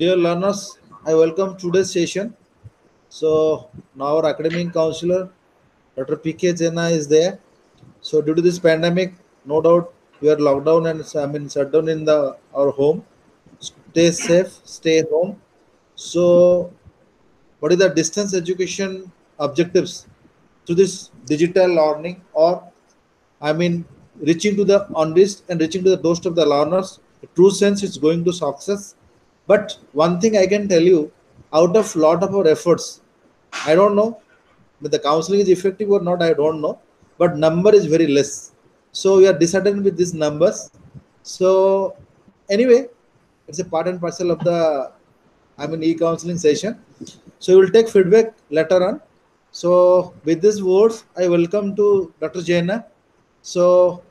Dear learners, I welcome today's session. So now our academic counselor, Dr. PK Jena is there. So due to this pandemic, no doubt we are locked down and I mean shut down in the our home. Stay safe, stay home. So what is the distance education objectives to this digital learning or I mean reaching to the unreached and reaching to the doorstep of the learners. The true sense is going to success. But one thing I can tell you, out of lot of our efforts, I don't know but the counseling is effective or not. I don't know, but number is very less. So we are disheartened with these numbers. So anyway, it's a part and parcel of the I mean e-counseling session. So we will take feedback later on. So with these words, I welcome to Dr. Jaina. So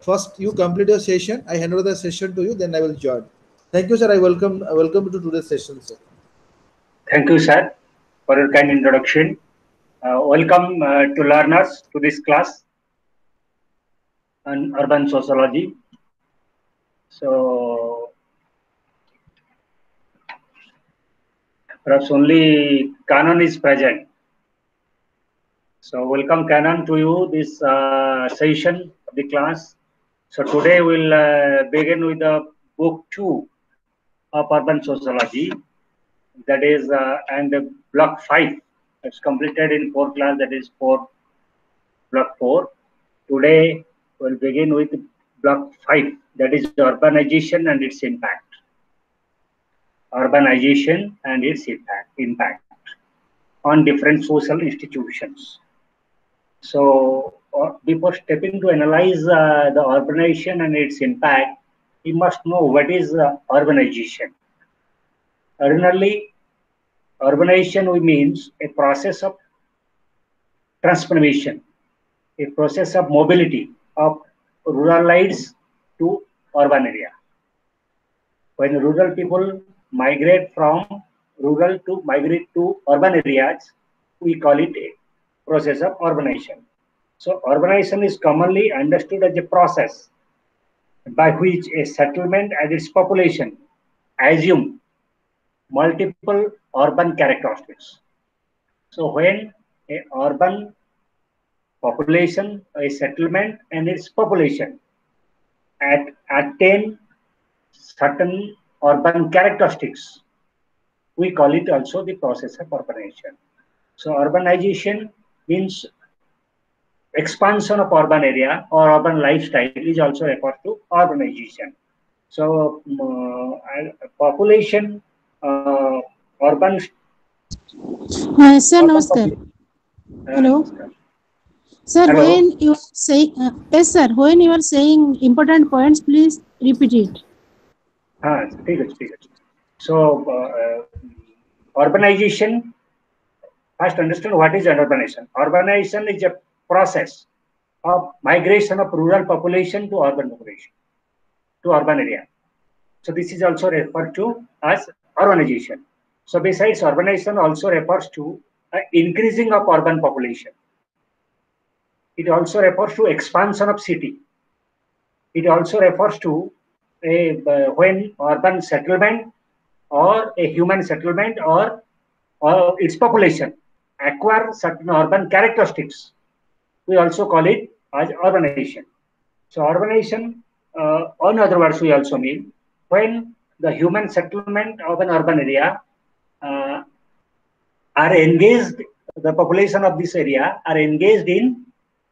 first you complete your session. I hand over the session to you, then I will join. Thank you, sir. I welcome I welcome to today's session, sir. Thank you, sir, for your kind introduction. Uh, welcome uh, to learners to this class on urban sociology. So, perhaps only Canon is present. So, welcome Canon to you this uh, session of the class. So, today we'll uh, begin with the book two of urban sociology that is uh, and block 5 it's completed in four class that is for block 4 today we'll begin with block 5 that is urbanization and its impact. Urbanization and its impact impact on different social institutions. So uh, before stepping to analyze uh, the urbanization and its impact we must know what is uh, urbanization Ordinarily, urbanization means a process of transformation, a process of mobility of rural lives to urban area. When rural people migrate from rural to migrate to urban areas, we call it a process of urbanization. So urbanization is commonly understood as a process by which a settlement and its population assume multiple urban characteristics. So when a urban population, a settlement and its population at, attain certain urban characteristics, we call it also the process of urbanization. So urbanization means expansion of urban area or urban lifestyle is also referred to urbanization. So mm, uh, population, uh, urban... Uh, sir, urban. Uh, Hello. Sir, Hello. when you are saying, uh, yes sir, when you are saying important points, please repeat it. Ah, take it. So, uh, urbanization, first understand what is urbanization. Urbanization is a process of migration of rural population to urban population to urban area. So this is also referred to as urbanization. So besides urbanization also refers to uh, increasing of urban population. It also refers to expansion of city. It also refers to a, uh, when urban settlement or a human settlement or, or its population acquire certain urban characteristics, we also call it as urbanization. So urbanization, uh, on other words, we also mean when the human settlement of an urban area uh, are engaged, the population of this area are engaged in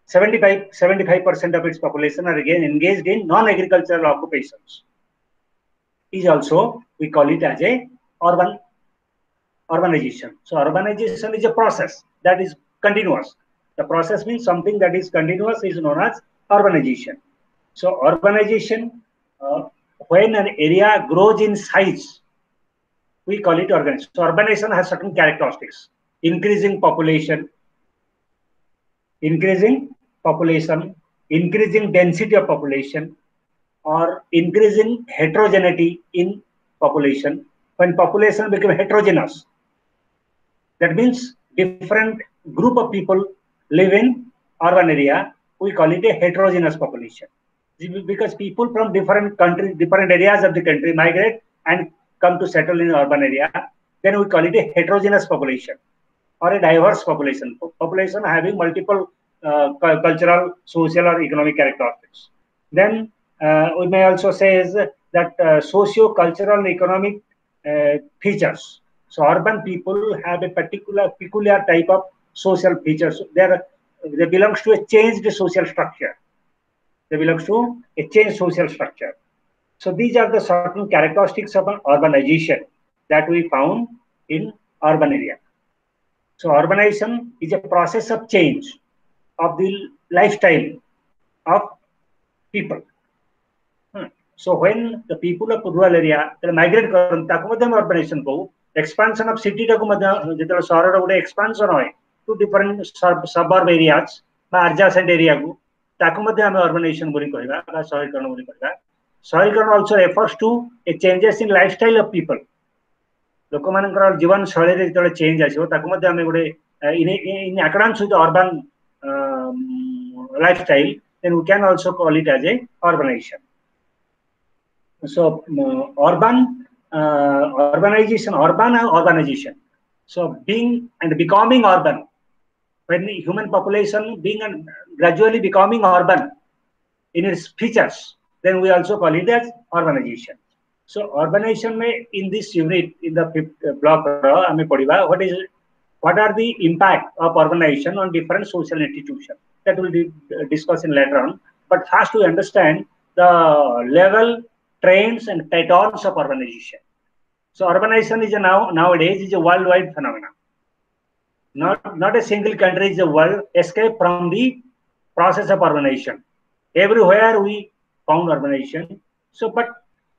75 percent of its population are again engaged in non-agricultural occupations. Is also we call it as a urban urbanization. So urbanization is a process that is continuous. The process means something that is continuous is known as urbanization. So urbanization, uh, when an area grows in size, we call it urbanization. So urbanization has certain characteristics: increasing population, increasing population, increasing density of population, or increasing heterogeneity in population. When population become heterogeneous, that means different group of people live in urban area. We call it a heterogeneous population because people from different countries, different areas of the country migrate and come to settle in urban area, then we call it a heterogeneous population or a diverse population, population having multiple uh, cultural, social, or economic characteristics. Then uh, we may also say is that uh, socio-cultural and economic uh, features. So urban people have a particular peculiar type of social features—they belong they belongs to a changed social structure. They belongs to a changed social structure. So these are the certain characteristics of an urbanization that we found in urban area. So urbanization is a process of change of the lifestyle of people. Hmm. So when the people of rural area they migrate Karan urbanization expansion of city टाको expansion होय to different suburb areas ବା adjacent area କୁ ତାକୁ ମଧ୍ୟ ଆମେ urbanization ବୋଲି କହିବା ବା ସହରୀକରଣ ବୋଲି କହିବା ସହରୀକରଣ also refers to a changes in lifestyle of people ଲୋକମାନଙ୍କର ଜୀବନ ଶୈଳୀରେ ଯେତେବେଳେ ଚେଞ୍ଜ ଆସିବ ତାକୁ ମଧ୍ୟ ଆମେ ଗୋଟେ in accordance with urban um, lifestyle then we can also call it as a urbanization so uh, urban uh, urbanization urban and urbanization so being and becoming urban when human population being gradually becoming urban in its features then we also call it as urbanization. So urbanization may in this unit in the fifth uh, block uh, ame padiba what is what are the impact of urbanization on different social institutions? That we'll be uh, discussed in later on. But first we understand the level trends and patterns of urbanization. So urbanization is now nowadays is a worldwide phenomenon not, not a single country in the world escaped from the process of urbanization. Everywhere we found urbanization. So, but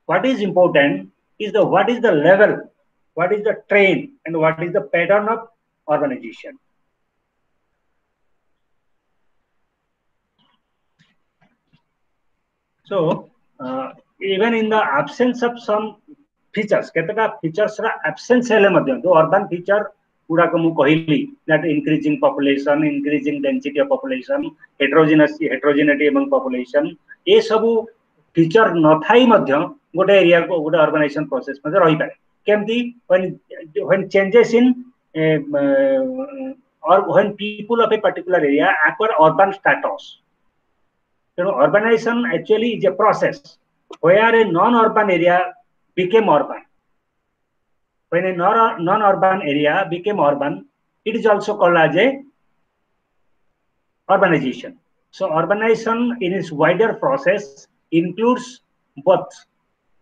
what is important is the what is the level, what is the train, and what is the pattern of urbanization. So, uh, even in the absence of some features, features absence urban feature ଗୁଡାକ ମୁଁ କହିଲି that increasing population, increasing density of population, heterogeneous heterogeneity among population ଏ ସବୁ feature ନଥାଇ ମଧ୍ୟ ଗୋଟେ ଏରିଆକୁ ଗୋଟେ organisation process ମଧ୍ୟ ରହିପାରେ କେମିତି when when changes in uh, or when people of a particular area acquire urban status ତେଣୁ urbanization actually is a process where a non-urban area became urban when a non-urban area became urban it is also called as a urbanization so urbanization in its wider process includes both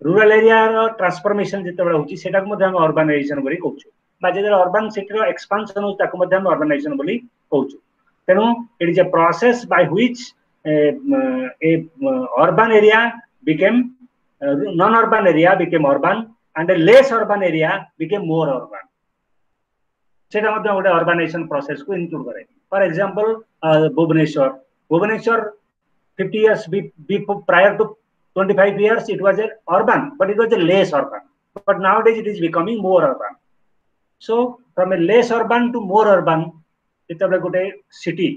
rural area transformation ଯେତେବେଳେ ହଉଛି ସେଟାକୁ ମଧ୍ୟ ଆମେ urbanization ବୋଲି କହୁଛୁ ବା ଯେତେବେଳେ urban cityର expansion ହଉଛି ତାକୁ ମଧ୍ୟ ଆମେ urbanization ବୋଲି କହୁଛୁ ତେଣୁ it is a process by which a, a urban area became uh, non-urban area became urban and a less urban area became more urban. ସେଇଟା ମଧ୍ୟ ଗୋଟେ ଅର୍ଗାନାଇଜେସନ ପ୍ରୋସେସକୁ ଇନକ୍ଲୁଡ୍ କରେ for example Bhubaneswar Bhubaneswar fifty years prior to twenty five years it was a urban but it was a less urban but nowadays it is becoming more urban so from a less urban to more urban ଯେତେବେଳେ ଗୋଟେ city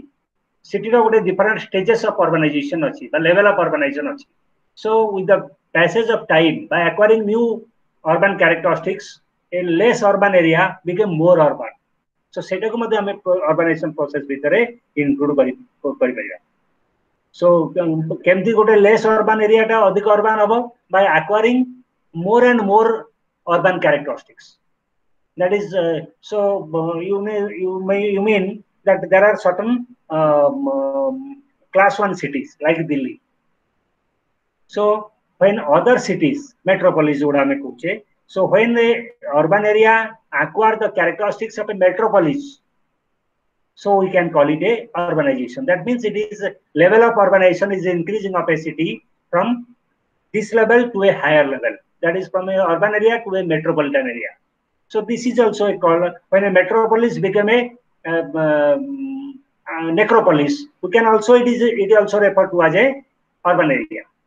ସିଟିର ଗୋଟେ different stages of organisation ଅଛି ବା level of organisation ଅଛି so with the passage of time ବା acquiring new urban characteristics a less urban area became more urban so ସେଟାକୁ ମଧ୍ୟ ଆମେ urbanization process ଭିତରେ include କରି କରିପାରିବା so କେମିତି ଗୋଟେ less urban area ଟା ଅଧିକ urban ହବ by acquiring more and more urban characteristics that is uh, so uh, you may you may you mean that there are certain um, um, class one cities like delhi so when other cities metropolis so when the urban area acquire the characteristics of a metropolis so we can call it a urbanization. That means it is level of urbanization is increasing of a city from this level to a higher level. That is from a urban area to a metropolitan area. So this is also a call when a metropolis became a uh, um, uh, necropolis we can also it is it also referred to as a urban area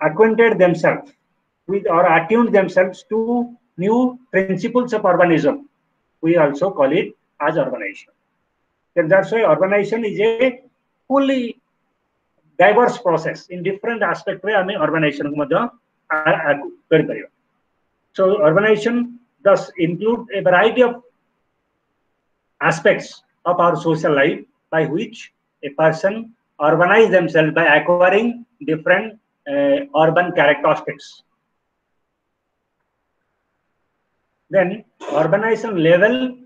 acquainted themselves with or attuned themselves to new principles of urbanism. We also call it as urbanization. And that's why urbanization is a fully diverse process in different aspects. I mean, urbanization very very. So urbanization thus include a variety of aspects of our social life by which a person urbanize themselves by acquiring different uh, urban characteristics. Then urbanization level,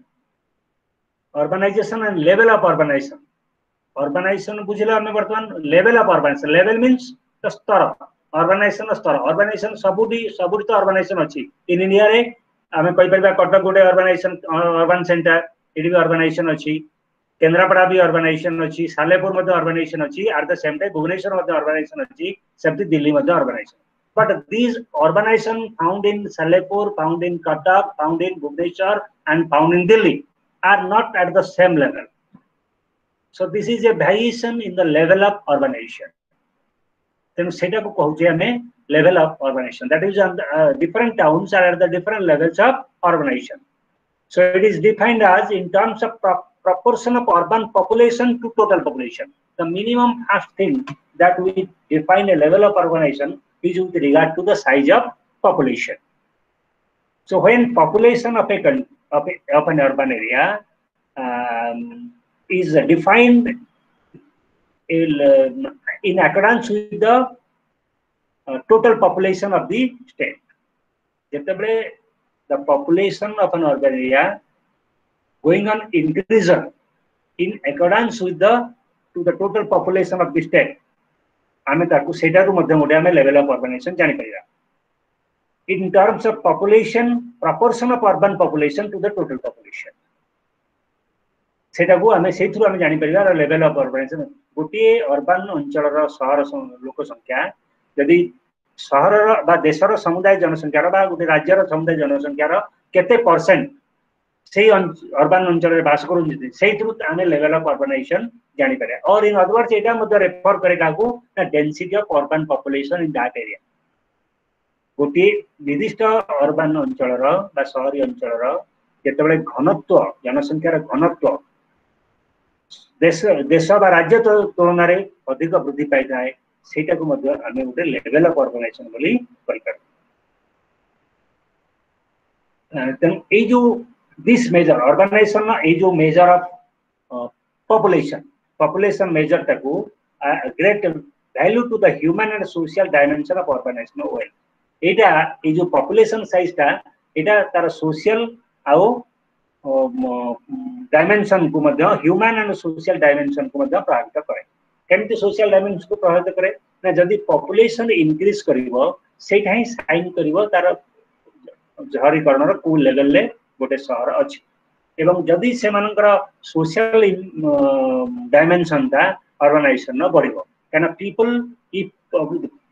urbanization and level of urbanization. Urbanization बुझला हमने bartaman level of urbanization. Level means the star urbanization star urbanization sabudi सबुडी to urbanization achi In India re हमें koi parba kotak gote urbanization urban center edi urbanization achi Kendrapara भी urbanisation अच्छी, Salepur urbanisation अच्छी at the same time Bhubaneswar urbanization अच्छी सेमती Delhi urbanization but these urbanization found in Salepur found in Cuttack found in Bhubaneswar and found in Delhi are not at the same level so this is a variation in the level of urbanization तेनालीटा को कहे level of urbanization that is different towns are at the different levels of urbanization so it is defined as in terms of proportion of urban population to total population. The minimum first thing that we define a level of urbanization is with regard to the size of population. So when population of, a, of, a, of an urban area um, is defined in, uh, in accordance with the uh, total population of the state. The population of an urban area going on increasing in accordance with the to the total population of the state ଆମେ ତାକୁ ସେଇଟାରୁ ମଧ୍ୟ ଗୋଟେ ଆମେ level of urbanization ଜାଣିପାରିବା in terms of population proportion of urban population to the total population ସେଟାକୁ ଆମେ ସେଇଥିରୁ ଆମେ ଜାଣିପାରିବା level of urbanization ଗୋଟିଏ urban ଅଞ୍ଚଳର ସହର ସ- ଲୋକ ସଂଖ୍ୟା ଯଦି ସହରର ବା ଦେଶର ସମୁଦାୟ ଜନସଂଖ୍ୟାର ବା ଗୋଟେ ରାଜ୍ୟର ସମୁଦାୟ ଜନସଂଖ୍ୟାର କେତେ ପରସେଣ୍ଟ ସେଇ ଅର୍ବାନ ଅଞ୍ଚଳରେ ବାସ କରୁଛନ୍ତି ସେଇଥିରୁ ଆମେ ଲେଭେଲ ଅଫ ଅର୍ବାନାଇଜେସନ ଜାଣିପାରିବା ଅର ଇନ୍ ଅଦର ୱାର୍ଡସ ଏଇଟା ମଧ୍ୟ ରେଫର କରେ କାହାକୁ ନା density of urban population in that area ଗୋଟିଏ ନିର୍ଦ୍ଦିଷ୍ଟ ଅର୍ବାନ ଅଞ୍ଚଳର ବା ସହରୀ ଅଞ୍ଚଳର ଯେତେବେଳେ ଘନତ୍ୱ ଜନସଂଖ୍ୟାର ଘନତ୍ୱ ଦେଶ ଦେଶ ବା ରାଜ୍ୟ ତୁ- ତୁଳନାରେ ଅଧିକ ବୃଦ୍ଧି ପାଇଥାଏ ସେଇଟାକୁ ମଧ୍ୟ ଆମେ ଗୋଟେ ଲେଭେଲ ଅଫ ଅର୍ଗାନାଇଜେସନ ବୋଲି କହିପାରୁ ଆଁ, ତେଣୁ ଏଇ ଯୋଉ ଦିସ୍ ମେଜର ଅର୍ଗାନାଇଜେସନ ଏଇ ଯୋଉ major of population population ମେଜରଟାକୁ great value to the human and social dimension of organisation well ଏଇଟା ଏଇ ଯୋଉ ପପୁଲେସନ ସାଇଜଟା ଏଇଟା ତାର ସୋସିଆଲ ଆଉ ଡାଇମେନସନକୁ ମଧ୍ୟ ହ୍ୟୁମାନ ଆଣ୍ଡ ସୋସିଆଲ ଡାଇମେନସନକୁ ମଧ୍ୟ ପ୍ରଭାବିତ କରେ କେମିତି ସୋସିଆଲ ଡାଇମେନସନକୁ ପ୍ରଭାବିତ କରେ ନା ଯଦି ପପୁଲେସନ ଇନକ୍ରିଜ କରିବ ସେଇଟା ହିଁ ସାଇନ୍ କରିବ ତାର ସହରୀକରଣର କୋଉ ଲେଭେଲରେ ଗୋଟେ ସହର ଅଛି ଏବଂ ଯଦି ସେମାନଙ୍କର ସୋସିଆଲ ଡାଇମେନସନଟା ଅର୍ଗାନାଇଜେସନର ବଢିବ କାହିଁକିନା people if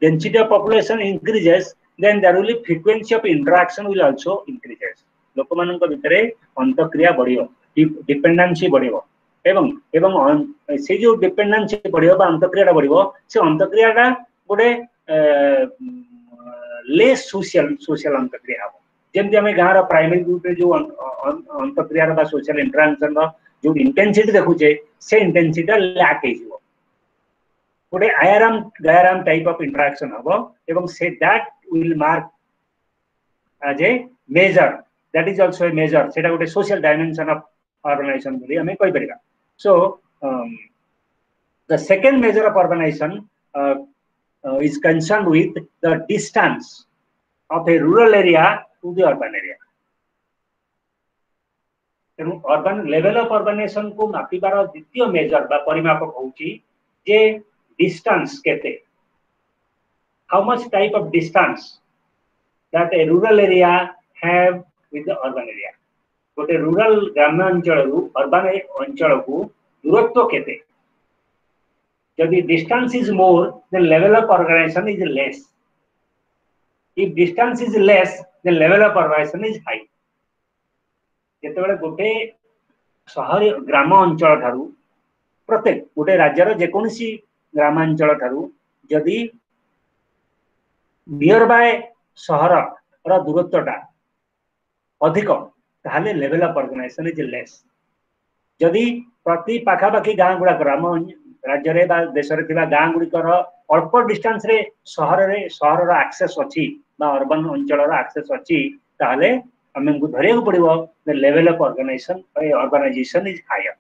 density of population increases then there will frequency of interaction will also increases ଲୋକମାନଙ୍କ ଭିତରେ ଅନ୍ତକ୍ରିୟା ବଢିବ ଡିପେଣ୍ଡାନ୍ସି ବଢିବ ଏବଂ ଏବଂ ଅନ୍- ସେଇ ଯୋଉ ଡିପେଣ୍ଡାନ୍ସି ବଢିବ ବା ଅନ୍ତକ୍ରିୟାଟା ବଢିବ ସେ ଅନ୍ତକ୍ରିୟାଟା ଗୋଟେ ଲେସ୍ ସୋସିଆଲ ସୋସିଆଲ ଅନ୍ତକ୍ରିୟା ହବ ଯେମିତି ଆମେ ଗାଁର ପ୍ରାଇମେରୀ ଗ୍ରୁପରେ ଯୋଉ ଅନ୍ତ- ଅନ୍ତ- ଅନ୍ତକ୍ରିୟାର ବା ସୋସିଆଲ ଇଣ୍ଟରାକ୍ସନର ଯୋଉ ଇଣ୍ଟେନ୍ସିଟି ଦେଖୁଛେ ସେ ଇଣ୍ଟେନ୍ସିଟିଟା ଲ୍ୟାକ୍ ହେଇଯିବ ଗୋଟେ ଆୟାରାମ ଗାୟାରାମ ଟାଇପ ଅଫ ଇଣ୍ଟରାକ୍ସନ ହବ ଏବଂ ସେ that will mark as a measure that is also a measure ସେଟା ଗୋଟେ social dimension of urbanization ବୋଲି ଆମେ କହିପାରିବା so um, the second measure of urbanization uh, uh, is concerned with the distance of a rural area to the urban area ତେଣୁ urban level of urbanization କୁ ମାପିବାର ଦ୍ୱିତୀୟ measure ବା ପରିମାପକ ହଉଛି ଯେ distance କେତେ how much type of distance that a rural area have with the urban area. ଗୋଟେ rural ଗ୍ରାମ୍ୟ ଅଞ୍ଚଳରୁ urban ଅଞ୍ଚଳକୁ ଦୂରତ୍ୱ କେତେ ଯଦି distance is more then level of organization is less if distance is less the level of urbanization is high ଯେତେବେଳେ ଗୋଟେ ସହରୀ ଗ୍ରାମ ଅଞ୍ଚଳ ଠାରୁ ପ୍ରତ୍ୟେକ ଗୋଟେ ରାଜ୍ୟର ଯେକୌଣସି ଗ୍ରାମାଞ୍ଚଳ ଠାରୁ ଯଦି ନିୟର ବାଏ ସହରର ଦୂରତ୍ୱଟା ଅଧିକ ତାହେଲେ level of organisation is less ଯଦି ପ୍ରତି ପାଖାପାଖି ଗାଁ ଗୁଡାକର ଆମ ରାଜ୍ୟରେ ବା ଦେଶରେ ଥିବା ଗାଁ ଗୁଡିକର ଅଳ୍ପ ଡିଷ୍ଟାନ୍ସରେ ସହରରେ ସହରର ଆକ୍ସେସ୍ ଅଛି ବା ଅର୍ବାନ ଅଞ୍ଚଳର ଆକ୍ସେସ୍ ଅଛି ତାହେଲେ ଆମକୁ ଧରିବାକୁ ପଡିବ level of organisation organisation is higher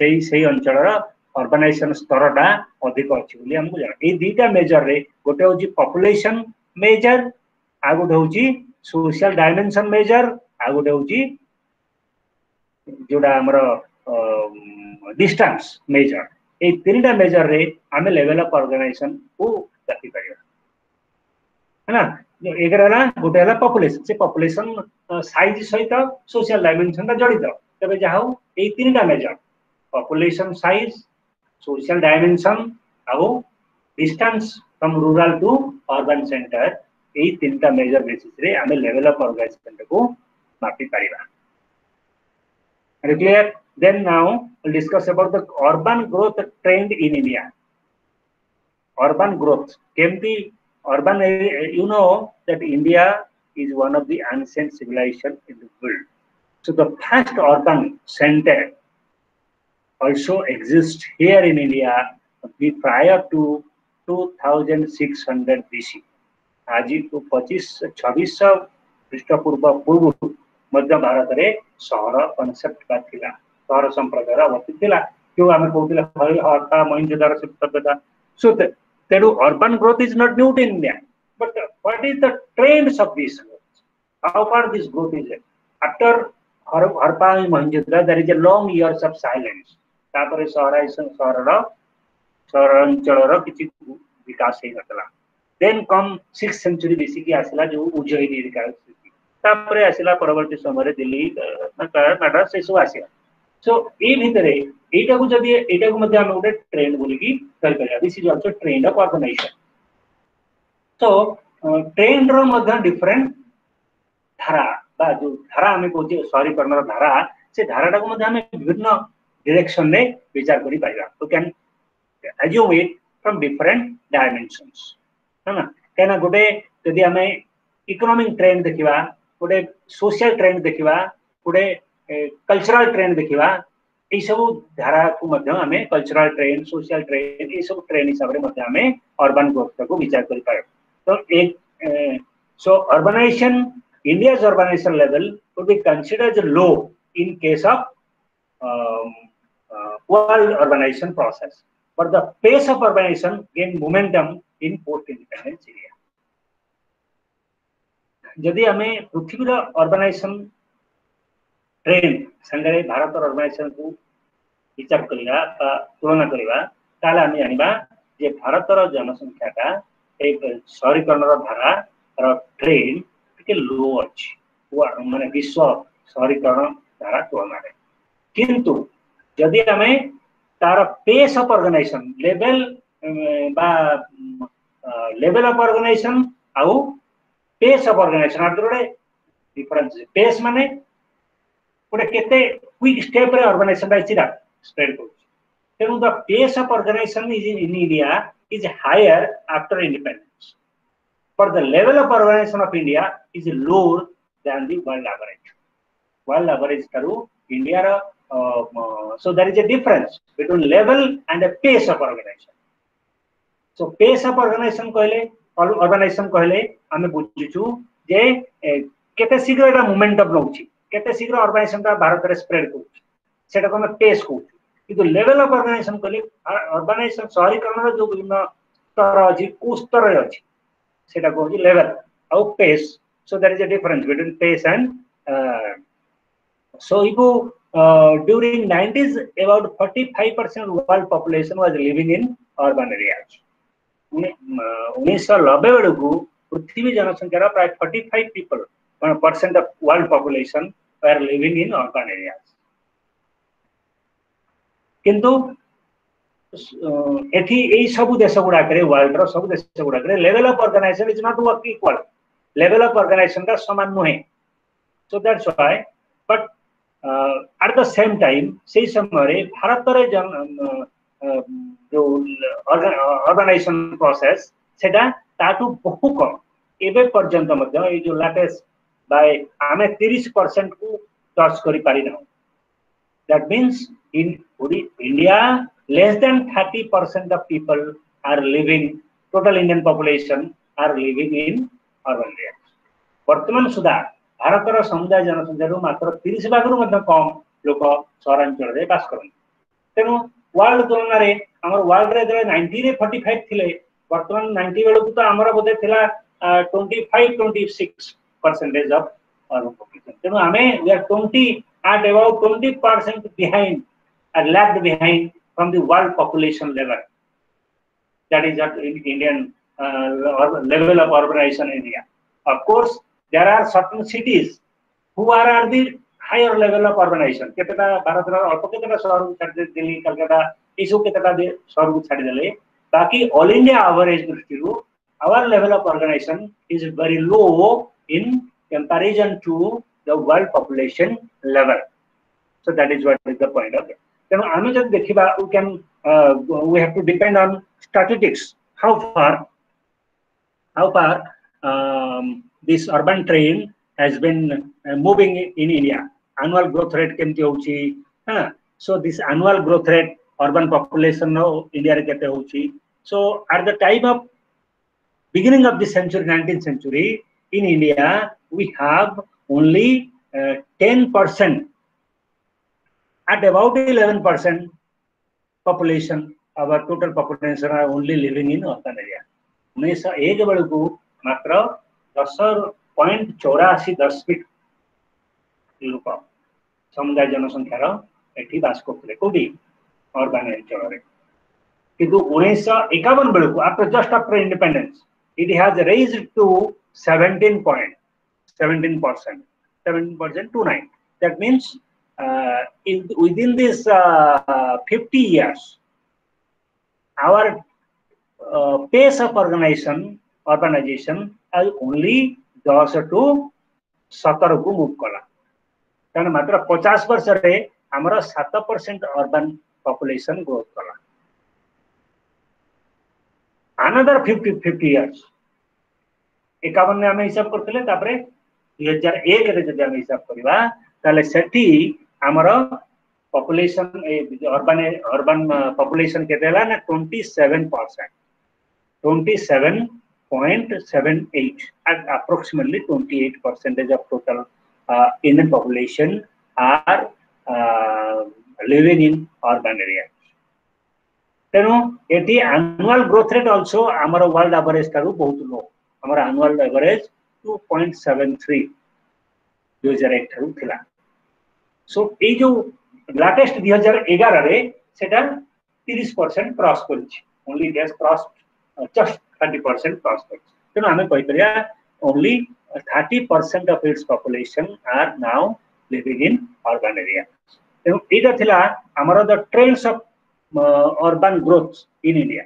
ସେଇ ସେଇ ଅଞ୍ଚଳର ଅର୍ଗାନାଇଜେସନ ସ୍ତରଟା ଅଧିକ ଅଛି ବୋଲି ଆମକୁ ଜଣା ଏଇ ଦିଟା ମେଜରରେ ଗୋଟେ ହଉଛି ପପୁଲେସନ ମେଜର ଆଉ ଗୋଟେ ହଉଛି ସୋସିଆଲ ଡାଇମେନସନ ମେଜର ଆଉ ଗୋଟେ ହଉଛି ଯୋଉଟା ଆମର ଡିଷ୍ଟାନ୍ସ ମେଜର ଏଇ ତିନିଟା ମେଜରରେ ଆମେ ଲେଭେଲ ଅଫ ଅର୍ଗାନାଇଜେସନ କୁ ଦେଖିପାରିବା है ना? एघारजना गोटेला पपुलेसन से पपुलेसन साइज़ सहित सोशल डायमेनसन जड़ित तेज जहा हूँ ये तीन टा major population size social dimension आउ distance from rural to urban centre यही तीन टा मेजर बेसीस आम लेवल अफ अर्गानाइजेसन को मापी पार clear then now discuss about the urban growth trend in India urban growth केमती Kemti urban, you know that India is one of the ancient civilizations in the world. So the first urban center also exist here in India prior to 2600 BC. ଆଜି ପଚିଶ ଛବିଶଶହ ଖ୍ରୀଷ୍ଟପୂର୍ବ ପୂର୍ବରୁ ମଧ୍ୟ ଭାରତରେ ସହର concept ବା ଥିଲା ସହର ସମ୍ପ୍ରଦାୟର ଅବସ୍ଥିତ ଥିଲା ଯୋଉ ଆମେ କହୁଥିଲେ ହରପା ମହିଞ୍ଜୋଦାର ସଭ୍ୟତା ସୋ ତେଣୁ urban growth is not new in India but what is the trends of this how far this growth is after Harappa Mohenjodaro there is a long years of silence ତାପରେ ସହରାଇଜ ସହରର ସହରାଞ୍ଚଳର କିଛି ବିକାଶ ହେଇନଥିଲା ଦେନ୍ କମ୍ ସିକ୍ସ ସେଞ୍ଚୁରୀ ବେଶିକି ଆସିଲା ଯୋଉ ଉଜ୍ଜୟିନୀ ତାପରେ ଆସିଲା ପରବର୍ତ୍ତୀ ସମୟରେ ଦିଲ୍ଲୀ ମାଡ୍ରାସ ଏସବୁ ଆସିଲା सो ए भितरे एटा को जदी एटा को मध्ये आमे ट्रेंड बोलिकी कर पाया this is also trend of organization so trend रो मध्ये डिफरेंट धारा. बा, जो धारा आमे कोचे सॉरी कर्नर धारा. से धाराटा को मध्ये आमे विभिन्न डायरेक्शन ने विचार करी पाइबा so can assume it from different dimensions है ना? कैना गोटे जदी आमे इकोनॉमिक ट्रेंड देखिबा गोटे सोशल ट्रेंड देखिबा गोटे कल्चराल ट्रेंड देखा ये सब धारा को आम कल्चराल ट्रेंड सोशल ट्रेंड ये सब ट्रेंड हिसाब से आम ग्रोथ को विचार कर पार तो एक so urbanization India's urbanization level would be consider as low in case of world urbanization process but the pace of urbanization gain momentum in post independence area जदि आम पृथ्वी अर्बानाइजेशन ଟ୍ରେଣ୍ଡ ସାଙ୍ଗରେ ଭାରତର ଅର୍ବାନାଇଜେସନକୁ ବିଚାର କରିବା ବା ତୁଳନା କରିବା ତାହେଲେ ଆମେ ଜାଣିବା ଯେ ଭାରତର ଜନସଂଖ୍ୟାଟା ଏଇ ସହରୀକରଣର ଧାରାର ଟ୍ରେଣ୍ଡ ଟିକେ ଲୋ ଅଛି ମାନେ ବିଶ୍ୱ ସହରୀକରଣ ଧାରା ତୁଳନାରେ କିନ୍ତୁ ଯଦି ଆମେ ତାର ପେସ୍ ଅଫ ଅର୍ଗାନାଇଜେସନ ଲେଭେଲ ବା ଲେଭେଲ ଅଫ ଅର୍ଗାନାଇଜେସନ ଆଉ ପେସ୍ ଅଫ ଅର୍ଗାନାଇଜେସନ ଆର ଗୋଟେ ଡିଫରେନ୍ସ ପେସ୍ ମାନେ गोटे के क्विक स्टेप अर्गानाइजेसन स्प्रेड कर pace of organization is in in India is higher after independence but the level of organization of India is lower than the world average world average ठूँ India so there is a difference between level and pace of organization so pace of organization कहले organisation कहले आम बुझुचू जे के शीघ्र एट नौ केीघ्र अर्गानाइजेसन भारत में स्प्रेड कर पेस कहूँ लेवल अफ अर्गानाइजेसन कह अर्गानाइजेसन सहरीकरण जो विभिन्न स्तर अच्छी कौ स्तर अच्छी से लेवल आउ pace so that is a difference between pace and so you during nineties about forty five percent world population was living in urban area उन्नीस नबे बेलू पृथ्वी जनसंख्यार प्राय forty five people percent of world population were living in urban areas. କିନ୍ତୁ ଏଠି ଏଇ ସବୁ ଦେଶ ଗୁଡାକରେ ୱାର୍ଲଡର ସବୁ ଦେଶ ଗୁଡାକରେ level of organization is not work equal level of ଅର୍ଗାନାଇଜେସନଟା ସମାନ ନୁହେଁ so that's why but at the same time ସେଇ ସମୟରେ ଭାରତରେ ଯୋଉ ଅର୍ଗାନାଇଜେସନ ପ୍ରୋସେସ ସେଟା ତାଠୁ ବହୁ କମ୍ ଏବେ ପର୍ଯ୍ୟନ୍ତ ମଧ୍ୟ ଏଇ ଯୋଉ ଲାଟେଷ୍ଟ ବାଇ ଆମେ ତିରିଶ ପରସେଣ୍ଟକୁ touch କରିପାରିନାହୁଁ that means in India, less than 30% of people are living, total Indian population are living in urban areas. ବର୍ତ୍ତମାନ ସୁଦ୍ଧା ଭାରତର ସମୁଦାୟ ଜନସଂଖ୍ୟାରୁ ମାତ୍ର ତିରିଶ ଭାଗରୁ ମଧ୍ୟ କମ ଲୋକ ସହରାଞ୍ଚଳରେ ବାସ କରନ୍ତି ତେଣୁ ୱାର୍ଲଡ ତୁଳନାରେ ଆମର ୱାର୍ଲଡରେ ଯେତେବେଳେ ନାଇଣ୍ଟିରେ ଫର୍ଟି ଫାଇଭ ଥିଲେ ବର୍ତ୍ତମାନ ନାଇଣ୍ଟି ବେଳକୁ ତ ଆମର ବୋଧେ ଥିଲା twenty five twenty six percentage of urban population. ତେଣୁ ଆମେ we are 20 at about 20% behind are lagged behind from the world population level. That is at in Indian uh, level of urbanization area. Of course, there are certain cities who are at the higher level of urbanization. କେତେଟା ଭାରତର ଅଳ୍ପ କେତେଟା ସହରକୁ ଛାଡ଼ିଦେଲେ ଦିଲ୍ଲୀ କଲକାତା ଏସବୁ କେତେଟା ସହରକୁ ଛାଡ଼ିଦେଲେ ବାକି ଅଲ୍ ଇଣ୍ଡିଆ ଆଭରେଜ ଦୃଷ୍ଟିରୁ our level of organization is very low in comparison to the world population level. So that is what is the point of it. Then ଆମେ ଯଦି ଦେଖିବା we can uh, we have to depend on statistics. How far how far um, this urban train has been uh, moving in India. Annual growth rate କେମିତି ହଉଛି huh? So this annual growth rate urban population of India ରେ କେତେ ହଉଛି So at the time of beginning of the century 19th century in India we have only uh, 10% at about 11% population our total population are only living in urban area उन्नीस एक बेलू मात्र दस point चौराशी दशमिक लोक समुदाय जनसंख्यार एटी बास करते कौटी अर्बान अंचल किंतु उन्नीस एकावन बेलू after just after independence it has raised to 17 point 17 percent 17 percent to 9 that means uh, in, within this uh, 50 years our uh, pace of organization urbanization has only 10 to 17 को move कला कारण मात्र 50 वर्ष रे हमर 7% अर्बन पॉपुलेशन ग्रोथ कला another 50 50 years ଏକାବନରେ ଆମେ ହିସାବ କରିଥିଲେ ତାପରେ ଦୁଇ ହଜାର ଏକରେ ଯଦି ଆମେ ହିସାବ କରିବା ତାହେଲେ ସେଠି ଆମର ପପୁଲେସନ ଅର୍ବାନ ଅର୍ବାନ ପପୁଲେସନ କେତେ ହେଲା ନା twenty seven percent twenty seven point seven eight approximately twenty eight percentage of total Indian population are living in urban areas. ତେଣୁ ଏଠି ଆନୁଆଲ ଗ୍ରୋଥ ରେଟ୍ ଅଲସୋ ଆମର ୱାର୍ଲଡ ଆଭରେଜ ଠାରୁ ବହୁତ ଲୋ हमारा annual average 2.73 2018 थिला सो ए जो लेटेस्ट 2011 रे सेटा 30% क्रॉस करछि only it cross just 30% cross करछि तेनु हमें कहि परिया only 30 percent of its population are now living in urban area तेनु थिला trends of urban growth in India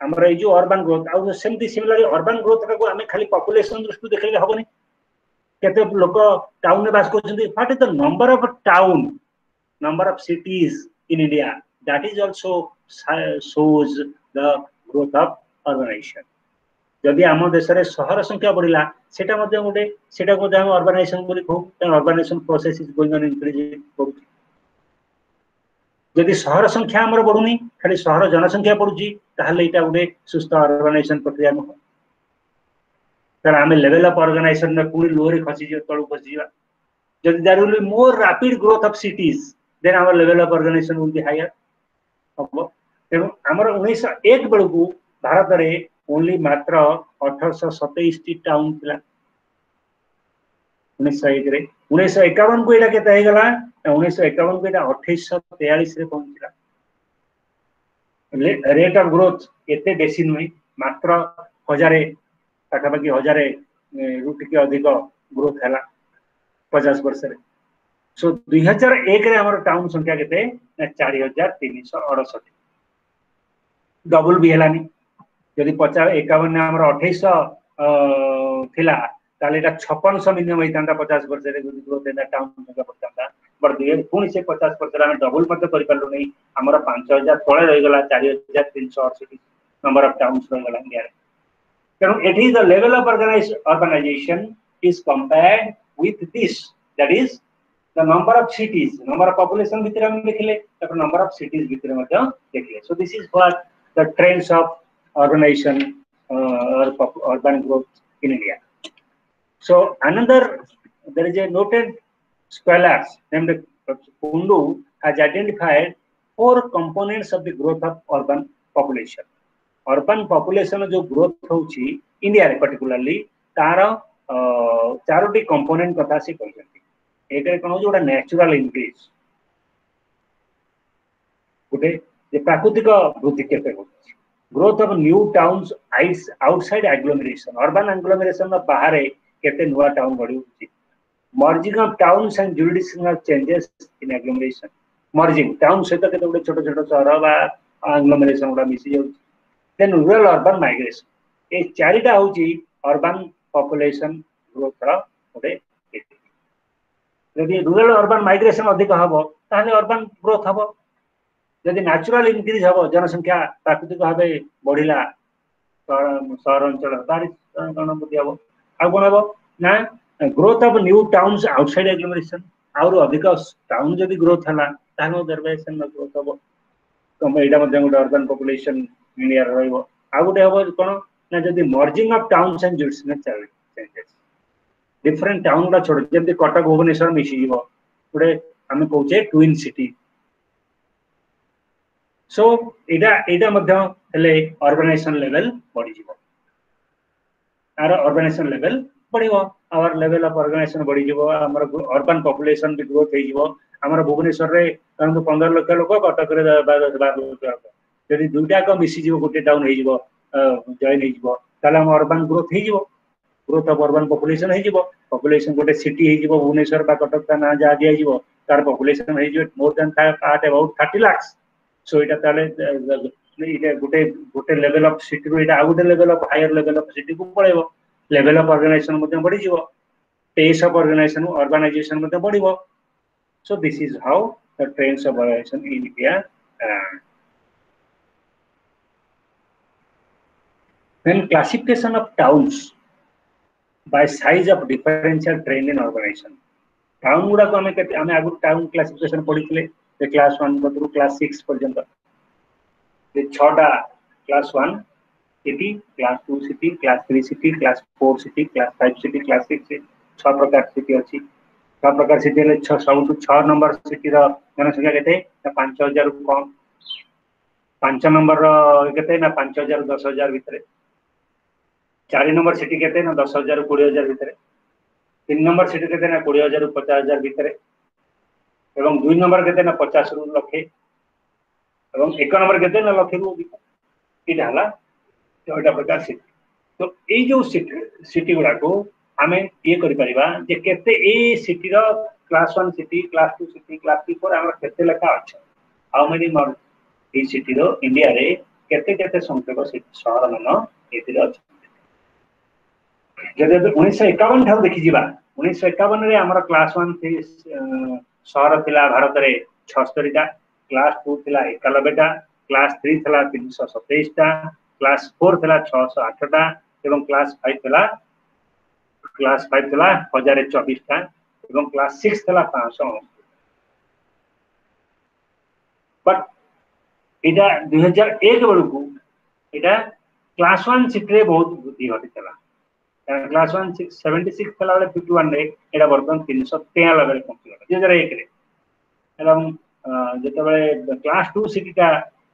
ଆମର ଏଇ ଯୋଉ ଅର୍ବାନ ଗ୍ରୋଥ ଆଉ ସେମିତି ସିମିଲାର ଅର୍ବାନ ଗ୍ରୋଥଟାକୁ ଆମେ ଖାଲି ପପୁଲେସନ ଦୃଷ୍ଟିରୁ ଦେଖିଲେ ହବନି କେତେ ଲୋକ ଟାଉନରେ ବାସ କରୁଛନ୍ତି what is the number of town number of cities in India that is also shows the growth of organisation ଯଦି ଆମ ଦେଶରେ ସହର ସଂଖ୍ୟା ବଢିଲା ସେଟା ମଧ୍ୟ ଗୋଟେ ସେଟାକୁ ମଧ୍ୟ ଆମେ ଅର୍ଗାନାଇଜେସନ ବୋଲି କହୁ କାରଣ organisation process is going on increase କରୁଛି ଯଦି ସହର ସଂଖ୍ୟା ଆମର ବଢୁନି ଖାଲି ସହର ଜନସଂଖ୍ୟା ବଢୁଛି ତାହେଲେ ଏଇଟା ଗୋଟେ ସୁସ୍ଥ ଅର୍ଗାନାଇଜେସନ ପ୍ରକ୍ରିୟା ନୁହଁ କାରଣ ଆମେ ଲେଭେଲ ଅଫ ଅର୍ଗାନାଇଜେସନ ପୁଣି ଲୋରେ ଖସିଯିବା ତଳକୁ ଖସିଯିବା ଯଦି there will be more rapid growth of cities then ଆମର level of organisation will be higher ହବ ତେଣୁ ଆମର ଉଣେଇଶହ ଏକ ବେଳକୁ ଭାରତରେ ଓନ୍ଲି ମାତ୍ର ଅଠରଶହ ସତେଇଶଟି ଟାଉନ ଥିଲା ଉଣେଇଶହ ଏକରେ ଉଣେଇଶହ ଏକାବନକୁ ଏଇଟା କେତେ ହେଇଗଲା उन्नीस अठाईस तेयालीस ରେଟ୍ ଅଫ୍ ऑफ ଏତେ ବେଶୀ ନୁହେଁ ମାତ୍ର मात्र ପାଖାପାଖି पखापाखि ରୁ ଟିକେ ଅଧିକ ଗ୍ରୋଥ ହେଲା ପଚାଶ ବର୍ଷରେ वर्ष सो दुई हजार एक टाउन संख्या के ଚାରି ହଜାର ତିନିଶହ सौ ଡବଲ ବି ହେଲାନି ଯଦି ପଚାଶ ଏକାବନ ଆମର अठाईस था তাহলে এটা ছপানশো মিনিমাম হইতাম পচাশ বর্ষের যদি গ্রোথ এটা টাউন সংখ্যা পড়তাম बढ़दिए पुणी से पचास पर्सेंट आम डबल करूँ पाँच हज़ार तले रहीगला चार हज़ार तीन सौ अड़सठ नंबर अफ टाउन रहीगला इंडिया तेणु the level of organize organization is compared with this that is the number of cities number of population भितर हम number of so this is what the trends uh, urban growth in india so another there is a noted scholars named Kundu has identified four components of the growth of urban population. Urban population जो growth होउछि India रे particularly तार Charoti component कथा से कहते एक कौन हो गोटे न्याचुराल इनक्रीज गोटे प्राकृतिक वृद्धि केते growth of new towns agglomeration agglomeration urban agglomeration बाहर केते नुआ टाउन गढ़ी ଟାଉନ ଗଢି ଉଠୁଛି merging of towns and jurisdictional changes in agglomeration merging town ସହିତ କେତେ ଗୋଟେ ଛୋଟ ଛୋଟ ସହର ବା ଆଗ୍ଲୋମେରେସନ ଗୁଡା ମିଶି ଯାଉଛି ଦେନ୍ ରୁରାଲ ଅର୍ବାନ ମାଇଗ୍ରେସନ ଏ ଚାରିଟା ହଉଛି ଅର୍ବାନ ପପୁଲେସନ ଗ୍ରୋଥର ଗୋଟେ ଯଦି ରୁରାଲ ଅର୍ବାନ ମାଇଗ୍ରେସନ ଅଧିକ ହବ ତାହେଲେ ଅର୍ବାନ ଗ୍ରୋଥ ହବ ଯଦି ନ୍ୟାଚୁରାଲ ଇନକ୍ରିଜ ହବ ଜନସଂଖ୍ୟା ପ୍ରାକୃତିକ ଭାବେ ବଢିଲା ସହରାଞ୍ଚଳ ତାରି କଣ ବୃଦ୍ଧି ହବ ଆଉ କଣ ହବ ନା growth of new town outside agglomeration आधिक टाउन जब ग्रोथ है ग्रोथ हम यहाँ गोटे अर्बान पपुलेसन इंडिया रोज आ गए हम कौन ना जब मर्जिंग अफ टाउन एंड जुड्स डिफरेंट टाउन गुडा छोड़ जमी कटक भुवनेश्वर मिसीज गोटे आम कौचे ट्विन सिटी सो ये अर्बानाइजेसन लेवेल बढ़ी जा रहा अर्बानाइजेसन बढ़िबो आवर लेवल ऑफ़ अर्गानाइजेशन बढ़ी जीवो हमर अर्बन भी ग्रोथ हमर भुवनेश्वर रे कारण 15 लाख लोक कटक रे 12 लाख लोक यदि दुटा को मिसी जीवो गोटे टाउन हे ताले हम अर्बन ग्रोथ हे ग्रोथ ऑफ़ अर्बन पॉपुलेशन है गोटे सिटी है भुवनेश्वर कटक का ना जा दिया जीवो तार पॉपुलेशन है more than at about 30 lakh so ताले गोटे गोटे लेवल ऑफ़ सिटी इटा गोटे level of higher level of city को पळेबो लेवल ऑफ़ ऑर्गेनाइजेशन मध्ये बढ़ी पेस ऑफ़ ऑर्गेनाइजेशन ऑर्गेनाइजेशन मध्ये बढ़िबो so this is how the trends of organization in India then classification of towns by size of differential train in organization. Town गुड़ा को हमें कहते हमें आगु टाउन क्लासिफिकेशन पढ़ी क्लास 1 कतरु क्लास 6 पर्यंत ये छटा class 1 city class 2 city class 3 city class 4 city class 5 city class 6 छ प्रकार सिटी अछि छ प्रकार सिटी छ सबु 6 नंबर सिटी जनसंख्या केते 5000 कम 5 नंबर केते ना 5000 10000 भितरे चार नंबर सिटी ना दस हज़ार कोड़े हज़ार भितर तीन नंबर सिटी ना कोड़े हज़ार पचास हज़ार भितर एवं दुई नंबर ना पचास रु लक्षे एक नंबर ना लक्षे रु इटा हला ଏଇଟା ପ୍ରକାର ସ୍ଥିତି ତ ଏଇ ଯୋଉ ସିଟି ଗୁଡାକୁ ଆମେ ଇଏ କରିପାରିବା ଯେ କେତେ ଏଇ ସିଟିର class one city class two city class three four ଆମର କେତେ ଲେଖା ଅଛି ଆଉ ମେନି ମର୍ ଏଇ ସିଟିର ଇଣ୍ଡିଆରେ କେତେ କେତେ ସଂଖ୍ୟକ ସହର ମାନ ଏଥିରେ ଅଛନ୍ତି ଯଦି ଉଣେଇଶହ ଏକାବନ ଠାରୁ ଦେଖିଯିବା ଉଣେଇଶହ ଏକାବନରେ ଆମର କ୍ଲାସ୍ ୱାନ୍ ସହର ଥିଲା ଭାରତରେ ଛଅସ୍ତରୀଟା କ୍ଲାସ୍ ଟୁ ଥିଲା ଏକାନବେଟା କ୍ଲାସ୍ ଥ୍ରୀ ଥିଲା ତିନିଶହ ସତେଇଶଟା क्लास फोर थी छःश आठटा एवं क्लास फाइव थ क्लास फाइव थी हज़ार चबीसटा एवं क्लास सिक्स थी पाँच बट इटा दुई हज़ार एक बेलू क्लास वन सीट बहुत वृद्धि घटी class one seventy six one यहाँ बर्तमान तीन सौ तेयानबे पहुँची गल दुई हज़ार एक जो क्लास टू सीटा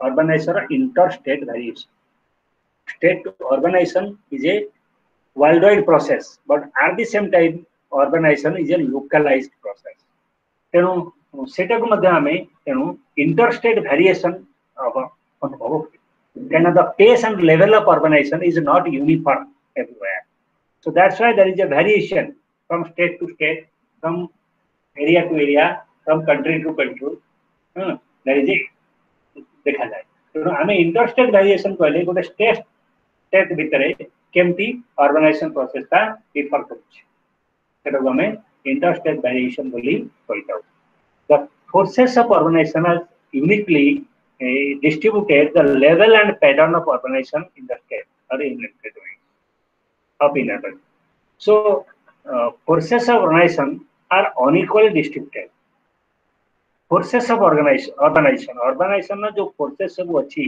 Urbanization or interstate variation. State urbanization is a worldwide process, but at the same time, urbanization is a localized process ତେଣୁ ସେଟାକୁ ମଧ୍ୟ ଆମେ ତେଣୁ interstate variation ଅନୁଭବ କାହିଁକିନା the pace and level of urbanization is not uniform everywhere so that's why there is a variation from state to state from area to area from country to country uh, there is a ଦେଖାଯାଏ ତେଣୁ ଆମେ interstate variation କହିଲେ ଗୋଟେ state state ଭିତରେ କେମିତି organisation ପ୍ରୋସେସଟା differ କରୁଛି ସେଟାକୁ ଆମେ interstate variation ବୋଲି କହିଥାଉ the forces of urbanization are uniquely uh, distributed the level and pattern of urbanization in the state are limited way of inner so uh, forces of urbanization are unequally distributed Forces of organize organization organization ना जो forces सब अछि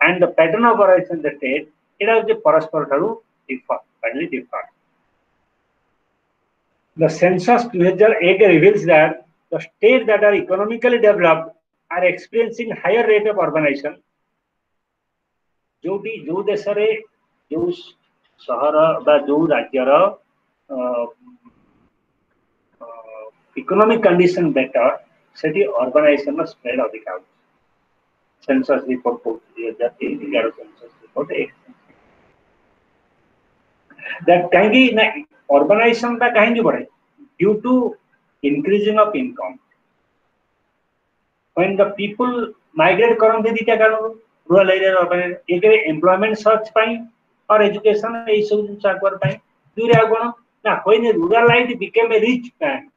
and the pattern of organization the state इटा जो परस्पर Tharu differ finally differ the census 2001 reveals that the state that are economically developed are experiencing higher rate of organization जो भी, जो देश रे जो शहर बा, जो राज्य रो economic condition better city urbanization or spread of the cows. Census report for the Indian census report. That कहेंगे ना urbanization का कहेंगे बढ़े due to increasing of income. When the people migrate करने दी क्या कारण रूरल एरिया urban area ये के employment search पाई और education ये सब जिन सागवर पाई दूर आगोना ना when the rural life became a rich man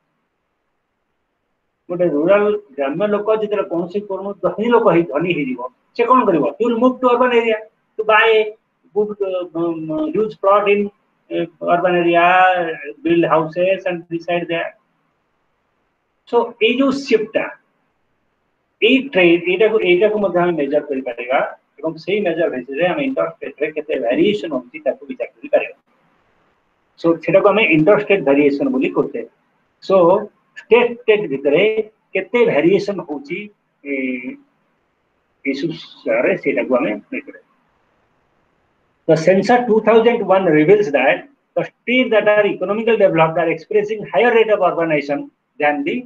ଗୋଟେ ରୁରାଲ ଗ୍ରାମ୍ୟ ଲୋକ ଯେତେବେଳେ କୌଣସି ଧନୀ ଲୋକ ହେଇ ଧନୀ ହେଇଯିବ ସେ କ'ଣ କରିବ you move to urban area to buy good huge plot in urban area build houses and decide that so ଏଇ ଯୋଉ ସିଫ୍ଟଟା ଏଇ ଟ୍ରେଣ୍ଡ ଏଇଟାକୁ ଏଇଟାକୁ ମଧ୍ୟ ଆମେ ମେଜର କରିପାରିବା ଏବଂ ସେଇ ମେଜର ବେସିସ୍ରେ ଆମେ ଇଣ୍ଟରଷ୍ଟେଟ୍ରେ କେତେ ଭ୍ୟାରିଏସନ୍ ହେଉଛି ତାକୁ ବିଚାର କରିପାରିବା ସୋ ସେଟାକୁ ଆମେ ଇଣ୍ଟରଷ୍ଟେଟ୍ ଭ୍ୟାରିଏସନ୍ ବୋଲି କହୁଛେ ସୋ ଷ୍ଟେଟ ଷ୍ଟେଟ ଭିତରେ କେତେ ଭ୍ୟାରିଏସନ ହେଉଛି ଏସବୁ ସ୍ତରରେ ସେଇଟାକୁ ଆମେ ନେଇପାରିବା The census 2001 reveals that the states that are economically developed are experiencing higher rate of urbanization than the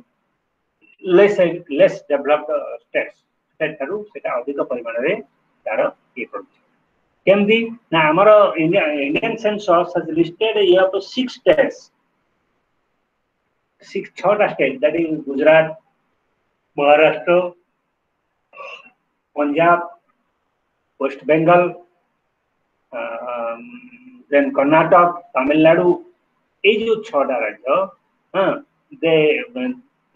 less less developed uh, states ସେଠାରୁ ସେଟା ଅଧିକ ପରିମାଣରେ ତାର ଇଏ କରୁଛି କେମିତି ନା ଆମର Indian census has listed a up to six states six ଛଅଟା state that is Gujarat Maharashtra Punjab West Bengal then Karnataka Tamil Nadu ଏଇ ଯୋଉ ଛଅଟା ରାଜ୍ୟ ହଁ they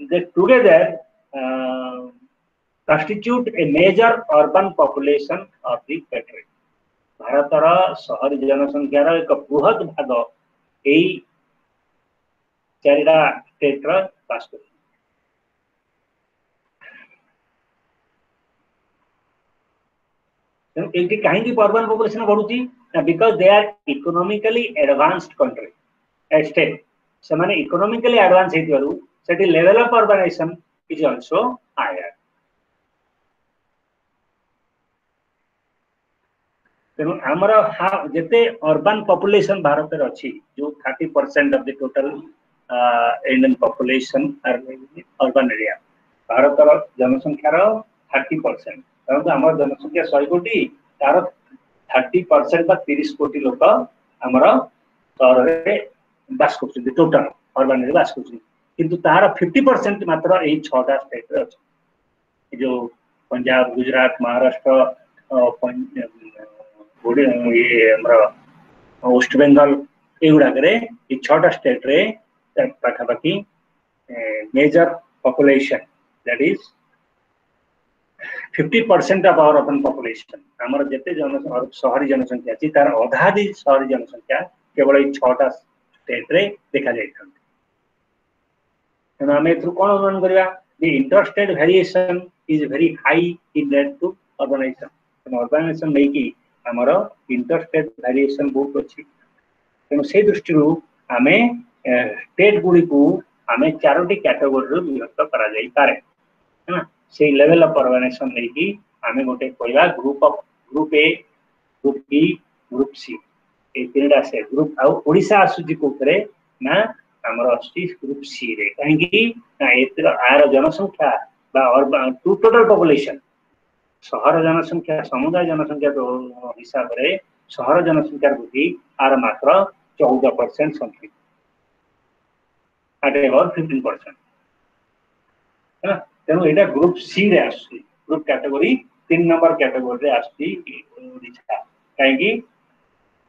they together uh, constitute a major urban population of the country. ଭାରତର ସହରୀ ଜନସଂଖ୍ୟାର ଏକ ବୃହତ ଭାଗ ଏଇ ଚାରିଟା ଷ୍ଟେଟର ବାସ କରୁଛି ତେଣୁ ଏଇଠି କାହିଁକି ଅର୍ବାନ ପପୁଲେସନ ବଢୁଛି ନା because they are economically advanced country state ସେମାନେ ଇକୋନୋମିକାଲି ଆଡଭାନ୍ସ ହେଇଥିବାରୁ ସେଠି level of organisation is also higher ତେଣୁ ଆମର ଯେତେ ଅର୍ବାନ ପପୁଲେସନ ଭାରତରେ ଅଛି ଯୋଉ thirty percent of the total Indian population urban area ଭାରତର ଜନସଂଖ୍ୟାର ଥାର୍ଟି ପରସେଣ୍ଟ ଧରନ୍ତୁ ଆମର ଜନସଂଖ୍ୟା ଶହେ କୋଟି ତାର ଥାର୍ଟି ପରସେଣ୍ଟ ବା ତିରିଶ କୋଟି ଲୋକ ଆମର ସହରରେ ବାସ କରୁଛନ୍ତି ଟୋଟାଲ ଅର୍ବାନରେ ବାସ କରୁଛନ୍ତି କିନ୍ତୁ ତାହାର ଫିଫ୍ଟି ପରସେଣ୍ଟ ମାତ୍ର ଏଇ ଛଅଟା ଷ୍ଟେଟରେ ଅଛି ଯୋଉ ପଞ୍ଜାବ ଗୁଜରାଟ ମହାରାଷ୍ଟ୍ର ଇଏ ଆମର ୱେଷ୍ଟ ବେଙ୍ଗଲ ଏଗୁଡାକରେ ଏଇ ଛଅଟା ଷ୍ଟେଟରେ ପାଖାପାଖି major population that is fifty percent of our urban population ଆମର ଯେତେ ଜନ ସହରୀ ଜନସଂଖ୍ୟା ଅଛି ତାର ଅଧାଧି ସହରୀ ଜନସଂଖ୍ୟା କେବଳ ଏଇ ଛଅଟା ଷ୍ଟେଟରେ ଦେଖାଯାଇଥାନ୍ତି ତେଣୁ ଆମେ ଏଥିରୁ କ'ଣ ଅନୁମାନ କରିବା the interstate variation is very high in rate to organization ତେଣୁ ଅର୍ଗାନାଇଜେସନ ନେଇକି ଆମର ଇଣ୍ଟରଷ୍ଟେଟ୍ ଭେରିଏସନ ବହୁତ ଅଛି ତେଣୁ ସେଇ ଦୃଷ୍ଟିରୁ ଆମେ स्टेट गुड़ी को आम चारोटी कैटेगोरी रु विभक्त कर लेकिन गोटे कह group group A group B group C ए तीन टा से ग्रुप आड़शा आसूची कौपर ना आम ग्रुप सी रे कहीं आर जनसंख्या टू पपुलेसन सहर जनसंख्या समुदाय जनसंख्या हिसाब से जनसंख्या वृद्धि आर मात्र चौदह परसेंट संख्या at about 15%. ହେଲା ତେଣୁ ଏଇଟା ଗ୍ରୁପ ସି ରେ ଆସୁଛି ଗ୍ରୁପ କ୍ୟାଟେଗୋରୀ ତିନି ନମ୍ବର କ୍ୟାଟେଗୋରୀରେ ଆସୁଛି ଓଡ଼ିଶା କାହିଁକି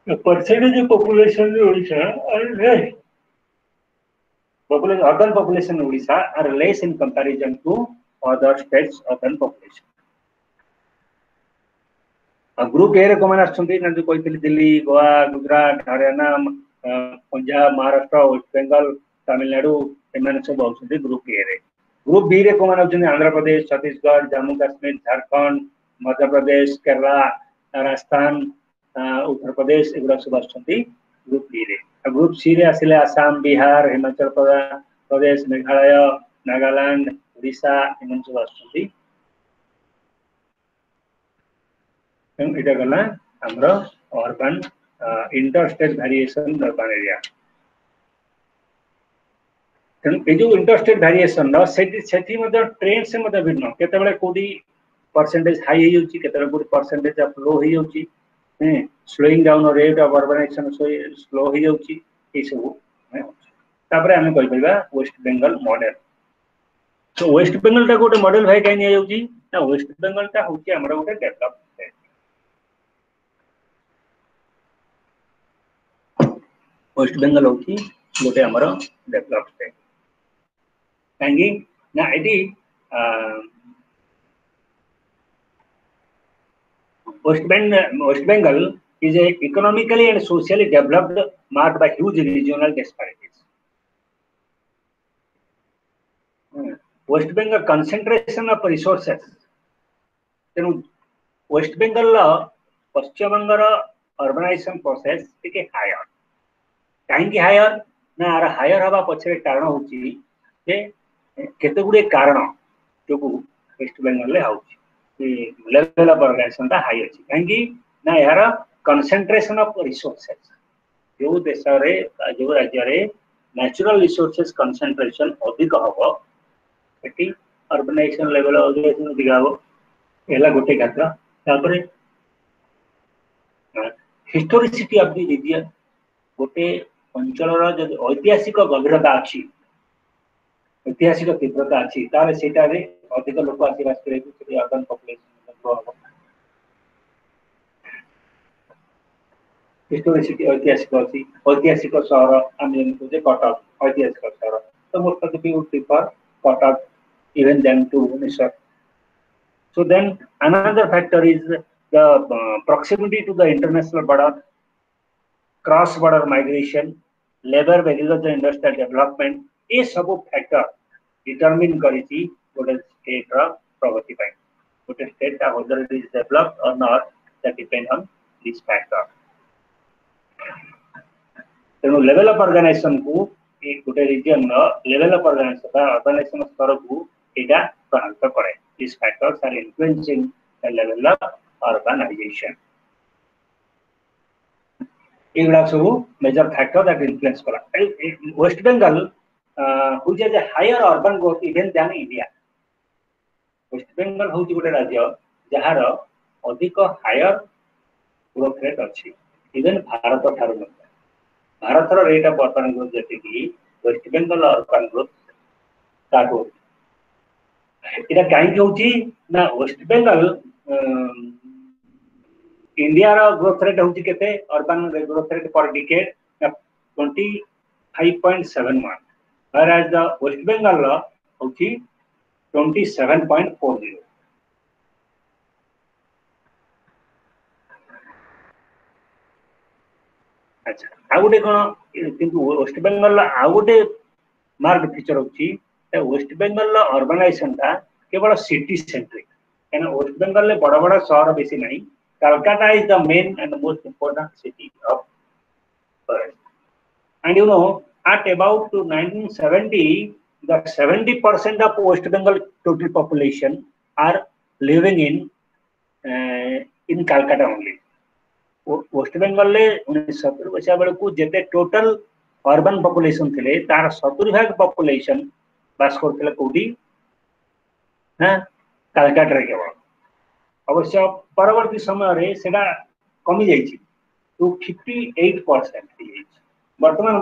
percentage of population in Odisha are less. Population, urban population in Odisha are less in comparison to other states urban population. Group A ରେ କମାନେ ଆସୁଛନ୍ତି ନା ଯୋଉ କହିଥିଲି ଦିଲ୍ଲୀ ଗୋଆ ଗୁଜରାଟ ହରିୟାଣା ପଞ୍ଜାବ ମହାରାଷ୍ଟ୍ର ୱେଷ୍ଟବେଙ୍ଗଲ ତାମିଲନାଡୁ तमिलनाडु सब ग्रुप ए रे ग्रुप बी रे कौन अच्छा आंध्र प्रदेश छत्तीसगढ़ जम्मू काश्मीर झारखंड मध्य प्रदेश केरला राजस्थान उत्तर प्रदेश एगुरा सब ग्रुप डी रे ग्रुप सी रे आसे आसाम बिहार हिमाचल प्रदेश मेघालय नागालैंड उड़ीसा एम सब आसाला urban interstate variation urban area ତେଣୁ ଏ ଯୋଉ ଇଣ୍ଟର ଷ୍ଟେଟ୍ ଭ୍ୟାରିଏସନ ସେଠି ସେଠି ମଧ୍ୟ ଟ୍ରେଣ୍ଡ ସେ ମଧ୍ୟ ଭିନ୍ନ କେତେବେଳେ କୋଉଠି ପରସେଣ୍ଟେଜ ହାଇ ହେଇଯାଉଛି କେତେବେଳେ କୋଉଠି ପରସେଣ୍ଟେଜ ଅଫ୍ ଲୋ ହେଇଯାଉଛି slowing down rate of urbanization slow ହେଇଯାଉଛି ଏଇସବୁ ତାପରେ ଆମେ କହିପାରିବା ୱେଷ୍ଟ ବେଙ୍ଗଲ ମଡେଲ ତ ୱେଷ୍ଟ ବେଙ୍ଗଲଟା ଗୋଟେ ମଡେଲ ଭାଇ କାହିଁ ନିଆଯାଉଛି ନା ୱେଷ୍ଟ ବେଙ୍ଗଲଟା ହଉଛି ଆମର ଗୋଟେ ଡେଭଲପ ୱେଷ୍ଟ ବେଙ୍ଗଲ ହଉଛି ଗୋଟେ ଆମର ଡେଭଲପ ଷ୍ଟେଟ୍ କାହିଁକି ନା ଏଠି West Bengal, West Bengal is a economically and socially developed, marked by huge regional disparities. West Bengal concentration of resources. ତେଣୁ ୱେଷ୍ଟ ବେଙ୍ଗଲର ପଶ୍ଚିମବଙ୍ଗର ଅର୍ବାନାଇଜେସନ ପ୍ରୋସେସ ଟିକେ ହାୟର କାହିଁକି ହାୟର ନା ଆର ହାୟର ହେବା ପଛରେ କାରଣ ହଉଛି ଯେ କେତେ ଗୁଡ଼ିଏ କାରଣ ଯୋଗୁଁ ୱେଷ୍ଟ ବେଙ୍ଗଲରେ ହଉଛି level of organization ଟା high ଅଛି କାହିଁକି ନା ଏହାର concentration of resources ଯୋଉ ଦେଶରେ ଯୋଉ ରାଜ୍ୟରେ natural resources concentration ଅଧିକ ହବ ସେଠି urbanization level ଅଧିକ ହବ ହେଲା ଗୋଟେ କଥା ତାପରେ ହିଷ୍ଟୋରିସିଟି ଅଫ ଦି ରିଜିୟନ ଗୋଟେ ଅଞ୍ଚଳର ଯଦି ଐତିହାସିକ ଗଭୀରତା ଅଛି ऐतिहासिक तीव्रता अच्छी तेज से अधिक लोक आसवास करपुलेसन हिस्टोरीसी ऐतिहासिक अच्छी ऐतिहासिक सहर आम ज़मीन कटक ऐतिहासिक सहर तो most prefer Cuttack even than to Bhubaneswar so then another factor is the proximity to the international border cross border migration labour agriculture industrial development ये सब फैक्टर determine କରିଛି ଗୋଟେ state ର ପ୍ରଗତି ପାଇଁ ଗୋଟେ state ଟା whether it is developed or not that depend on this factor. ତେଣୁ level of organization କୁ ଏ ଗୋଟେ region ର level of organization ବା organization ସ୍ତରକୁ ଏଇଟା ପ୍ରଭାବିତ କରେ these factors are influencing the level of urbanization. ଏଗୁଡା ସବୁ major factor that influence କଲା ୱେଷ୍ଟ ବେଙ୍ଗଲ ହଉଛି ଯେ higher urban growth even than India West Bengal ହଉଛି ଗୋଟେ ରାଜ୍ୟ ଯାହାର ଅଧିକ ହାୟର ଗ୍ରୋଥ ରେଟ୍ ଅଛି ଇଭେନ୍ ଭାରତ ଠାରୁ ମଧ୍ୟ ଭାରତର ରେଟ୍ ଅଫ୍ ଅର୍ବାନ ଗ୍ରୋଥ ଯେତିକି ୱେଷ୍ଟ ବେଙ୍ଗଲ ଅର୍ବାନ ଗ୍ରୋଥ ତାଠୁ এটা କାହିଁକି ହଉଛି ନା ୱେଷ୍ଟ ବେଙ୍ଗଲ ଇଣ୍ଡିଆର ଗ୍ରୋଥ ରେଟ୍ ହଉଛି କେତେ urban growth rate per decade twenty five point seven one whereas the West Bengal ର ହଉଛି twenty seven point four zero ଆଚ୍ଛା ଆଉ ଗୋଟେ କଣ କିନ୍ତୁ ୱେଷ୍ଟ ବେଙ୍ଗଲର ଆଉ ଗୋଟେ ମାର୍କ ଫିଚର ହଉଛି ୱେଷ୍ଟ ବେଙ୍ଗଲର ଅର୍ବାନାଇଜେସନଟା କେବଳ ସିଟି ସେଣ୍ଟ୍ରିକ କାହିଁକିନା ୱେଷ୍ଟ ବେଙ୍ଗଲରେ ବଡ ବଡ ସହର ବେଶୀ ନାହିଁ Calcutta is the main and most important city of and you know at about to 1970, the 70% of West Bengal total population are living in uh, in Calcutta only. West Bengal le 1970 सौ bel ku jete total urban population thile tar 70 bhag population bas kor thile kodi ha calcutta re केवल अवश्य परवर्त समय रे कमी जाइछि to 58% बर्तमान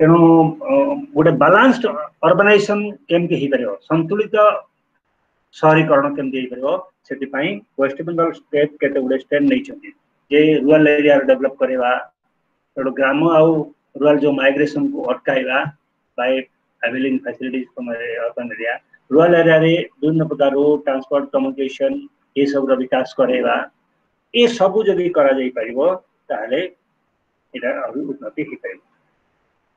तेणु गोटे बालान्सड अर्बानाइजेसन केमती हेपर संतुलित सहरीकरण केमती से वेस्ट बेंगल स्टेट के स्टेड तो नहीं रूराल एरिया डेभलप करवा ग्राम आउ रूराल जो माइग्रेसन को अटकवा बैविलिंग facility urban area rural area विभिन्न प्रकार रोड ट्रांसपोर्ट कम्युनिकेशन ये सब विकास करवा ये सब जदि कर उन्नति हो पार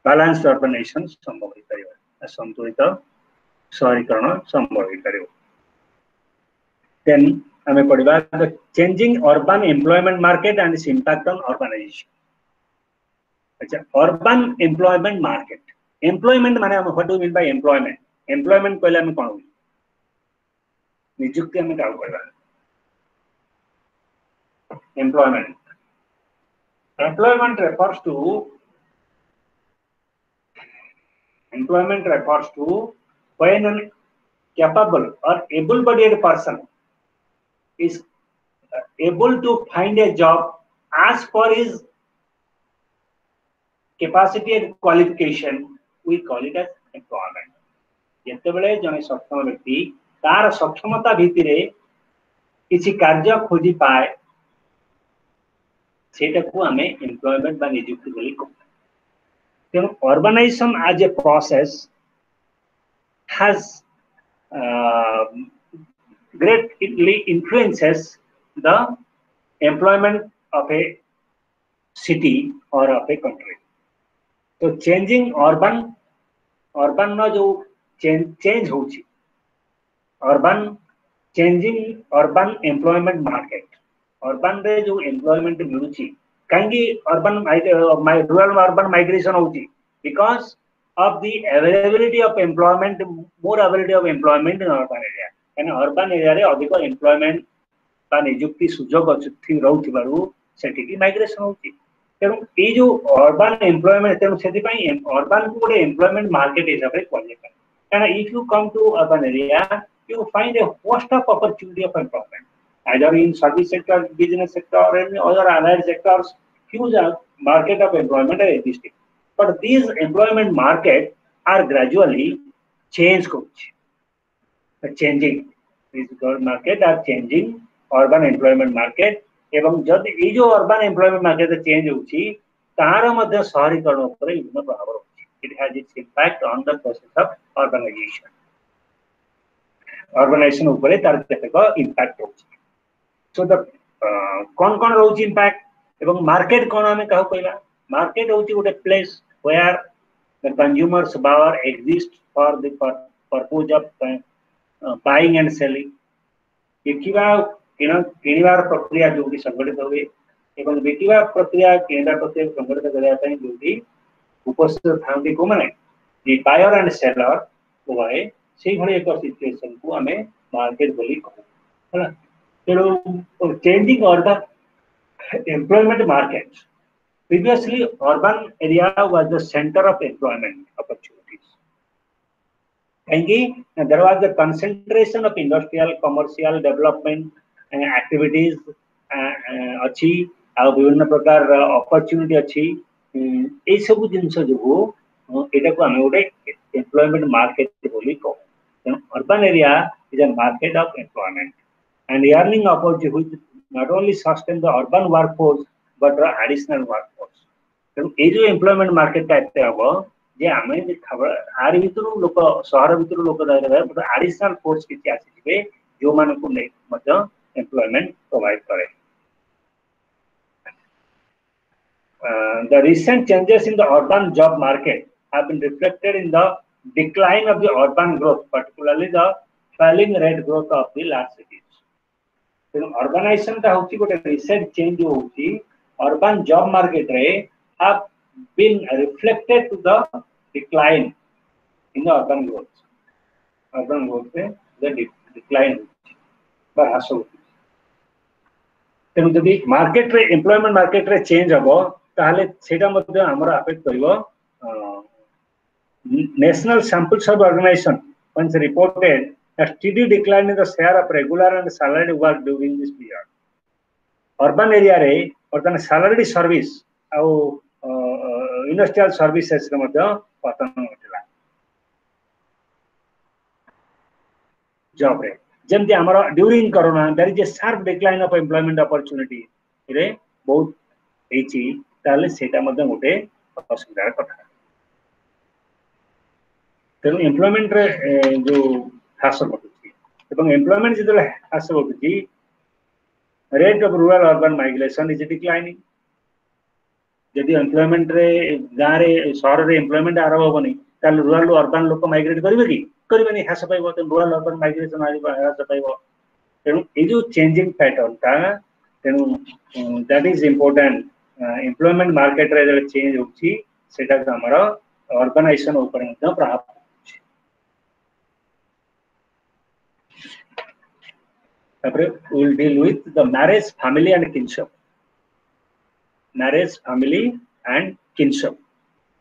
बैलेंस्ड अर्बनाइजेशन संभव ही परिबो संतुलित शहरीकरण संभव ही हमें पढ़िबा the changing urban employment market and its impact on urbanization अच्छा अर्बन एम्प्लॉयमेंट मार्केट एम्प्लॉयमेंट माने do mean by employment employment कहले हम कोन नियुक्ति हम काउ करबा employment employment refers to employment refers to when an capable or able-bodied person is able to find a job as per his capacity and qualification, we call it as employment. ଯେତେବେଳେ ଜଣେ ସକ୍ଷମ ବ୍ୟକ୍ତି ତାର ସକ୍ଷମତା ଭିତ୍ତିରେ କିଛି କାର୍ଯ୍ୟ ଖୋଜି ପାଏ ସେଇଟାକୁ ଆମେ ଏମ୍ପ୍ଲୟମେଣ୍ଟ ବା ନିଯୁକ୍ତି ବୋଲି କହୁ तेणु अर्बानाइजेसन आज a process has greatly influences the employment of a city or of a country तो चेंजिंग अर्बन अर्बन न जो change urban changing urban employment market urban रे जो एम्प्लॉयमेंट मिलूची कहीं urban rural urban migration hose of the availability of employment more availability of employment in urban area कहीं urban area अधिक employment निजुक्ति सुजोग रोथवर से माइग्रेसन हो जो अर्बान एम्प्लयमेंट तेनाली अर्बान को गोटे एम्प्लयमेंट मार्केट हिसाब से कह कहना if you come to urban area you find a host of opportunity of employment either in service sector, business sector, or any other allied sectors, huge market of employment are existing. But these employment market are gradually change coach. changing. These market are changing urban employment market ଏବଂ ଯଦି ଏଇ ଯୋଉ urban employment market change ହଉଛି ତାର ମଧ୍ୟ ସହରୀକରଣ ଉପରେ ବିଭିନ୍ନ ପ୍ରଭାବ ରହୁଛି it has its impact on the process of organization organization ଉପରେ ତାର କେତେକ ଇମ୍ପାକ୍ଟ ରହୁଛି ସୋ ଦ କ'ଣ କ'ଣ ରହୁଛି ଇମ୍ପାକ୍ଟ ଏବଂ ମାର୍କେଟ କ'ଣ ଆମେ କାହାକୁ କହିବା ମାର୍କେଟ ହଉଛି ଗୋଟେ place where the consumer's power exists for the purpose of uh, buying and selling. ଦେଖିବା କିଣ କିଣିବାର ପ୍ରକ୍ରିୟା ଯୋଉଠି ସଂଗଠିତ ହୁଏ ଏବଂ ବିକିବା ପ୍ରକ୍ରିୟା କିଣିବା ପ୍ରକ୍ରିୟା ସଂଗଠିତ କରିବା ପାଇଁ ଯୋଉଠି ଉପସ୍ଥିତ ଥାନ୍ତି କୋଉମାନେ ଦି ବାୟର ଆଣ୍ଡ ସେଲର ଉଭୟ ସେଇଭଳି ଏକ ସିଚୁଏସନକୁ ଆମେ ମାର୍କେଟ ବୋଲି କହୁ ହେଲା ତେଣୁ changing order employment market Previously, urban area was the center of employment opportunities. Again, there was the concentration of industrial, commercial development uh, activities अच्छी ଆଉ ବିଭିନ୍ନ ପ୍ରକାର ଅପରଚ୍ୟୁନିଟି ଅଛି ଏଇସବୁ ଜିନିଷ ଯୋଗୁଁ ଏଇଟାକୁ ଆମେ ଗୋଟେ ଏମ୍ପ୍ଲୟମେଣ୍ଟ ମାର୍କେଟ ବୋଲି କହୁ ତେଣୁ urban area is a market of employment And earning opportunity which not only sustain the urban workforce but the additional workforce. ତେଣୁ ଏଇ ଯୋଉ ଏମ୍ପ୍ଲୟମେଣ୍ଟ ମାର୍କେଟଟା ଏତେ ହବ ଯେ ଆମେ ଆରି ଭିତରୁ ଲୋକ ସହର ଭିତରୁ ଲୋକ ରହିବେ ଆଡିସନାଲ ଫୋର୍ସ କିଛି ଆସିଯିବେ ଯୋଉମାନଙ୍କୁ ନେଇ ମଧ୍ୟ ଏମ୍ପ୍ଲୟମେଣ୍ଟ ପ୍ରୋଭାଇଡ କରେ Uh, the recent changes in the urban job market have been reflected in the decline of the urban growth, particularly the falling rate growth of the large cities. ତେଣୁ ଅର୍ବାନାଇଜେସନଟା ହେଉଛି ଗୋଟେ recent change ହେଉଛି urban job market ରେ have been reflected to the decline in the urban growth. Urban growth ରେ the decline ହେଉଛି ବା ହ୍ରାସ ହେଉଛି ତେଣୁ ଯଦି ମାର୍କେଟରେ ଏମ୍ପ୍ଲୟମେଣ୍ଟ ମାର୍କେଟରେ ଚେଞ୍ଜ ହବ ତାହେଲେ ସେଇଟା ମଧ୍ୟ ଆମର ଆଫେକ୍ଟ କରିବ National Sample Survey Organization once reported a steady decline in the share of regular and salaried work during this period. Urban area रे ବର୍ତ୍ତମାନ ସାଲାରିଡ୍ ସର୍ଭିସ ଆଉ ଇଣ୍ଡଷ୍ଟ୍ରିଆଲ ସର୍ଭିସେସରେ ମଧ୍ୟ ପତନ ଘଟିଲା ଜବରେ ଯେମିତି ଆମର during corona there is a sharp decline of employment ଅପରଚ୍ୟୁନିଟିରେ ବହୁତ ହେଇଛି ତାହେଲେ ସେଇଟା ମଧ୍ୟ ଗୋଟେ ଅସୁବିଧାର କଥା ତେଣୁ ଏମ୍ପ୍ଲୟମେଣ୍ଟରେ ଯୋଉ ହ୍ରାସ ଘଟୁଛି ଏବଂ ଏମ୍ପ୍ଲୟମେଣ୍ଟ ଯେତେବେଳେ ହ୍ରାସ ଘଟୁଛି rate of rural urban migration is declining ଯଦି ଏମ୍ପ୍ଲୟମେଣ୍ଟରେ ଗାଁରେ ସହରରେ ଏମ୍ପ୍ଲୟମେଣ୍ଟ ଆରମ୍ଭ ହବନି ତାହେଲେ ରୁରାଲ ଅର୍ବାନ ଲୋକ ମାଇଗ୍ରେଟ କରିବେ କି କରିବେନି ହ୍ରାସ ପାଇବ ତେଣୁ ରୁରାଲ ଅର୍ବାନ ମାଇଗ୍ରେସନ ହ୍ରାସ ପାଇବ ତେଣୁ ଏଇ ଯୋଉ ଚେଞ୍ଜିଂ ପ୍ୟାଟର୍ନଟା ତେଣୁ ଦ୍ୟାଟ ଇଜ ଇମ୍ପୋର୍ଟାଣ୍ଟ ଏମ୍ପ୍ଲୟମେଣ୍ଟ ମାର୍କେଟରେ ଯେତେବେଳେ ଚେଞ୍ଜ ହଉଛି ସେଟାକୁ ଆମର ଅର୍ଗାନାଇଜେସନ ଉପରେ ମଧ୍ୟ ପ୍ରଭାବ we will deal with the marriage, family, and kinship. Marriage, family, and kinship.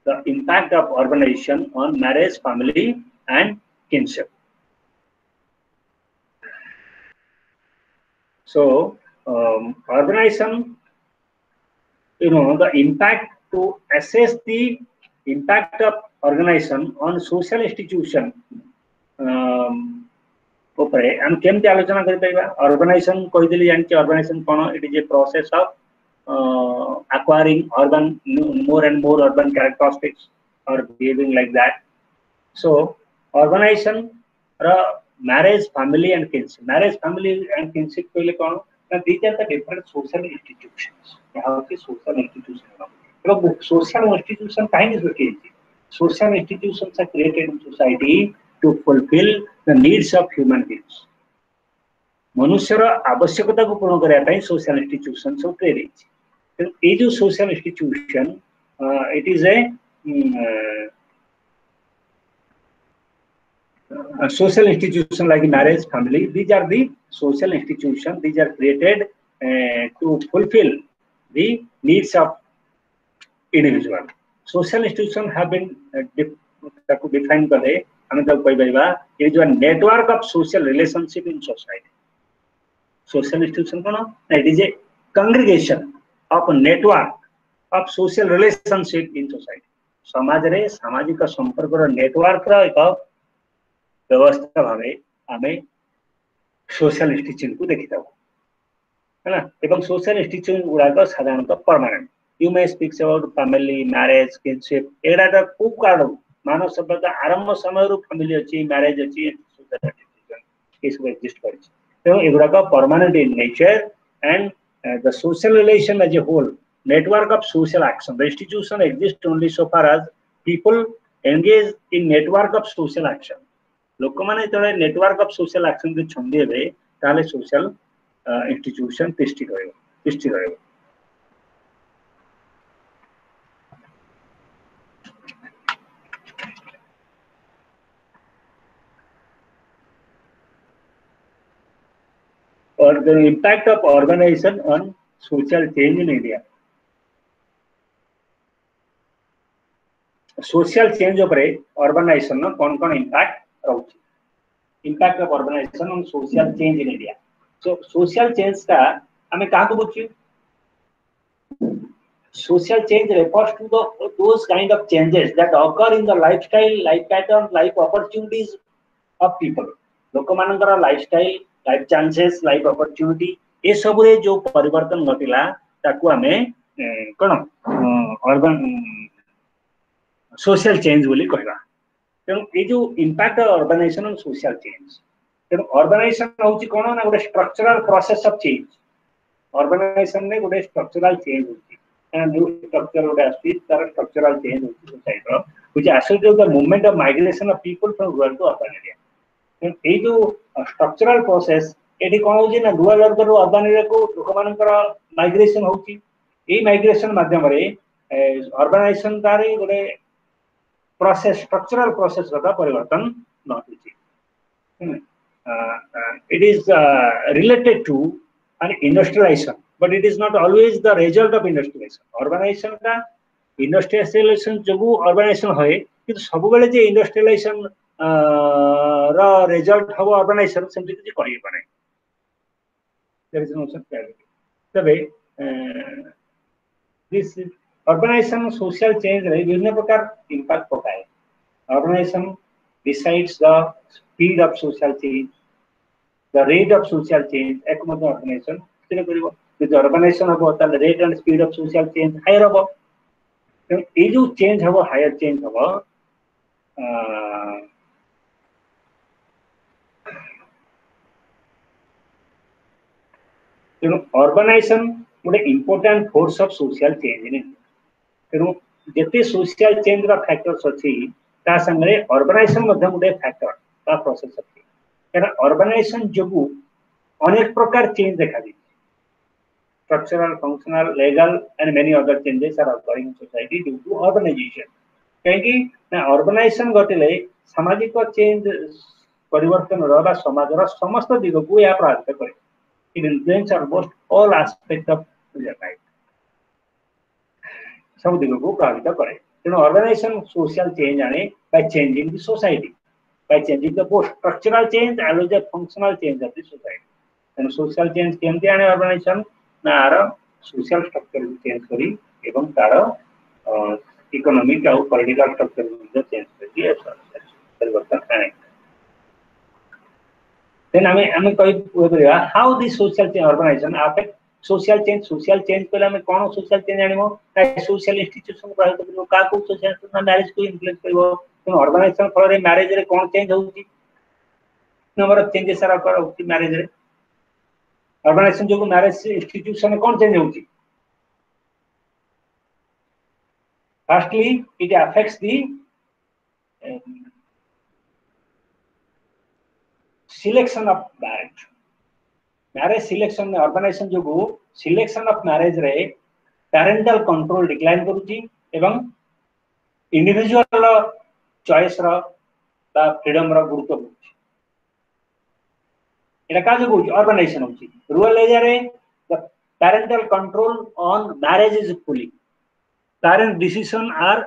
The impact of urbanization on marriage, family, and kinship. So, um, urbanization, you know, the impact to assess the impact of organization on social institution um, ଉପରେ ଆମେ କେମିତି ଆଲୋଚନା କରିପାରିବା organisation କହିଦେଲି ଜାଣିଛି organisation କ'ଣ it is a process of acquiring urban more and more urban characteristics or behaving like that so organization ର marriage family and kinship marriage family and kinship କହିଲେ କ'ଣ ନା these are the different social institutions ଏହା ହେଉଛି social institution ଏବଂ social institution କାହିଁକି ସୃଷ୍ଟି ହେଇଛି social institutions are created in society to fulfill the needs of human beings. ମନୁଷ୍ୟର ଆବଶ୍ୟକତାକୁ ପୂରଣ କରିବା ପାଇଁ ସୋସିଆଲ ଇନଷ୍ଟିଚ୍ୟୁସନ ସବୁ ତିଆରି ହେଇଛି ତେଣୁ ଏଇ ଯୋଉ social institution it is a social institution like marriage family these are the social institution these are created uh, to fulfill the needs of individual social institution have been uh, ତାକୁ define କଲେ ଆମେ ତାକୁ କହିପାରିବା ଏ ଯୋଉ network of social relationship in society social institution କ'ଣ it is a congregation of network of social relationship in society ସମାଜରେ ସାମାଜିକ ସମ୍ପର୍କର ନେଟୱାର୍କର ଏକ ବ୍ୟବସ୍ଥା ଭାବେ ଆମେ ସୋସିଆଲ ଇନଷ୍ଟିଚ୍ୟୁସନକୁ ଦେଖିଥାଉ ହେଲା ଏବଂ ସୋସିଆଲ ଇନଷ୍ଟିଚ୍ୟୁସନ ଗୁଡାକ ସାଧାରଣତଃ permanent you may speaks about family marriage kinship ଏଗୁଡାକ କୋଉ କାରଣ ମାନବ ସଭ୍ୟତା ଆରମ୍ଭ ସମୟରୁ ଫ୍ୟାମିଲି ଅଛି ମ୍ୟାରେଜ ଅଛି ଏସବୁ ଏକ୍ଜିଷ୍ଟ କରିଛି ତେଣୁ ଏଗୁଡାକ permanent in nature and the social relation as a whole network of social action. The institution exists only so far as people engage in network of social action. ଲୋକମାନେ ଯେତେବେଳେ network of social ଆକ୍ସନରେ ଛନ୍ଦି ହେବେ ତାହେଲେ social institution ତିଷ୍ଠି ରହିବ ତିଷ୍ଠି ରହିବ or the impact of organization on social change in India. Social change ଉପରେ urbanization ର କଣ କଣ impact ରହୁଛି impact of urbanization on social change in India. So social change ଟା ଆମେ କାହାକୁ ବୁଝୁ social change refers to the those kind of changes that occur in the lifestyle, life pattern, life opportunities of people. ଲୋକମାନଙ୍କର lifestyle life chances life opportunity ଏସବୁରେ ଯୋଉ ପରିବର୍ତ୍ତନ ଘଟିଲା ତାକୁ ଆମେ କ'ଣ ଅର୍ବାନ ସୋସିଆଲ ଚେଞ୍ଜ ବୋଲି କହିବା ତେଣୁ ଏଇ ଯୋଉ ଇମ୍ପାକ୍ଟ ଅର୍ଗାନାଇଜେସନ ସୋସିଆଲ ଚେଞ୍ଜ ତେଣୁ ଅର୍ଗାନାଇଜେସନ ହଉଛି କ'ଣ ନା ଗୋଟେ ଷ୍ଟ୍ରକ୍ଚରାଲ ପ୍ରୋସେସ ଅଫ ଚେଞ୍ଜ ଅର୍ଗାନାଇଜେସନରେ ଗୋଟେ ଷ୍ଟ୍ରକ୍ଚରାଲ ଚେଞ୍ଜ ହଉଛି ଯୋଉ ଷ୍ଟ୍ରକ୍ଚର ଗୋଟେ ଆସୁଛି ତାର ଷ୍ଟ୍ରକ୍ଚରାଲ ଚେଞ୍ଜ ହଉଛି ସୋସାଇଟିର which is associated with the movement of migration of people from rural to urban area. ଏଇ ଯୋଉ ଷ୍ଟ୍ରକ୍ଚରାଲ ପ୍ରୋସେସ ଏଠି କଣ ହଉଛି ନା ରୁରାଲ ଅର୍ଗରୁ ଅର୍ବାନ ଏରିଆକୁ ଲୋକମାନଙ୍କର ମାଇଗ୍ରେସନ ହଉଛି ଏଇ ମାଇଗ୍ରେସନ ମାଧ୍ୟମରେ ଅର୍ବାନାଇଜେସନ ତାର ଗୋଟେ ପ୍ରୋସେସ ଷ୍ଟ୍ରକ୍ଚରାଲ ପ୍ରୋସେସ କଥା ପରିବର୍ତ୍ତନ ଘଟୁଛି it is uh, related to an industrialization but it is not always the result of industrialization urbanization का industrialization ଯୋଗୁ urbanization ହୁଏ କିନ୍ତୁ ସବୁବେଳେ ଯେ industrialization ର ରେଜଲ୍ଟ ହବ ଅର୍ଗାନାଇଜେସନ ସେମିତି କିଛି କହିହେବନାହିଁ ତେବେ ଦିସ୍ ଅର୍ଗାନାଇଜେସନ ସୋସିଆଲ ଚେଞ୍ଜରେ ବିଭିନ୍ନ ପ୍ରକାର ଇମ୍ପାକ୍ଟ ପକାଏ organization decides the speed of social change, the rate of social change, ଏକ ମଧ୍ୟ ଅର୍ଗାନାଇଜେସନ ସ୍ଥିର କରିବ ଯଦି ଅର୍ଗାନାଇଜେସନ ହବ ତାହେଲେ rate and speed of social change higher ହବ ତେଣୁ ଏଇ ଯୋଉ ଚେଞ୍ଜ ହବ ହାୟର ଚେଞ୍ଜ ହବ ତେଣୁ ଅର୍ଗାନାଇଜେସନ ଗୋଟେ important force of social change ତେଣୁ ଯେତେ ସୋସିଆଲ ଚେଞ୍ଜର ଫ୍ୟାକ୍ଟର୍ସ ଅଛି ତା ସାଙ୍ଗରେ ଅର୍ଗାନାଇଜେସନ ମଧ୍ୟ ଗୋଟେ ଫ୍ୟାକ୍ଟର ବା ପ୍ରୋସେସ ଅଛି କାରଣ ଅର୍ଗାନାଇଜେସନ ଯୋଗୁ ଅନେକ ପ୍ରକାର ଚେଞ୍ଜ ଦେଖାଯାଇଛି structural, functional, legal, and many other changes are occurring in society due to urbanization. କାହିଁକି ନା ଅର୍ଗାନାଇଜେସନ ଘଟିଲେ ସାମାଜିକ ଚେଞ୍ଜ ପରିବର୍ତ୍ତନର ବା ସମାଜର ସମସ୍ତ ଦିଗକୁ ଏହା ପ୍ରଭାବିତ କରେ It influences almost all aspects of your life. समदिनों को प्रभावित करे तेना ऑर्गेनाइजेशन सोशल चेंज आने by changing the society by changing the both structural change as well as functional change of the society तेना सोशल चेंज केमति आने organisation ना are social structure change करी एवं तार इकोनॉमिक और पॉलिटिकल स्ट्रक्चर चेंज करी परिवर्तन आने then ଆମେ ଆମେ କହିପାରିବା how the social change organization affect social change social change କହିଲେ ଆମେ କ'ଣ social change ଆଣିବ social institution ପ୍ରଭାବିତ କରିବ କାହାକୁ social institution ମ୍ୟାରେଜ କୁ ଇନଫ୍ଲୁଏନ୍ସ କରିବ ତେଣୁ ଅର୍ଗାନାଇଜେସନ ଫଳରେ ମ୍ୟାରେଜ ରେ କ'ଣ ଚେଞ୍ଜ ହଉଛି ନମ୍ବର ଅଫ ଚେଞ୍ଜେସ୍ ଆର ହଉଛି ମ୍ୟାରେଜ ରେ ଅର୍ଗାନାଇଜେସନ ଯୋଗୁ ମ୍ୟାରେଜ ଇନଷ୍ଟିଟ୍ୟୁସନ କ'ଣ ଚେଞ୍ଜ ହଉଛି Firstly, it affects the selection of marriage marriage selection में ऑर्गेनाइजेशन जो सिलेक्शन ऑफ़ मैरिज रे पैरेंटल कंट्रोल डिक्लाइन करूची एवं इंडिविजुअल चॉइस रो बा फ्रीडम रो गुरुत्व होची एटा का जो होची ऑर्गेनाइजेशन होची रूरल एरिया रे the parental control on marriage is pulley parent decision are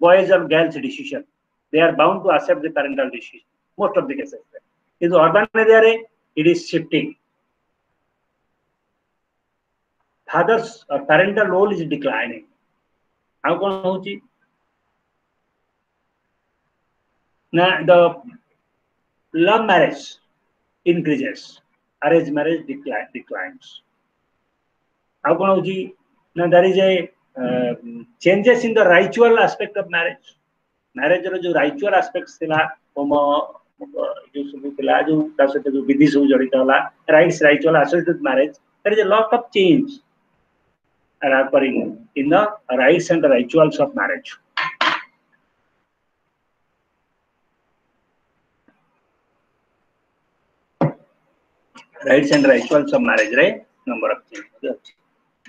boys and girls decision they are bound to accept the parental decision most of the cases is organized array, it is shifting. Father's uh, parental role is declining. How can you Now the love marriage increases, arranged marriage decline, declines. How can you Now there is a uh, changes in the ritual aspect of marriage. Marriage जो ritual aspects थिला होम जो सुरू केला जो ता सहित जो विधि सब जड़ित होला राइट्स राइट्स होला associated marriage there is a lot of change are occurring in the rites and rituals of marriage rights and rituals of marriage right number of changes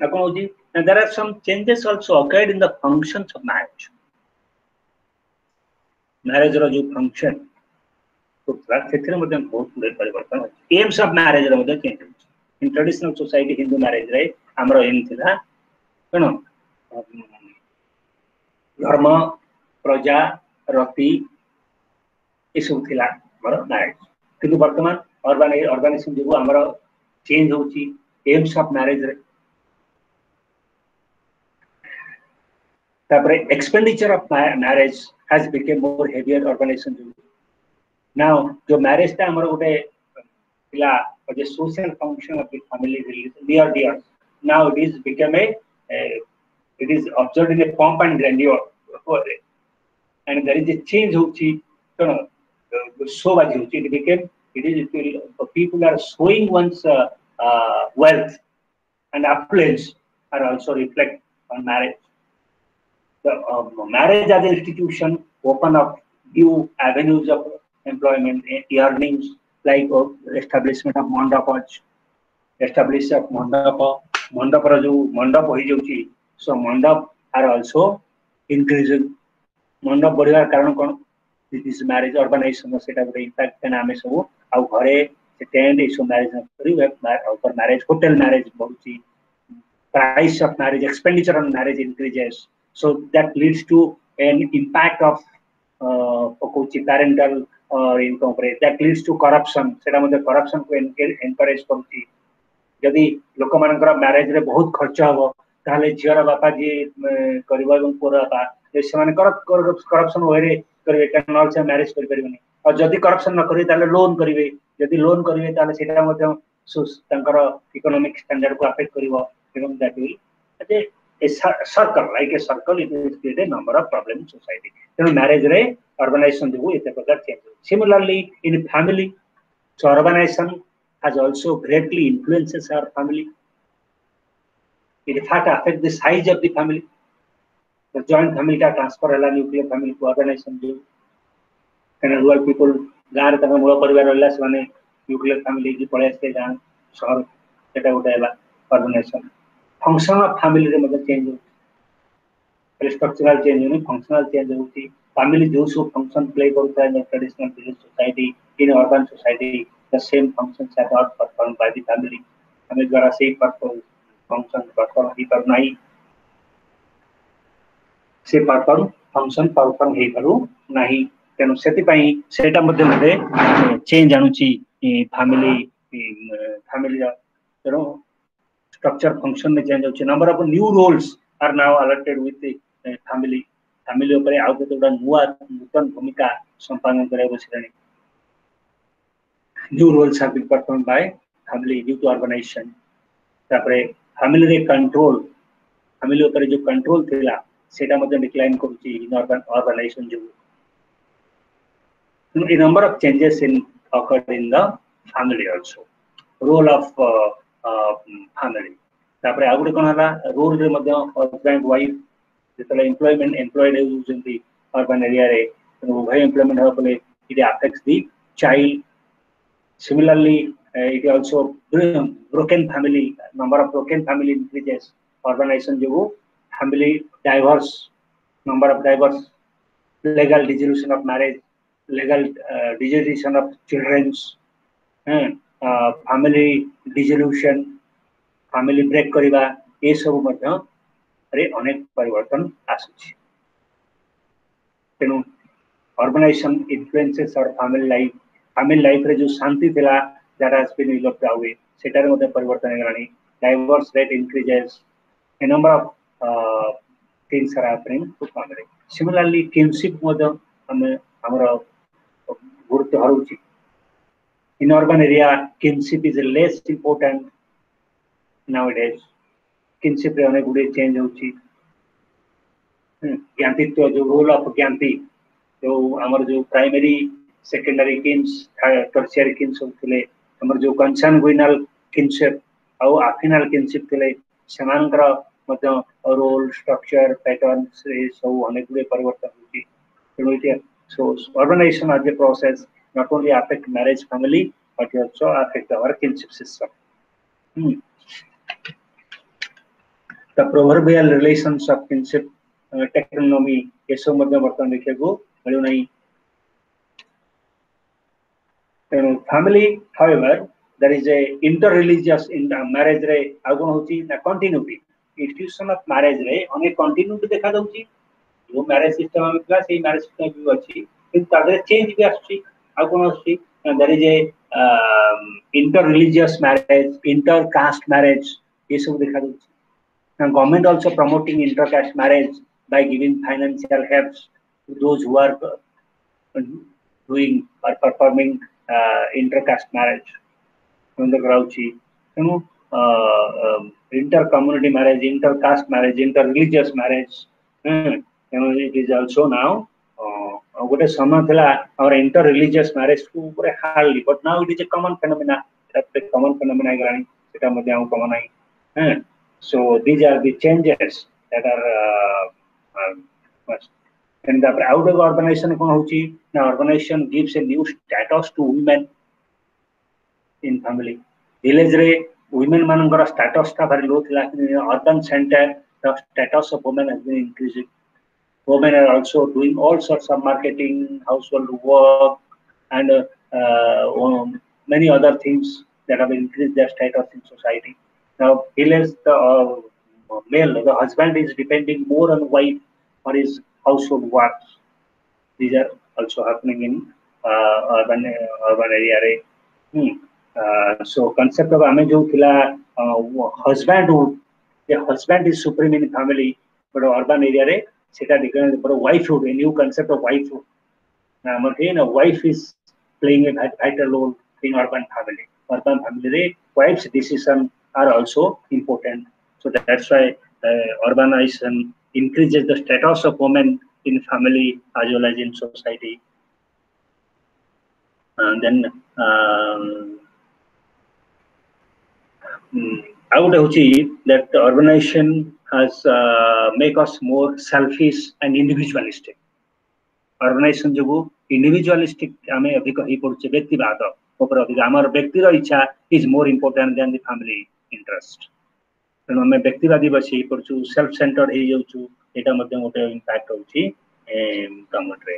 okay now there are some changes also occurred in the functions of marriage marriage ra jo function ସେଥିରେ ମଧ୍ୟ ବହୁତ ଗୁଡେ ପରିବର୍ତ୍ତନ ଅଛି aims of marriage ର ମଧ୍ୟ change ହେଉଛି in traditional society Hindu marriage ରେ ଆମର aim ଥିଲା କଣ ଧର୍ମ ପ୍ରଜା ରତି ଏସବୁ ଥିଲା ଆମର ମ୍ୟାରେଜ କିନ୍ତୁ ବର୍ତ୍ତମାନ ଅର୍ଗାନ ଅର୍ଗାନାଇଜେସନ ଯୋଗୁଁ ଆମର ଚେଞ୍ଜ ହଉଛି ଏମ୍ସ ଅଫ ମ୍ୟାରେଜରେ ତାପରେ expenditure of marriage has become more heavier organization ଯୋଗୁଁ now the marriage time or the pila social function of the family dear dear. Now it is become a, a it is observed in a pomp and grandeur. And there is a change hochi you know so much hochi it became it is it will, people are showing one's uh, uh, wealth and affluence are also reflect on marriage. The um, marriage as an institution open up new avenues of employment, earnings, like uh, establishment of mandapaj, establish of mandapa, mandapara जो मंडप हो जाउची so mandap are also increasing मंडप बढ़िया कारण कौन this marriage urbanisation सेटा गोटे इम्पैक्ट काना आमे सब आ घरे से टेंट इशू मैरिज न करी ऊपर मैरिज होटल मैरिज बढ़ुची price of marriage expenditure on marriage increases so that leads to an impact of or incorporate that leads to corruption সেটা মধ্যে corruption কু encourage করুছি যদি ଲୋକମାନଙ୍କର ମ୍ୟାରେଜରେ ବହୁତ ଖର୍ଚ୍ଚ ହବ ତାହେଲେ ଝିଅର ବାପା ଯିଏ କରିବ ଏବଂ ପୁଅର ବାପା ସେମାନେ କରପ୍ସନ ୱେରେ କରିବେ କାରଣ ନହେଲେ ସେମାନେ ମ୍ୟାରେଜ କରିପାରିବେନି ଆଉ ଯଦି କରପ୍ସନ ନ କରିବେ ତାହେଲେ ଲୋନ୍ କରିବେ ଯଦି ଲୋନ୍ କରିବେ ତାହେଲେ ସେଇଟା ମଧ୍ୟ ତାଙ୍କର ଇକୋନୋମିକ ଷ୍ଟାଣ୍ଡାର୍ଡକୁ ଆଫେକ୍ଟ କରିବ ଏବଂ that will a circle, like a circle, it will create a number of problems in society. Then marriage re urbanization change. Similarly, in family, so urbanization has also greatly influences our family. It in fact affect the size of the family. The joint family का transfer है nuclear family को urbanization दे. कहना rural people गाँव तक मूल परिवार रहा से nuclear family की पढ़ाई से गाँव शहर सेटा उठाएगा urbanization. Function of family change हो स्ट्रक्चरल चेंज होनी फंक्शनल चेंज हो फैमिली जो सब फ़ंक्शन प्ले कर traditional village society in urban society the same function are not perform by the family हमें द्वारा से परफॉर्म फ़ंक्शन परफॉर्म ही करना ही से परफॉर्म फ़ंक्शन परफॉर्म हो पारू नहीं तेनो सेति पाई सेटा मध्ये मध्ये चेंज आणुची फैमिली फैमिली तेणु structure function may change hochi number of new roles are now allotted with the uh, family family upare au kete goda nua nutan bhumika sampadan karai basirani new roles have been performed by family due to urbanization tapare family re control family upare jo control thila सेटा मध्य decline करुची in urban urbanization जो a number of changes in occurred in the family also role of uh, family ତାପରେ ଆଉ ଗୋଟେ କଣ ହେଲା ରୋଲରେ ମଧ୍ୟ ହଜବାଣ୍ଡ ୱାଇଫ ଯେତେବେଳେ ଏମ୍ପ୍ଲୟମେଣ୍ଟ ଏମ୍ପ୍ଲଏଡ ହେଉଛନ୍ତି ଅର୍ବାନ ଏରିଆରେ ତେଣୁ ଉଭୟ ଏମ୍ପ୍ଲୟମେଣ୍ଟ ହେବା ଫଳରେ it affects the child similarly it also broken family number of broken family increases urbanization ଯୋଗୁ family diverse number of diverse legal dissolution of marriage legal uh, dissolution of children's uh, family ଡିଜଲ୍ୟୁସନ family brake କରିବା ଏସବୁ ମଧ୍ୟରେ ଅନେକ ପରିବର୍ତ୍ତନ ଆସୁଛି ତେଣୁ organization influences or family life family ଲାଇଫ୍ରେ ଯେଉଁ ଶାନ୍ତି ଥିଲା that has been eloped away ସେଟାରେ ମଧ୍ୟ ପରିବର୍ତ୍ତନ ହେଇଗଲାଣି divorce rate increases a number of things are happening to family. Similarly, kinship ମଧ୍ୟ ଆମେ ଆମର ଗୁରୁତ୍ୱ ହରଉଛି in urban area, kinship is less important nowadays. kinship रे अनेक गुड़े चेंज होची ज्ञातित्व जो रोल ऑफ ज्ञाति जो हमर जो primary secondary kins tertiary kins होतले हमर जो कंसंगुइनल किनशिप ଆଉ ଆଫିନାଲ କିନସିପ ଥିଲେ ସେମାନଙ୍କର ମଧ୍ୟ ରୋଲ ଷ୍ଟ୍ରକ୍ଚର ପ୍ୟାଟର୍ନ ଏ ସବୁ ଅନେକ ଗୁଡ଼ିଏ ପରିବର୍ତ୍ତନ ହେଉଛି ତେଣୁ ଏଠି so urbanization as a process not only affect marriage family but also affect our kinship system. Hmm. The proverbial relations of kinship uh, technomy ଏସବୁ ମଧ୍ୟ ବର୍ତ୍ତମାନ ଦେଖିବାକୁ ମିଳୁନାହିଁ ତେଣୁ family however there is a inter-religious in the marriage ରେ ଆଉ କ'ଣ ହେଉଛି ନା continuity institution of marriage ରେ ଅନେକ continuity ଦେଖାଯାଉଛି ଯୋଉ ମ୍ୟାରେଜ ସିଷ୍ଟମ ଆମେ ଥିଲା ସେଇ ମ୍ୟାରେଜ ସିଷ୍ଟମ ବି ଅଛି କିନ୍ତୁ ତା ଦେହରେ ଚେଞ୍ଜ ବି ଆସୁଛି Agnostic, and there is a um, inter-religious marriage, inter-caste marriage. Yesu and government also promoting inter-caste marriage by giving financial helps to those who are uh, doing or performing uh, inter-caste marriage. From the Grouchy, you know, uh, um, inter-community marriage, inter-caste marriage, inter-religious marriage. Mm. You know, it is also now ଗୋଟେ ସମୟ ଥିଲା ଆମର inter religious marriage କୁ ଉପରେ hardly but now it is a common phenomena ସେଟା ଗୋଟେ common phenomena ହେଇଗଲାଣି ସେଟା ମଧ୍ୟ ଆଉ common ନାହିଁ so these are the changes that are uh, uh, first. And the out of urbanization କଣ ହଉଛି ନା urbanization gives a new status to women in family. Village ରେ women ମାନଙ୍କର status ଟା very low ଥିଲା urban center the status of women has been increasing. women are also doing all sorts of marketing, household work, and uh, uh, um, many other things that have increased their status in society. Now, unless the uh, male, the husband is depending more on wife for his household work. These are also happening in uh, urban uh, urban area. Hmm. so, concept of Amejo Kila uh, husband, the husband is supreme in family, but urban area সেটা declined for wifehood, a new concept of wifehood. Um, again, a wife is playing a vital role in urban family. Urban family, wife's decision are also important. So that's why uh, urbanization increases the status of women in family as well as in society. And then um, mm, I would say that urbanization has uh, make us more selfish and individualistic. Urbanization ଯୋଗୁ individualistic ଆମେ ଅଧିକ ହେଇପଡୁଛେ ବ୍ୟକ୍ତିବାଦ ଉପରେ ଅଧିକ ଆମର ବ୍ୟକ୍ତିର ଇଚ୍ଛା is more important than the family interest. ତେଣୁ ଆମେ ବ୍ୟକ୍ତିବାଦୀ ବସି ହେଇପଡୁଛୁ ସେଲ୍ଫ ସେଣ୍ଟର୍ଡ ହେଇଯାଉଛୁ ଏଇଟା ମଧ୍ୟ ଗୋଟେ ଇମ୍ପାକ୍ଟ ହଉଛି ଗଭର୍ଣ୍ଣମେଣ୍ଟରେ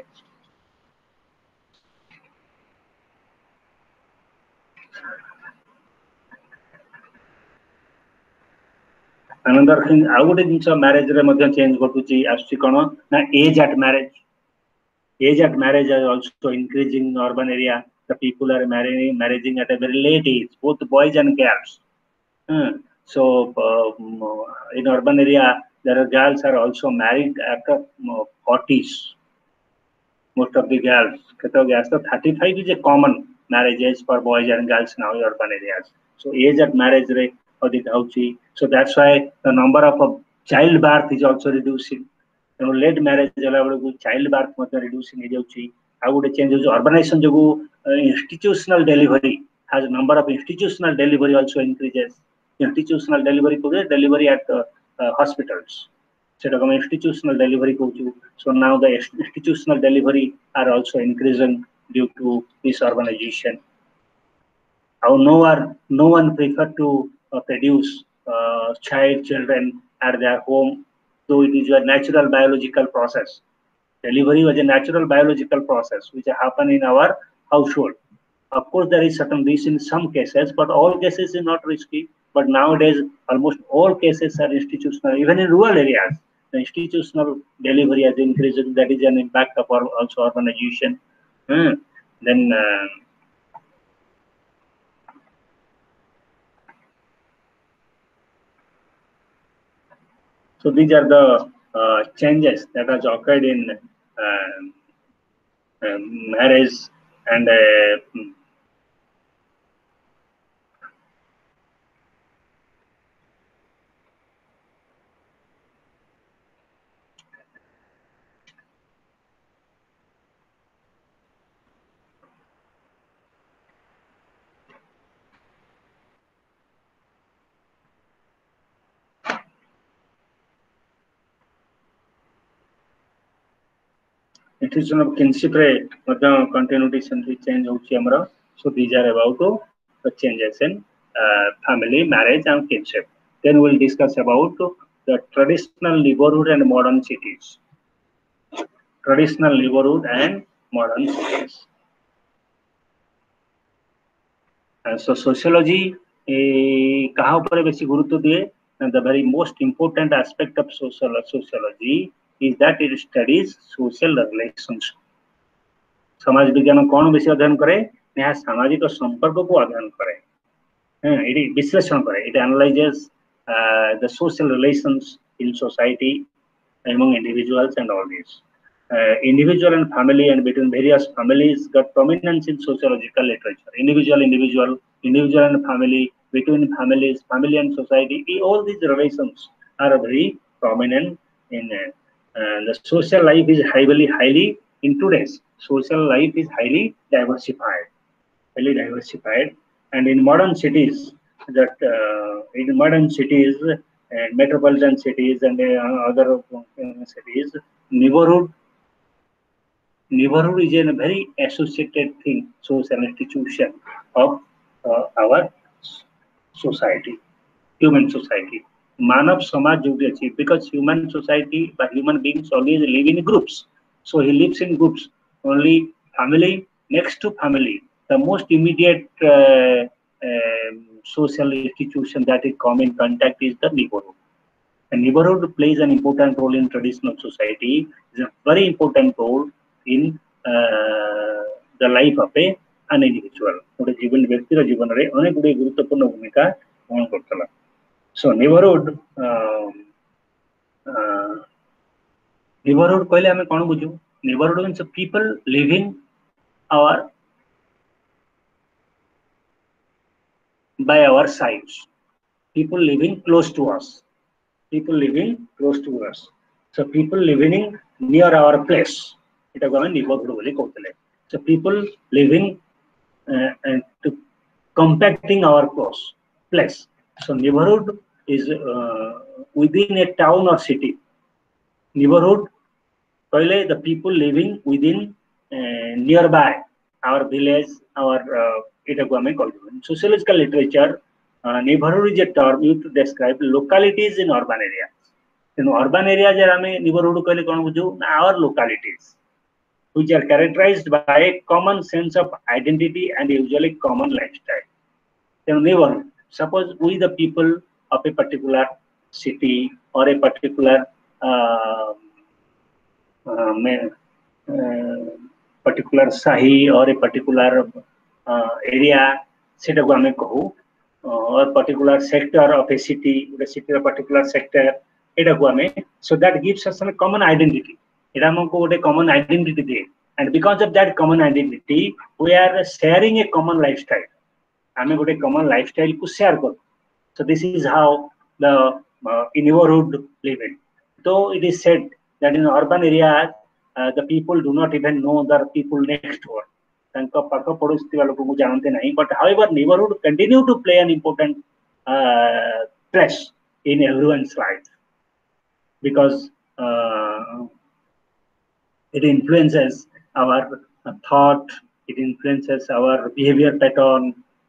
another thing ଆଉ ଗୋଟେ ଜିନିଷ ମ୍ୟାରେଜରେ ମଧ୍ୟ ଚେଞ୍ଜ ଘଟୁଛି ଆସୁଛି କ'ଣ ନା age at marriage age at marriage is also increasing in urban area. The people are marrying, marrying at a very late age, both boys and girls. Uh, so um, in urban area, there are girls are also married after uh, 40s. Most of the girls, so 35 is a common marriage age for boys and girls now in urban areas. So age at marriage rate so that's why the number of uh, child birth is also reducing. ତେଣୁ late marriage ହେଲା ବେଳକୁ child birth ମଧ୍ୟ reducing ହେଇଯାଉଛି ଆଉ ଗୋଟେ change ହେଉଛି ଅର୍ବାନାଇଜେସନ ଯୋଗୁଁ institutional delivery has number of institutional delivery also increases institutional delivery କହୁଛେ ଡେଲିଭରି ଆଟ୍ ହସ୍ପିଟାଲ୍ସ ସେଟାକୁ ଆମେ ଇନଷ୍ଟିଚ୍ୟୁସନାଲ ଡେଲିଭରି କହୁଛୁ so now the institutional delivery are also increasing due to this urbanization ଆଉ no are no one prefer to uh, produce uh, child children at their home though it is a natural biological process. Delivery was a natural biological process which happen in our household. Of course, there is certain risk in some cases, but all cases is not risky. But nowadays, almost all cases are institutional, even in rural areas. The institutional delivery has increased. That is an impact of also urbanization. Hmm. Then uh, So these are the uh, changes that has occurred in uh, uh, marriage and distribution of kinship रे मध्यम continuity सेंट्री change होउछि हमरो so these are about the changes in family marriage and kinship then we will discuss about the traditional livelihood and modern cities traditional livelihood and modern cities so sociology ए कहा ऊपर बेसी गुरुत्व दिए the very most important aspect of sociology is that it studies social relations. समाज विज्ञान कौन बेसी अध्ययन करे यहाँ सामाजिक संपर्क को अध्ययन करे एटी विश्लेषण करे it analyses the social relations in society among individuals and all this. Uh, individual and family and between various families got prominence in sociological literature. Individual, individual, individual and family, between families, family and society, all these relations are very prominent in uh, and the social life is highly highly in today's social life is highly diversified highly diversified. And in modern cities that uh, in modern cities and metropolitan cities and uh, other uh, cities neighborhood neighborhood is a very associated thing social institution of uh, our society human society manav samaj jodi achi because human society but human beings always live in groups so he lives in groups only family next to family the most immediate uh, uh, social institution that is come in contact is the neighborhood the neighborhood plays an important role in traditional society is a very important role in uh, the life of a an individual ଗୋଟେ ଜୀବନ ବ୍ୟକ୍ତିର ଜୀବନରେ ଅନେକ ଗୁଡ଼ିଏ ଗୁରୁତ୍ୱପୂର୍ଣ୍ଣ ଭୂମିକା ଗ୍ରହଣ କରୁଥିଲା सो निवरुड निवरुड कहले हमें कौन बुझू neighbourhood means people living our by our sides people living close to us people living close to us so people living near our place इटा को हमें निवरुड बोली कहते so people living compacting our close place So neighborhood is uh, within a town or city. Neighborhood, probably the people living within uh, nearby our village, our uh, Itagwame In sociological literature, uh, neighborhood is a term used to describe localities in urban areas. In urban areas, neighborhood our localities, which are characterized by a common sense of identity and usually common lifestyle. So neighborhood. Suppose we the people of a particular city or a particular uh, particular साही और a particular area सेटा को आम कहू or particular sector of a city गोटे city particular sector एटा को आम so that gives us common identity एटा हमको गोटे कॉमन आइडेंटिटी दिए। And because of that common identity we are sharing a common lifestyle ଆମେ ଗୋଟେ common lifestyle କୁ share କରୁ so this is how the uh, neighborhood living though it is said that in urban areas uh, the people do not even know the people next door ତାଙ୍କ ପାଖ ପଡୋଶୀ ଥିବା ଲୋକଙ୍କୁ ଜାଣନ୍ତି ନାହିଁ but however neighborhood continue to play an important uh, place in everyone's life because uh, it influences our uh, thought it influences our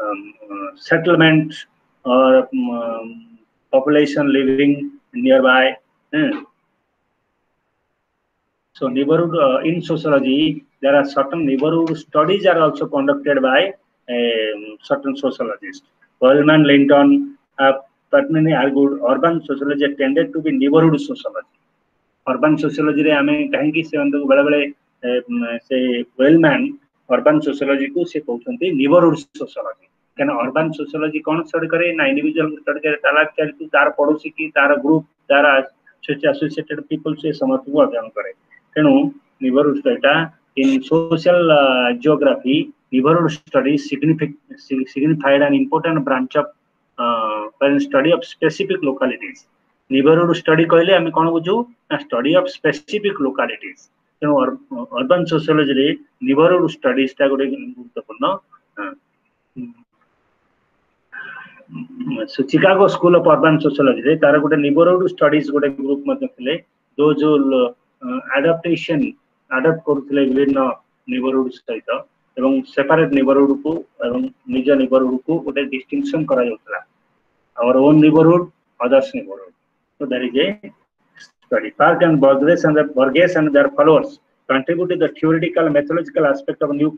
settlement और population living nearby so neighbourhood in sociology there are certain neighbourhood studies are also conducted by certain sociologist वर्लमैन Linton पटमिनी are good urban sociology tended to be neighbourhood sociology urban sociology में आम कहीं बेले बेले से वेलमैन urban सोशोलोजी को सी कहते नेबरहुड सोशोलॉजी કેને અર્બન સોશિયોલોજી કોણ સ્ટડી કરે ના ઇન્ડિવિડ્યુઅલ સ્ટડી કરે તારા ચાલતી તારા પડોશી કી તારા ગ્રુપ તારા associated people से समत्व अध्ययन करे तेणु neighborhood study in social uh, geography neighborhood study signified an important branch of uh, study of specific localities neighborhood study कहले आम कौन बुझू ना study of specific localities तेणु urban sociology रे neighborhood studies टा गोटे गुरुत्वपूर्ण ଚିକାଗୋ ସ୍କୁଲ ଅଫ ଅର୍ବାନ ସୋସିଓଲୋଜିରେ ତାର ଗୋଟେ ନିବରହୁଡ ଷ୍ଟଡିଜ ଗୋଟେ ଗ୍ରୁପ ମଧ୍ୟ ଥିଲେ ଯୋଉ ଯୋଉ ଆଡାପ୍ଟେସନ ଆଡପ୍ଟ କରୁଥିଲେ ବିଭିନ୍ନ ନିବରହୁଡ ସହିତ ଏବଂ ସେପାରେଟ ନିବରହୁଡକୁ ଏବଂ ନିଜ ନିବରହୁଡକୁ ଗୋଟେ ଡିଷ୍ଟିଂସନ କରାଯାଉଥିଲା our own neighborhood, others' neighborhood. So there is a study. Park and Burgess and the Burgess and their followers contributed the theoretical methodological aspect of new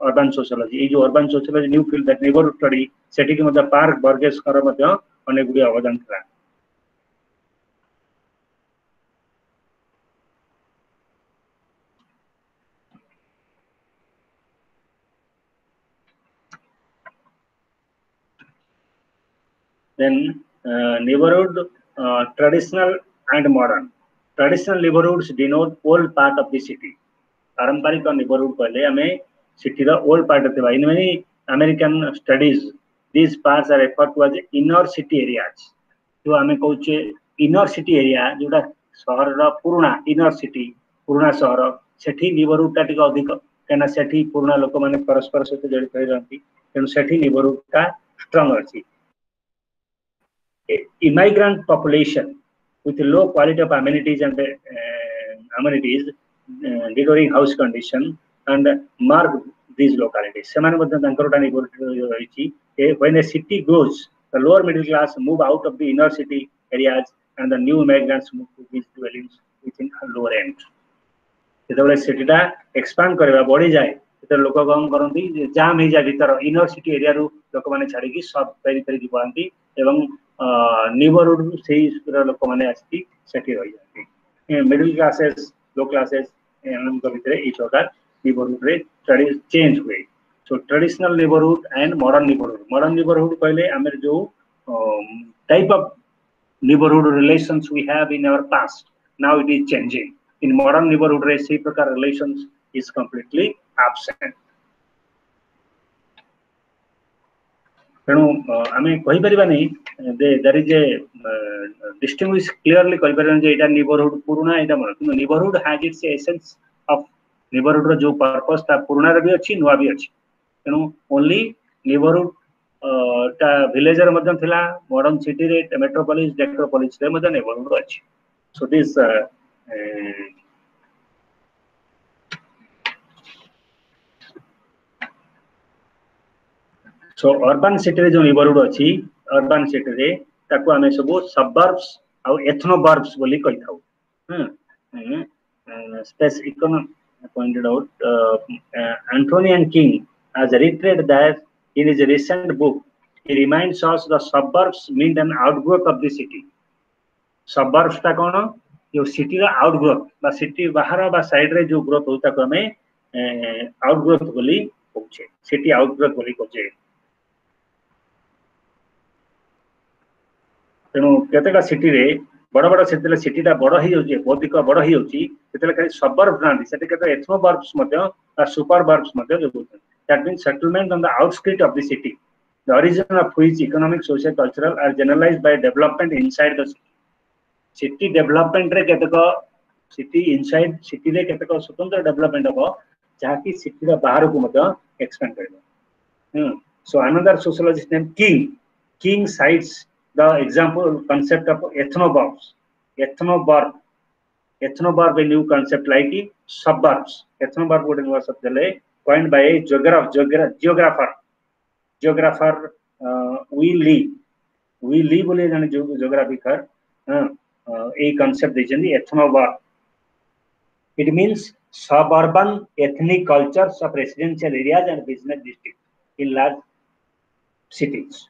urban sociology ଏଇ ଯୋଉ urban sociology new field that neighbourhood study ସେଠିକି ମଧ୍ୟ park ବର୍ଗେଶଙ୍କର ମଧ୍ୟ ଅନେକ ଗୁଡ଼ିଏ ଅବଦାନ ଥିଲା then uh, neighborhood uh, traditional and modern traditional neighborhoods denote old part of the city पारंपरिक नेबरहुड कहले हमें city ର old part ଥିବା in many American studies these parts are referred to as inner city areas. जो आमे कहूचे inner city area जोटा ସହରର ପୁରୁଣା inner city ପୁରୁଣା ସହର ସେଠି neighborhood ଟା ଟିକେ ଅଧିକ କାହିଁକିନା ସେଠି ପୁରୁଣା ଲୋକମାନେ ପରସ୍ପର ସହିତ ଜଡ଼ିତ ହୋଇ ରହନ୍ତି ତେଣୁ ସେଠି neighborhood ଟା strong ଅଛି immigrant population with low quality of amenities and uh, amenities, uh, deteriorating house condition, and mark these localities. ସେମାନେ ମଧ୍ୟ ତାଙ୍କର ଗୋଟେ neighborhood ରହିଛି when a city grows, the lower middle class move out of the inner city areas and the new migrants move to these dwellings within lower end. ଯେତେବେଳେ ସିଟିଟା expand କରିବା ବଢିଯାଏ ସେତେବେଳେ ଲୋକ କଣ କରନ୍ତି ଜାମ୍ ହେଇଯାଏ ଭିତର ଇନର ସିଟି ଏରିଆରୁ ଲୋକମାନେ ଛାଡିକି ସବ୍ ଫେରି ଫେରିକି ପଳାନ୍ତି ଏବଂ ନେବରହୁଡ୍ ସେଇ ଲୋକମାନେ ଆସିକି ସେଠି ରହିଯାନ୍ତି ମିଡିଲ କ୍ଲାସେସ୍ ଲୋ କ୍ଲାସେସ୍ ଏମାନଙ୍କ ଭିତରେ ଏଇ ପ୍ରକାର ନେବରହୁଡ୍ରେ ଚେଞ୍ଜ ହୁଏ so traditional neighbourhood and modern neighbourhood modern neighbourhood କହିଲେ ଆମର ଯୋଉ type of neighborhood relations we have in our past now it is changing in modern neighborhood re sei prakar relations is completely absent ତେଣୁ ଆମେ କହିପାରିବାନି ଦେର୍ is A ଡିଷ୍ଟିଂଗୁଇଶ clearly କହିପାରିବାନି ଯେ ଏଇଟା ନିବରହୁଡ୍ ପୁରୁଣା ଏଇଟା ମନ କିନ୍ତୁ neighbourhood has its essence of ନିବରହୁଡ୍ର ଯୋଉ purpose ତା ପୁରୁଣାର ବି ଅଛି ନୂଆ ବି ଅଛି ତେଣୁ ଓନ୍ଲି ନିବରହୁଡ୍ ଟା ଭିଲେଜରେ ମଧ୍ୟ ଥିଲା ମଡର୍ନ ସିଟିରେ ମେଟ୍ରୋପଲିସ୍ ଡେକ୍ଟ୍ରୋପଲିସ୍ରେ ମଧ୍ୟ ନିବରହୁଡ୍ ଅଛି so this so urban city जो नेबरहुड अच्छी अर्बान सिटी ताको आमे सब सबर्ब्स आउ एथनोबर्ब्स बोली कहि थाउ space इकोनॉम pointed out uh, uh, Antonian King has reiterated that in his recent book he reminds us the suburbs mean an outgrowth of the city suburbs ता कोन जो सिटी रा आउटग्रोथ बा सिटी बाहर बा साइड रे जो ग्रोथ होता को हमें आउटग्रोथ बोली कहछे सिटी आउटग्रोथ बोली कहछे ତେଣୁ କେତେଟା ସିଟିରେ ବଡ଼ ବଡ଼ ସେତେବେଳେ ସିଟିଟା ବଡ଼ ହେଇଯାଉଛି ଅଧିକ ବଡ଼ ହେଇଯାଉଛି ସେତେବେଳେ ଖାଲି ସବର୍ବ ନାହାନ୍ତି ସେଠି କେତେ ଏଥନୋ ବର୍ବସ୍ ମଧ୍ୟ ବା ସୁପର ବର୍ବସ୍ ମଧ୍ୟ ଯୋଗାଉଛନ୍ତି that means settlement on the outskirt of the city The origin of which economic, social, cultural are generalized by development inside the city. City development ରେ କେତେକ city inside city ରେ କେତେକ ସ୍ୱତନ୍ତ୍ର development ହବ ଯାହାକି city ର ବାହାରକୁ ମଧ୍ୟ expand କରିବ. Hmm. So another sociologist named King, King cites the example concept of ethnobarbs, ethnobarb, ethnobarb a new concept like suburbs. Ethnobarb would was of the lake coined by a geograph, geograph, geographer, geographer uh, we Willy, Willy बोले जाने geography कर a concept is in the ethnobarb. It means suburban ethnic cultures of residential areas and business districts in large cities.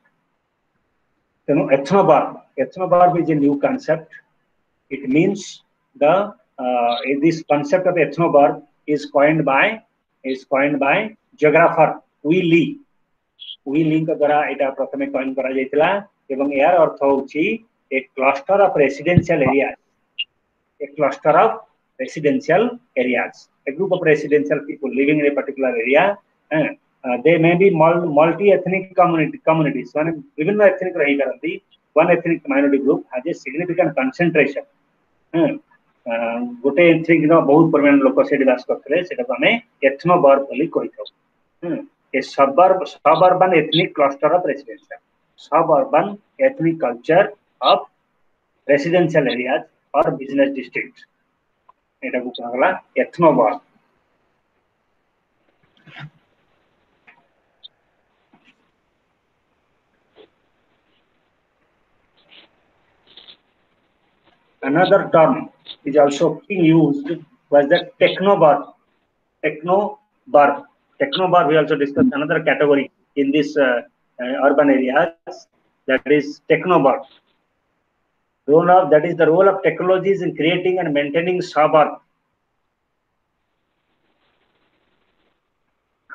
you know, ethnobarb. Ethnobarb is a new concept. It means the uh, this concept of ethnobarb is coined by is coined by geographer Willy. Willyଙ୍କ ଦ୍ୱାରା ଏଇଟା ପ୍ରଥମେ coin କରାଯାଇଥିଲା ଏବଂ ଏହାର ଅର୍ଥ ହେଉଛି a cluster of residential areas. A cluster of residential areas. A group of residential people living in a particular area and Uh, they may be multi-ethnic communi- communities. When even the ethnic Rahikarandi, one ethnic minority group has a significant concentration. ଗୋଟେ ethnic ର ବହୁତ ପରିମାଣ ଲୋକ ସେଠି ବାସ କରିଥିଲେ ସେଟାକୁ ଆମେ ଏଥନୋ ବର୍ବ ବୋଲି କହିଥାଉ ଏ suburb suburban ethnic cluster of residential suburban ethnic culture of residential areas or business district ଏଟାକୁ କୁହାଗଲା ଏଥନୋ ବର୍ବ Another term is also being used was the technobarb. Technobarb. Technobarb, we also discussed another category in this uh, uh, urban areas, that is technobarb. Role of, that is the role of technologies in creating and maintaining suburb.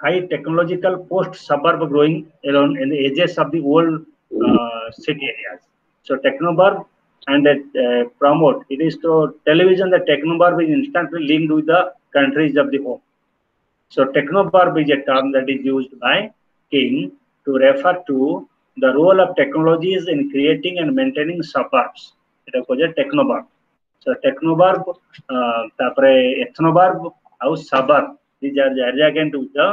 High technological post-suburb growing along in the edges of the old uh, city areas. So technobarb and uh, promote. It is to television that Technobarb is instantly linked with the countries of the home. So Technobarb is a term that is used by King to refer to the role of technologies in creating and maintaining suburbs. It is Technobarb. So Technobarb, uh, Ethnobarb, ଆଉ ସାବାର these are adjacent with the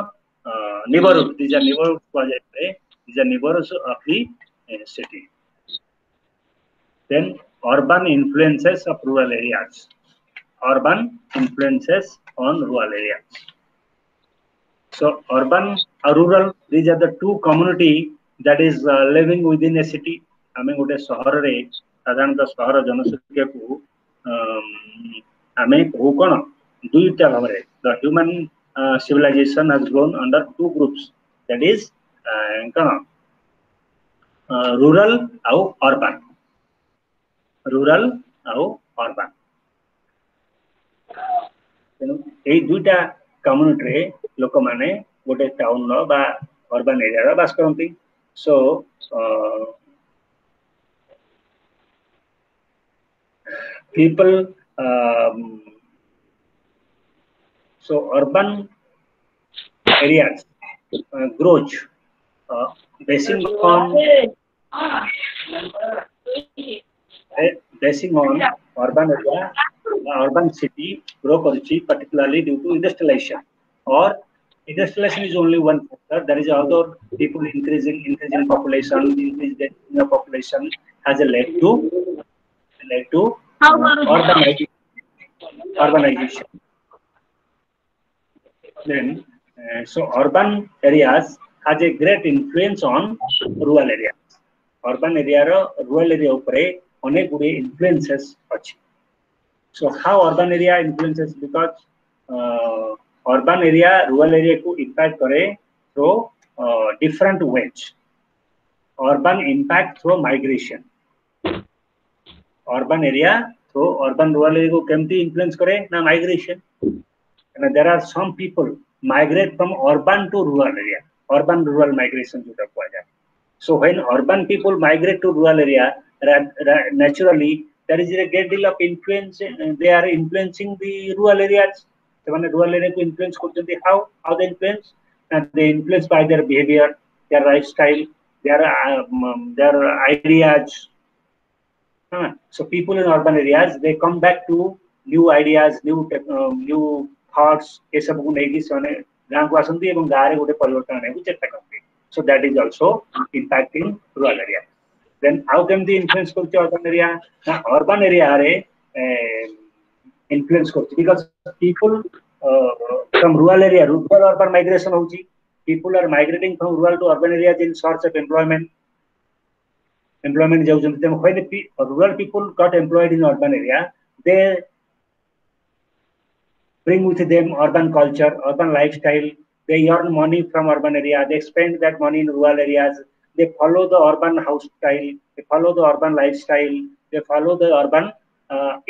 neighborhood. These are neighborhood projects. These are neighborhoods of the uh, city then urban influences of rural areas urban influences on rural areas so urban or rural these are the two community that is uh, living within a city ଆମେ ଗୋଟେ ସହରରେ ସାଧାରଣତଃ ସହର ଜନସଂଖ୍ୟାକୁ ଆମେ କହୁ କ'ଣ ଦୁଇଟା ଭାବରେ ଦ Humane civilization has grown under two groups that is କ'ଣ rural ଆଉ urban rural ଆଉ urban ତେଣୁ ଏଇ ଦୁଇଟା କମ୍ୟୁନିଟିରେ ଲୋକମାନେ ଗୋଟେ ଟାଉନର ବା ଅର୍ବାନ ଏରିଆର ବାସ କରନ୍ତି so people um, so urban areas uh, grows uh, basing on Based on urban area, urban city growth particularly due to industrialization. Or industrialization is only one factor. There is other people increasing, increasing population, increasing the population has led to led to uh, urbanization. urbanization. Then, uh, so urban areas has a great influence on rural areas. Urban area ro rural area upare अनेक good influence अच्छे। So how urban area influence because urban area rural area को impact करे through different ways urban impact through migration urban area through urban rural area को कमी influence करे ना migration क्या there are some people migrate from urban to rural area urban rural migration जो क्या so when urban people migrate to rural area naturally there is a great deal of influence uh, they are influencing the rural areas. The rural area to influence how how they influence. And they influence by their behavior their lifestyle their um, um, their ideas. So people in urban areas they come back to new ideas new um, new thoughts. So that is also impacting rural areas. then how come the influence करते urban area now urban area are uh, influence करते because people uh, from rural area rural urban migration होची people are migrating from rural to urban areas in search of employment employment जाउचन then when the rural people got employed in urban area they bring with them urban culture urban lifestyle they earn money from urban area they spend that money in rural areas they follow the urban house style they follow the urban lifestyle they follow the urban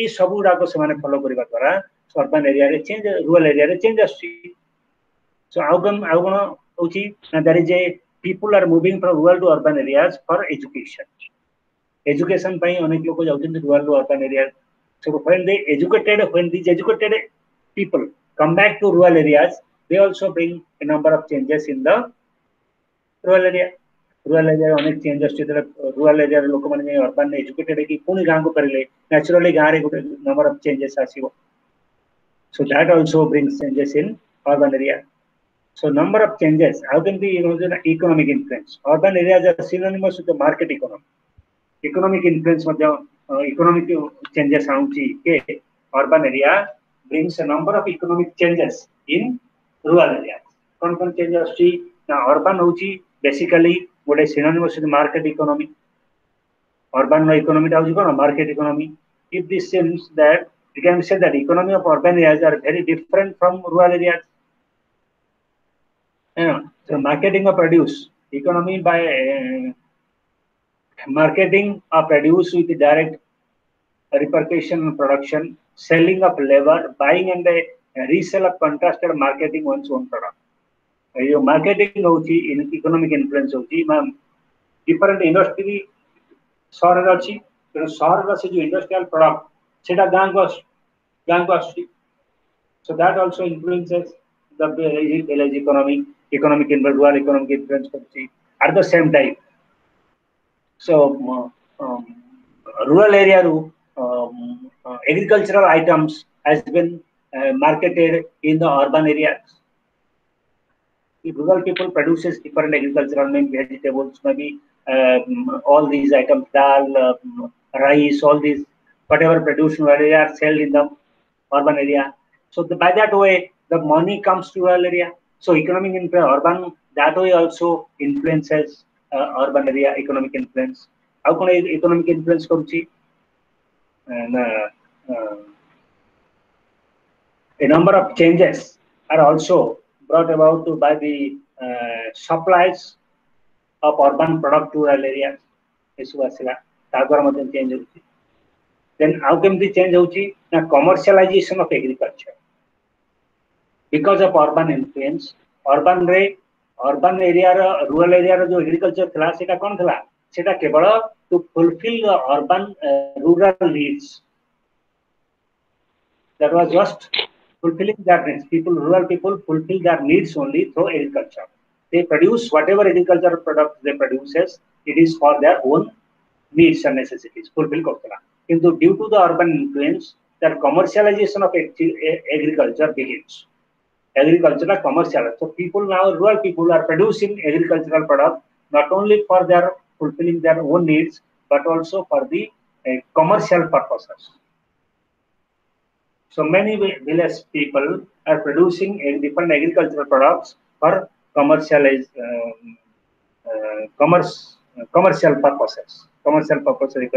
এই ସବୁ ଗୁଡାକ ସେମାନେ follow କରିବା ଦ୍ୱାରା urban ଏରିଆରେ change rural ଏରିଆରେ change ଆସୁଛି so ଆଉ କଣ ଆଉ କଣ ହଉଛି ନା there is a people are moving from rural to urban areas for education education ପାଇଁ ଅନେକ ଲୋକ ଯାଉଛନ୍ତି rural to urban area so when they educated when these educated people come back to rural areas they also bring a number of changes in the rural area rural area अनेक change आसती rural area लोक मैंने urban educated है पुणी गाँव को फेरिले न्याचुराली गाँव में गोटे नंबर अफ चेजेस आसो so that also bring changes in urban area so number of ceases आउे economic influence urban area synonymous market economy economic influence economic ceases आउे area brings a number of economic ceases in rural area कौन कौन चेज आस urban हूँ basically ଗୋଟେ synonymous with market economy. Urban economy ଟା ହେଉଛି କ'ଣ market economy. If this seems that we can say that economy of urban areas are very different from rural areas. you know, so marketing of produce, economy by uh, marketing of produce with direct repercussion on production, selling of labor, buying and the resale of contrasted marketing one's own product. यो marketing होची economic influence होची different industry सहर अच्छी तेणु सहर से जो industrial product से गाँव को गाँव को आसो also also influences economic economic economic world economic influence करती at the same time so rural area रू agricultural items has been marketed in the urban areas if rural people produces different agricultural main vegetables, maybe um, all these items, dal, um, rice, all these, whatever production, where they are sold in the urban area. So the, by that way, the money comes to rural area. So economic influence, urban, that way also influences uh, urban area economic influence. How can I economic influence come to? And uh, uh, a number of changes are also brought about by the uh, supplies of urban product to rural areas. ଏସବୁ ଆସିଲା ତା ଦ୍ୱାରା ମଧ୍ୟ change ହେଉଛି ଦେନ୍ ଆଉ କେମିତି change ହେଉଛି ନା commercialization of agriculture because of urban influence ଅର୍ବାନରେ urban ଏରିଆର ରୁରାଲ ଏରିଆର ଯୋଉ ଏଗ୍ରିକଲଚର ଥିଲା ସେଇଟା କ'ଣ ଥିଲା ସେଇଟା କେବଳ to fulfil the urban rural needs that was just fulfilling their needs. People, rural people fulfill their needs only through agriculture. They produce whatever agricultural product they produces, it is for their own needs and necessities. Fulfill. Into due to the urban influence, that commercialization of agriculture begins. Agriculture are commercial. So people now, rural people are producing agricultural product not only for their fulfilling their own needs, but also for the uh, commercial purposes. So many village people are producing different agricultural products for commercialize, um, uh, commerce, uh, commercial purposes. Commercial purposes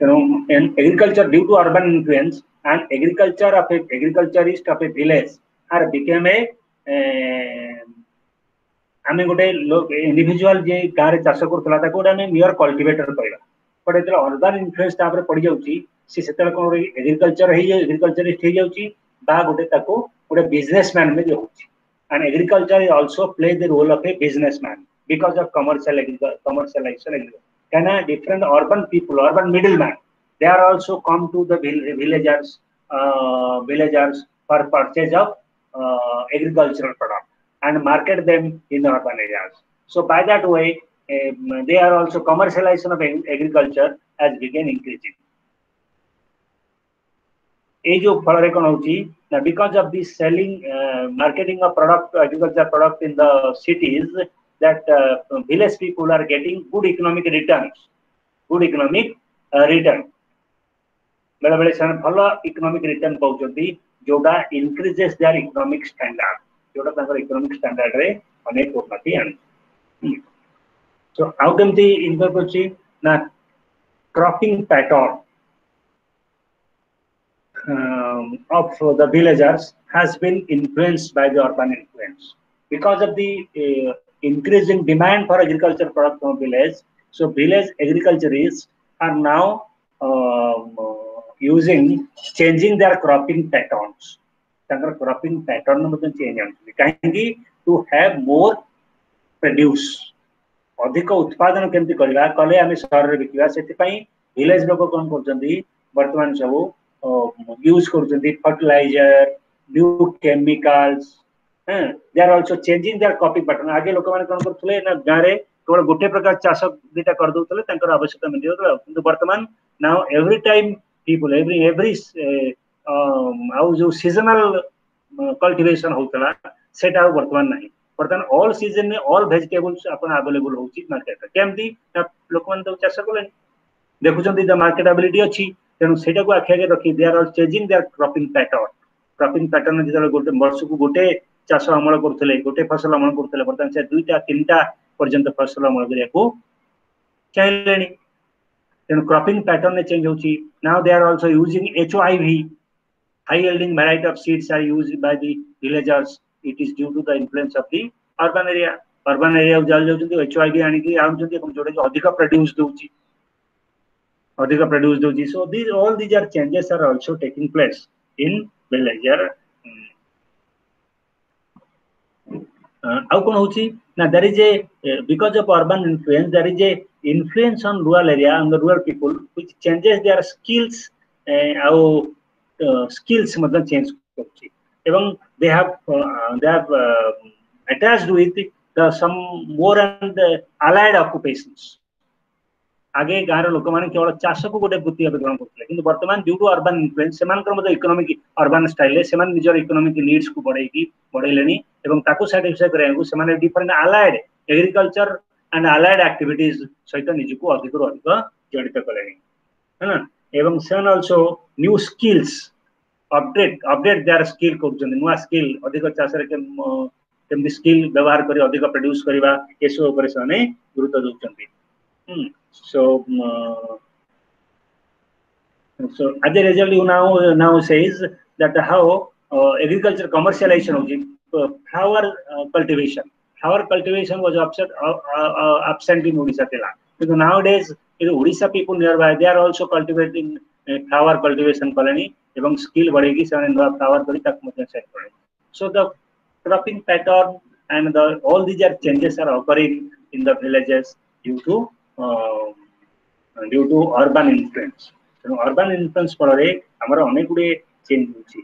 you know, in agriculture due to urban influence and agriculture of a agriculturist of a village are became a ଆମେ ଗୋଟେ individual ଯେ ଗାଁରେ ଚାଷ କରୁଥିଲା ତାକୁ ଗୋଟେ ଆମେ near କଲ୍ଟିଭେଟର କହିବା ବଟ୍ ଯେତେବେଳେ ଅର୍ବାନ ଇନଫ୍ଲୁଏନ୍ସ ତାପରେ ପଡ଼ିଯାଉଛି ସେ ସେତେବେଳେ କ'ଣ ଗୋଟେ ଏଗ୍ରିକଲଚର ହେଇଯାଉ ଏଗ୍ରିକଲଚରିଷ୍ଟ ହେଇଯାଉଛି ବା ଗୋଟେ ତାକୁ ଗୋଟେ ବିଜନେସ ମ୍ୟାନ ବି ହେଉଛି and agriculture also play the role of a businessman because of commercial commercialization Then a different urban people, urban middlemen, they are also come to the villagers, uh, villagers for purchase of uh, agricultural product and market them in urban areas. So by that way, um, they are also commercialization of agriculture has began increasing. এই যে ফল রেকন হচ্ছে না because of this selling product of product agriculture product that uh, village people are getting good economic returns good economic uh, return ବେଳେ ବେଳେ ସେମାନେ ଭଲ economic return ପାଉଛନ୍ତି ଯୋଉଟା ଇନକ୍ରିଜେସ୍ ଦେୟାର ଇକୋନୋମିକ ଷ୍ଟାଣ୍ଡାର୍ଡ ଯୋଉଟା ତାଙ୍କର ଇକୋନୋମିକ ଷ୍ଟାଣ୍ଡାର୍ଡରେ ଅନେକ ଉନ୍ନତି ଆଣୁଛି ତ ଆଉ କେମିତି ଇନକମ୍ କରୁଛି ନା cropping pattern um, of the villagers has been influenced by the urban influence because of the uh, increasing demand for agriculture products from village. So village agriculturists are now um, using changing their cropping patterns. ତାଙ୍କର cropping pattern ମଧ୍ୟ change ଆଣୁଛନ୍ତି କାହିଁକି two have more produce ଅଧିକ ଉତ୍ପାଦନ କେମିତି କରିବା କଲେ ଆମେ ସହରରେ ବିକିବା ସେଥିପାଇଁ ଭିଲେଜ ଲୋକ କ'ଣ କରୁଛନ୍ତି ବର୍ତ୍ତମାନ ସବୁ यूज କରୁଛନ୍ତି fertiliser new chemicals they are also changing their copy button आगे लोक मैंने कौन करते ना गाँव केवल गोटे प्रकार चाष दुटा करदे आवश्यकता मिलता कि बर्तमान now every time people every every आउ जो सीजनल कल्टिवेशन होता से बर्तमान ना बर्तमान अल सीज़न में अल भेजिटेबल्स आवेलेबल हो मार्केट केमती लोक मैंने चाष कले देखुं मार्केट आबिलिटी अच्छी तेणु से आखि आगे रखी they are all changing they are cropping pattern cropping pattern जो गोटे वर्ष को गोटे चाष अमल करुले गोटे फ़सल अमल करुले दुईटा तीन टाइम पर्यटन फ़सल अमल कर Tenali cropping pattern change now they are also using HOIV high yielding variety of seeds are use by the villagers it is due to the influence of the urban area urban area जाल जो जो एचओआईवी आने की आम जो अधिक produce दो अधिक प्रोड्यूस दो so this all this are changes are also taking place in villager ଆଉ କ'ଣ ହଉଛି ନା there is a because of urban influence there is a influence on rural area on the rural people which changes their skills ଆଉ skills ମଧ୍ୟ change କରୁଛି ଏବଂ they have uh, they have uh, attached with the some more and allied occupations ଆଗେ ଗାଁର ଲୋକମାନେ କେବଳ ଚାଷକୁ ଗୋଟେ ବୃତ୍ତି ଭାବେ ଗ୍ରହଣ କରୁଥିଲେ କିନ୍ତୁ ବର୍ତ୍ତମାନ ଡ୍ୟୁ ଟୁ ଅର୍ବାନ ଇନଫ୍ଲୁଏନ୍ସ ସେମାନଙ୍କର ମଧ୍ୟ ଇକୋନୋମିକ ଅର୍ବାନ ଷ୍ଟାଇଲରେ ସେମାନେ ନିଜର ଇକୋନୋମିକ ନିଡ୍ସକୁ ବଢେଇକି ବଢେଇଲେଣି ଏବଂ ତାକୁ ସାଟିସ୍ଫାଏ କରିବାକୁ ସେମାନେ different allied agriculture and allied activities ସହିତ ନିଜକୁ ଅଧିକରୁ ଅଧିକ ଜଡ଼ିତ କଲେଣି ହେଲା ଏବଂ ସେମାନେ also new skills update update their skill କରୁଛନ୍ତି ନୂଆ ସ୍କିଲ୍ ଅଧିକ ଚାଷରେ କେମିତି ସ୍କିଲ୍ ବ୍ୟବହାର କରି ଅଧିକ ପ୍ରଡ୍ୟୁସ କରିବା ଏସବୁ ଉପରେ ସେମାନେ ଗୁରୁତ୍ୱ ଦେଉଛନ୍ତି so um, uh, so as a now uh, now says that how uh, agriculture commercialization of the uh, flower cultivation. Flower cultivation was absent absent in odisha tela because nowadays the odisha people nearby they are also cultivating uh, flower cultivation colony. Even skill badegi sane flower kari tak mujhe set kare so the cropping pattern and the, all these are changes are occurring in the villages due to villages due to due to urban influence ତେଣୁ urban influence ଫଳରେ ଆମର ଅନେକ ଗୁଡ଼ିଏ change ହେଉଛି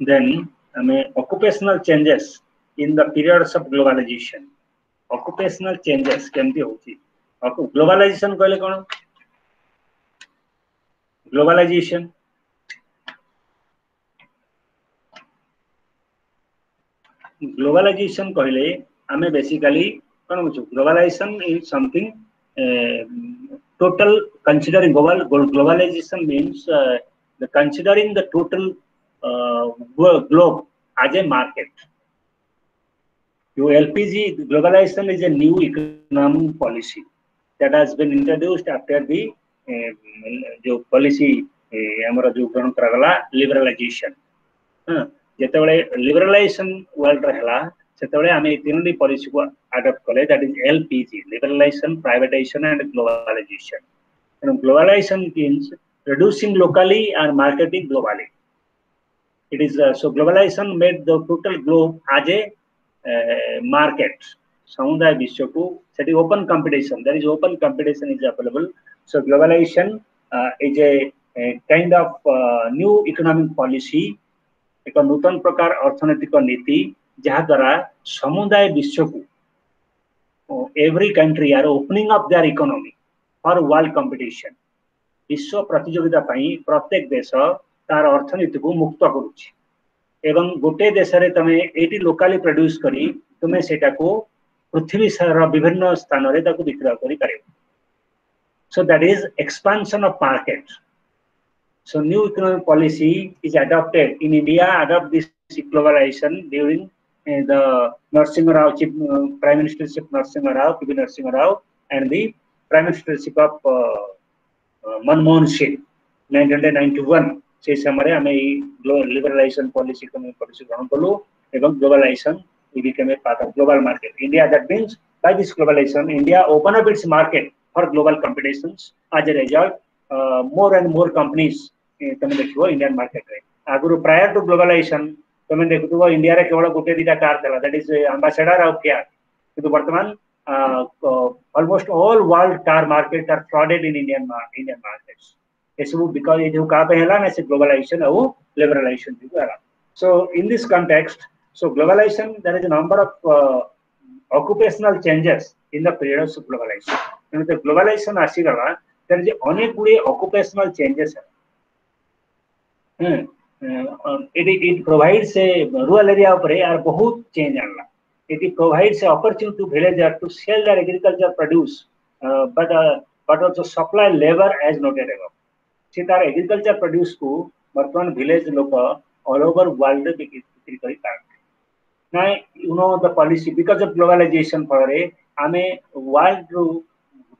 then I mean, occupational changes in the periods of globalization. Occupational changes can be hoti globalization kahle kon globalization globalization kahle ame basically kon कोन globalization is something uh, total considering global globalization means uh, the considering the total uh, globe as a market LPG globalization is a new economic policy that has been introduced after the जो policy ଆମର ଯୋଉ ଗ୍ରହଣ କରାଗଲା ଲିବରାଲାଇଜେସନ ଯେତେବେଳେ ଲିବରାଲାଇଜେସନ ୱାର୍ଲଡର ହେଲା ସେତେବେଳେ ଆମେ ଏଇ ତିନୋଟି ପଲିସିକୁ ଆଡପ୍ଟ କଲେ that is LPG liberalization privatization and globalization ତେଣୁ globalization means reducing locally and marketing globally. It is uh, so globalization made the total globe as a market samudaya vishwaku that is open competition there is open competition is available so globalization uh, is a, a, kind of uh, new economic policy ଏକ ନୂତନ ପ୍ରକାର ଅର୍ଥନୈତିକ ନୀତି ଯାହାଦ୍ୱାରା ସମୁଦାୟ ବିଶ୍ୱକୁ every country are opening of their economy for world competition ବିଶ୍ୱ ପ୍ରତିଯୋଗିତା ପାଇଁ ପ୍ରତ୍ୟେକ ଦେଶ ତାର ଅର୍ଥନୀତିକୁ ମୁକ୍ତ କରୁଛି ଏବଂ ଗୋଟେ ଦେଶରେ ତମେ ଏଇଠି ଲୋକାଲି ପ୍ରଡ୍ୟୁସ କରି ତୁମେ ସେଇଟାକୁ ପୃଥିବୀ ସାର ବିଭିନ୍ନ ସ୍ଥାନରେ ତାକୁ ବିକ୍ରୟ କରିପାରିବ so that is expansion of market so new economic policy is adopted in india adopt this globalization during uh, the nursing rao chief uh, prime ministership nursing rao pv nursing rao and the prime ministership of uh, uh, manmohan singh 1991 चाहा मैं आम liberalisation policy को policy ग्रहण कलु एवं globalization in a part of global market India that mean by this globalization India open up its market for global competition as a result more and more companies तुम देख Indian market में आगुरी prior to globalisation तुम देखु India केवल गोटे दुटा car था that is आंबासेडर आउ क्या कि बर्तमान almost all world car market are flooded in Indian Indian markets SMU because it will align as globalization or liberalization. So in this context, so globalization, there is a number of uh, occupational changes in the period of globalization. And the globalization asigala, there is only occupational changes. Hmm. it, it provides a rural area पर यार बहुत change आना it provides an opportunity to villager to sell their agriculture produce uh, but uh, but also supply labor as noted above ସେ ତାର agriculture ପ୍ରଡ୍ୟୁସକୁ ବର୍ତ୍ତମାନ village ଲୋକ all over world ରେ ବିକ୍ରି ବିକ୍ରି କରିପାରନ୍ତି ନା you know the policy because of globalization ଫଳରେ ଆମେ world ରୁ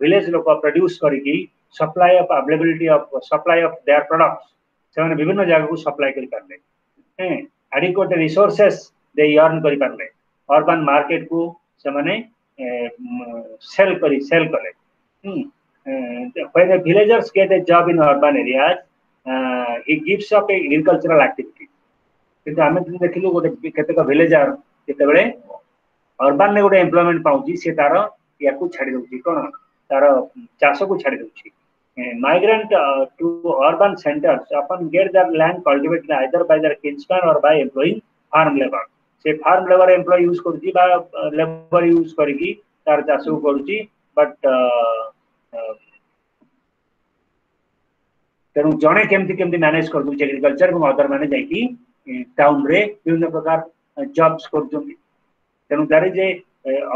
village ଲୋକ produce କରିକି supply of availability of supply of their products ସେମାନେ ବିଭିନ୍ନ ଜାଗାକୁ supply କରିପାରିଲେ ହେଁ adequate resources they earn କରିପାରିଲେ urban market କୁ ସେମାନେ ସେଲ୍ କରି ସେଲ୍ କଲେ ହୁଁ when the villagers get a job in urban areas uh, he gives up a agricultural activity କିନ୍ତୁ ଆମେ ଯଦି ଦେଖିଲୁ ଗୋଟେ କେତେକ ଭିଲେଜର ଯେତେବେଳେ ଅର୍ବାନରେ ଗୋଟେ ଏମ୍ପ୍ଲୟମେଣ୍ଟ ପାଉଛି ସେ ତାର ୟାକୁ ଛାଡି ଦଉଛି କଣ ତାର ଚାଷକୁ ଛାଡି ଦଉଛି migrant uh, to urban centers often get their land cultivated either by their kinsman or by employing farm labor ସେ ଫାର୍ମ ଲେବର ଏମ୍ପ୍ଲୟ ୟୁଜ କରୁଛି ବା ଲେବର ୟୁଜ କରିକି ତାର ଚାଷକୁ କରୁଛି ବଟ୍ ତେଣୁ ଜଣେ କେମିତି କେମିତି ମ୍ୟାନେଜ କରିଦଉଛି ଏଗ୍ରିକଲଚର ଏବଂ ଅଦର ମାନେ ଯାଇକି ଟାଉନରେ ବିଭିନ୍ନ ପ୍ରକାର ଜବ୍ସ କରୁଛନ୍ତି ତେଣୁ ତାର ଯେ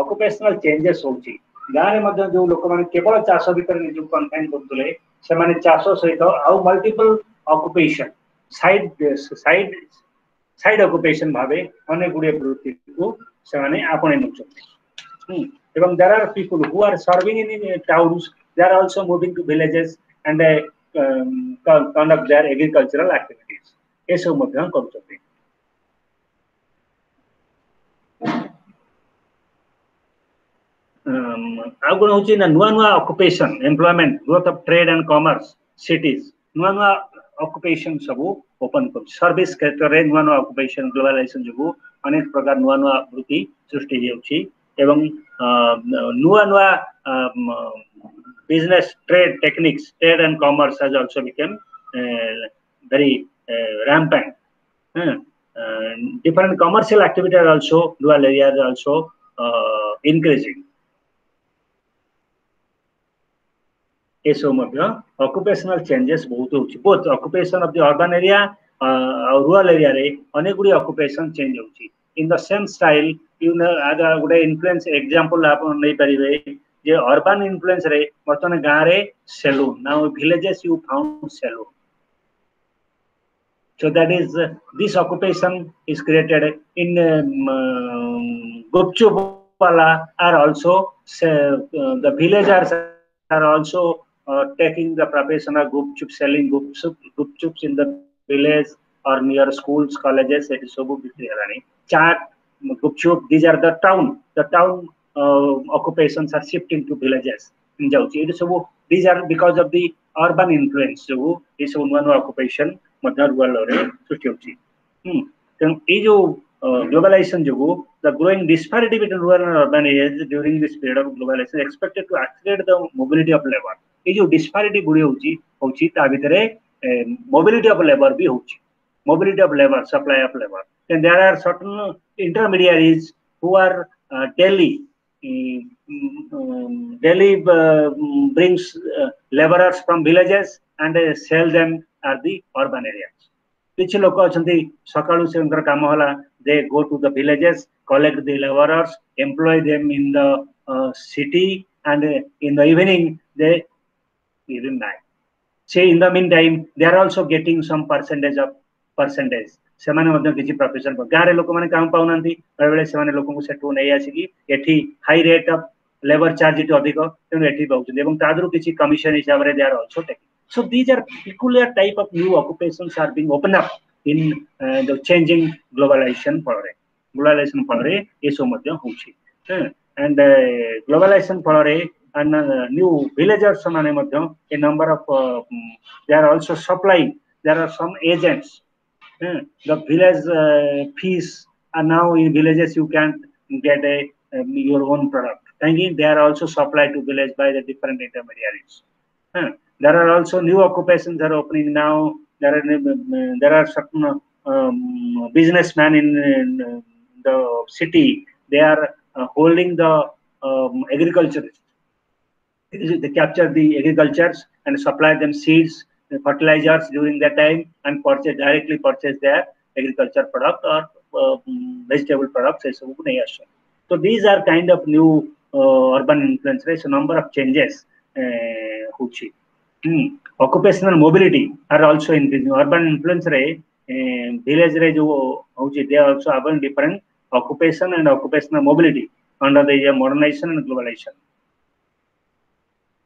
ଅକୁପେସନାଲ ଚେଞ୍ଜେସ୍ ହଉଛି ଗାଁରେ ମଧ୍ୟ ଯୋଉ ଲୋକମାନେ କେବଳ ଚାଷ ଭିତରେ ନିଜକୁ କନଫାଇନ କରୁଥିଲେ ସେମାନେ ଚାଷ ସହିତ ଆଉ multiple occupation side side side occupation ଭାବେ ଅନେକ ଗୁଡ଼ିଏ ବୃତ୍ତିକୁ ସେମାନେ ଆପଣେଇ ନେଉଛନ୍ତି ଏବଂ there are people who are serving in, in towns they are also moving to villages and uh, um, conduct their agricultural activities ଏସବୁ ମଧ୍ୟ କରୁଛନ୍ତି ଆଉ କ'ଣ ହଉଛି ନା ନୂଆ ନୂଆ occupation employment growth of trade and commerce cities ନୂଆ ନୂଆ ଅକୁପେସନ ସବୁ ଓପନ କରୁଛି ସର୍ଭିସ କ୍ଷେତ୍ରରେ ନୂଆ ନୂଆ ଅକୁପେସନ ଗ୍ଲୋବାଲାଇଜେସନ ଯୋଗୁଁ ଅନେକ ପ୍ରକାର ନୂଆ ନୂଆ ବୃତ୍ତି ସୃଷ୍ଟି ହେଉଛି ଏବଂ ନୂଆ ନୂଆ business trade techniques trade and commerce has also become uh, very uh, rampant uh, different commercial activities are also rural areas are also increasing ଏସବୁ ମଧ୍ୟ ଅକୁପେସନାଲ ଚେଞ୍ଜେସ୍ ବହୁତ ହେଉଛି both occupation of the urban area ଆଉ rural ଏରିଆରେ ଅନେକ ଗୁଡ଼ିଏ occupation change ହେଉଛି in the same style ଗୋଟେ ଇନଫ୍ଲୁଏନ୍ସ ଏକ୍ଜାମ୍ପଲ ଆପଣ ନେଇପାରିବେ ये urban influence रे बर्तमान गाँ रे saloon now villages you found saloon so that is uh, this occupation is created in um, um, Gupchupala are also uh, the villagers are also uh, taking the profession of gupchup selling gupchup gupchups in the village or near schools colleges it is so good chaat gupchup these are the town the town occupations are shifting to villages. These are because of the urban influence. So this is one occupation. ମଧ୍ୟ ରୁରାଲରେ ସୃଷ୍ଟି ହେଉଛି ତେଣୁ ଏଇ ଯୋଉ globalisation ଯୋଗୁଁ the growing disparity between rural and urban areas during this period of globalization expected to accelerate the mobility of labour ଏଇ ଯୋଉ ଡିସ୍ପାରିଟି ଗୁଡି ହଉଛି ହଉଛି ତା ଭିତରେ ମୋବିଲିଟି ଅଫ ଲେବର ବି ହଉଛି mobility of labour supply of labour then there are certain intermediaries who are uh, Delhi um, Delhi uh, brings uh, laborers from villages and uh, sell them at the urban areas. କିଛି ଲୋକ ଅଛନ୍ତି ସକାଳୁ ସେଙ୍କର କାମ ହେଲା they go to the villages collect the labourers employ them in the city and in the evening they even night ସେ in the meantime they are also getting some percentage of percentage ସେମାନେ ମଧ୍ୟ କିଛି profession ଗାଁରେ ଲୋକମାନେ କାମ ପାଉନାହାନ୍ତି ବେଳେବେଳେ ସେମାନେ ଲୋକଙ୍କୁ ସେଠୁ ନେଇ ଆସିକି ଏଠି high rate of labour charge ଏଠି ଅଧିକ ତେଣୁ ଏଠି ପାଉଛନ୍ତି ଏବଂ ତା ଦେହରୁ କିଛି କମିଶନ ହିସାବରେ they are also taking So these are peculiar type of new occupations are being opened up in uh, the changing globalization ଫଳରେ globalization ଫଳରେ ଏସବୁ ମଧ୍ୟ ହଉଛି and uh, globalization ଫଳରେ and uh, new villagers ମାନେ ମଧ୍ୟ a number of uh, they are also supplying there are some agents uh, the village uh, fees are now in villages you can't get a um, your own product thinking they are also supplied to village by the different intermediaries uh, there are also new occupations are opening now. There are there are certain um, businessmen in, in, the city. They are uh, holding the um, agriculture. They capture the agricultures and supply them seeds, fertilizers during that time, and purchase directly purchase their agriculture product or uh, vegetable products. So these are kind of new uh, urban influences. A number of changes. Uh, occupational mobility are also increasing. Urban influence ରେ village रे जो होची they are also having different occupation and occupational mobility under the modernization and globalization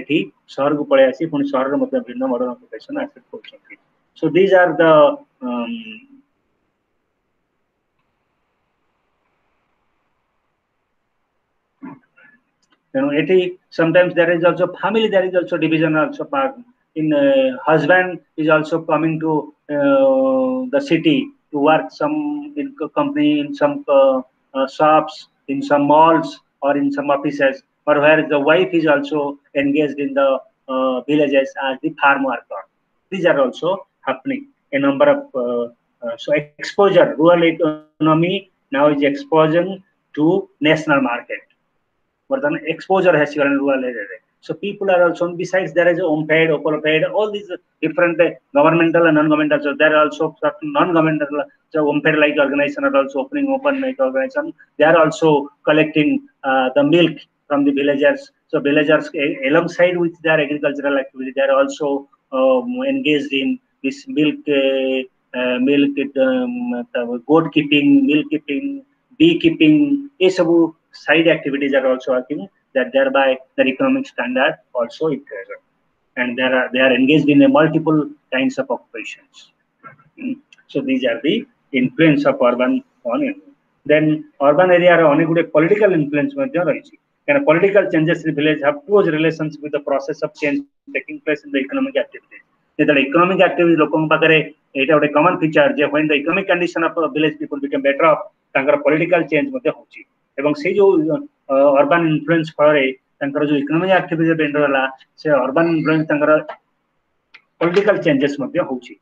ଏଠି ସହରକୁ ପଳେଇ ଆସି ପୁଣି ସହରରେ ମଧ୍ୟ ଭିନ୍ନ ମଡର୍ନ ଅକୁପେସନ ଆକ୍ସେପ୍ଟ କରୁଛନ୍ତି ସୋ ଦିଜ୍ ଆର୍ ଦ ତେଣୁ ଏଠି sometimes there is also family there is also division also part in uh, husband is also coming to uh, the city to work some in co- company in some uh, uh, shops in some malls or in some offices or where the wife is also engaged in the uh, villages as the farm worker. These are also happening. A number of uh, uh so exposure, rural economy now is exposure to national market. But then exposure has given rural area. So people are also, besides there is unpaid, paid, all these different uh, governmental and non-governmental. So there are also certain non-governmental, so unpaid like organization are also opening open like organization. They are also collecting uh, the milk from the villagers. So villagers, alongside with their agricultural activity, they are also um, engaged in this milk, uh, uh milk, um, goat keeping, milk keeping, beekeeping. These side activities are also working. That thereby the economic standard also increases, and they are they are engaged in a multiple kinds of occupations. Hmm. So these are the influence of urban on it. then urban area are only political influence. ମଧ୍ୟ କାରଣ political changes in village have close relations with the process of change taking place in the economic activities ଯେତେବେଳେ economic activity ଲୋକଙ୍କ ପାଖରେ ଏଇଟା ଗୋଟେ common feature ଯେ when the economic condition of village people become better off ତାଙ୍କର political change ମଧ୍ୟ ହଉଛି ଏବଂ ସେଇ ଯୋଉ ଅର୍ବାନ ଇନଫ୍ଲୁଏନ୍ସ ଫଳରେ ତାଙ୍କର ଯୋଉ ଇକୋନୋମିକ ଆକ୍ଟିଭିଟି ବେଣ୍ଡର ହେଲା ସେ ଅର୍ବାନ ଇନଫ୍ଲୁଏନ୍ସ ତାଙ୍କର ପଲିଟିକାଲ ଚେଞ୍ଜେସ୍ ମଧ୍ୟ ହଉଛି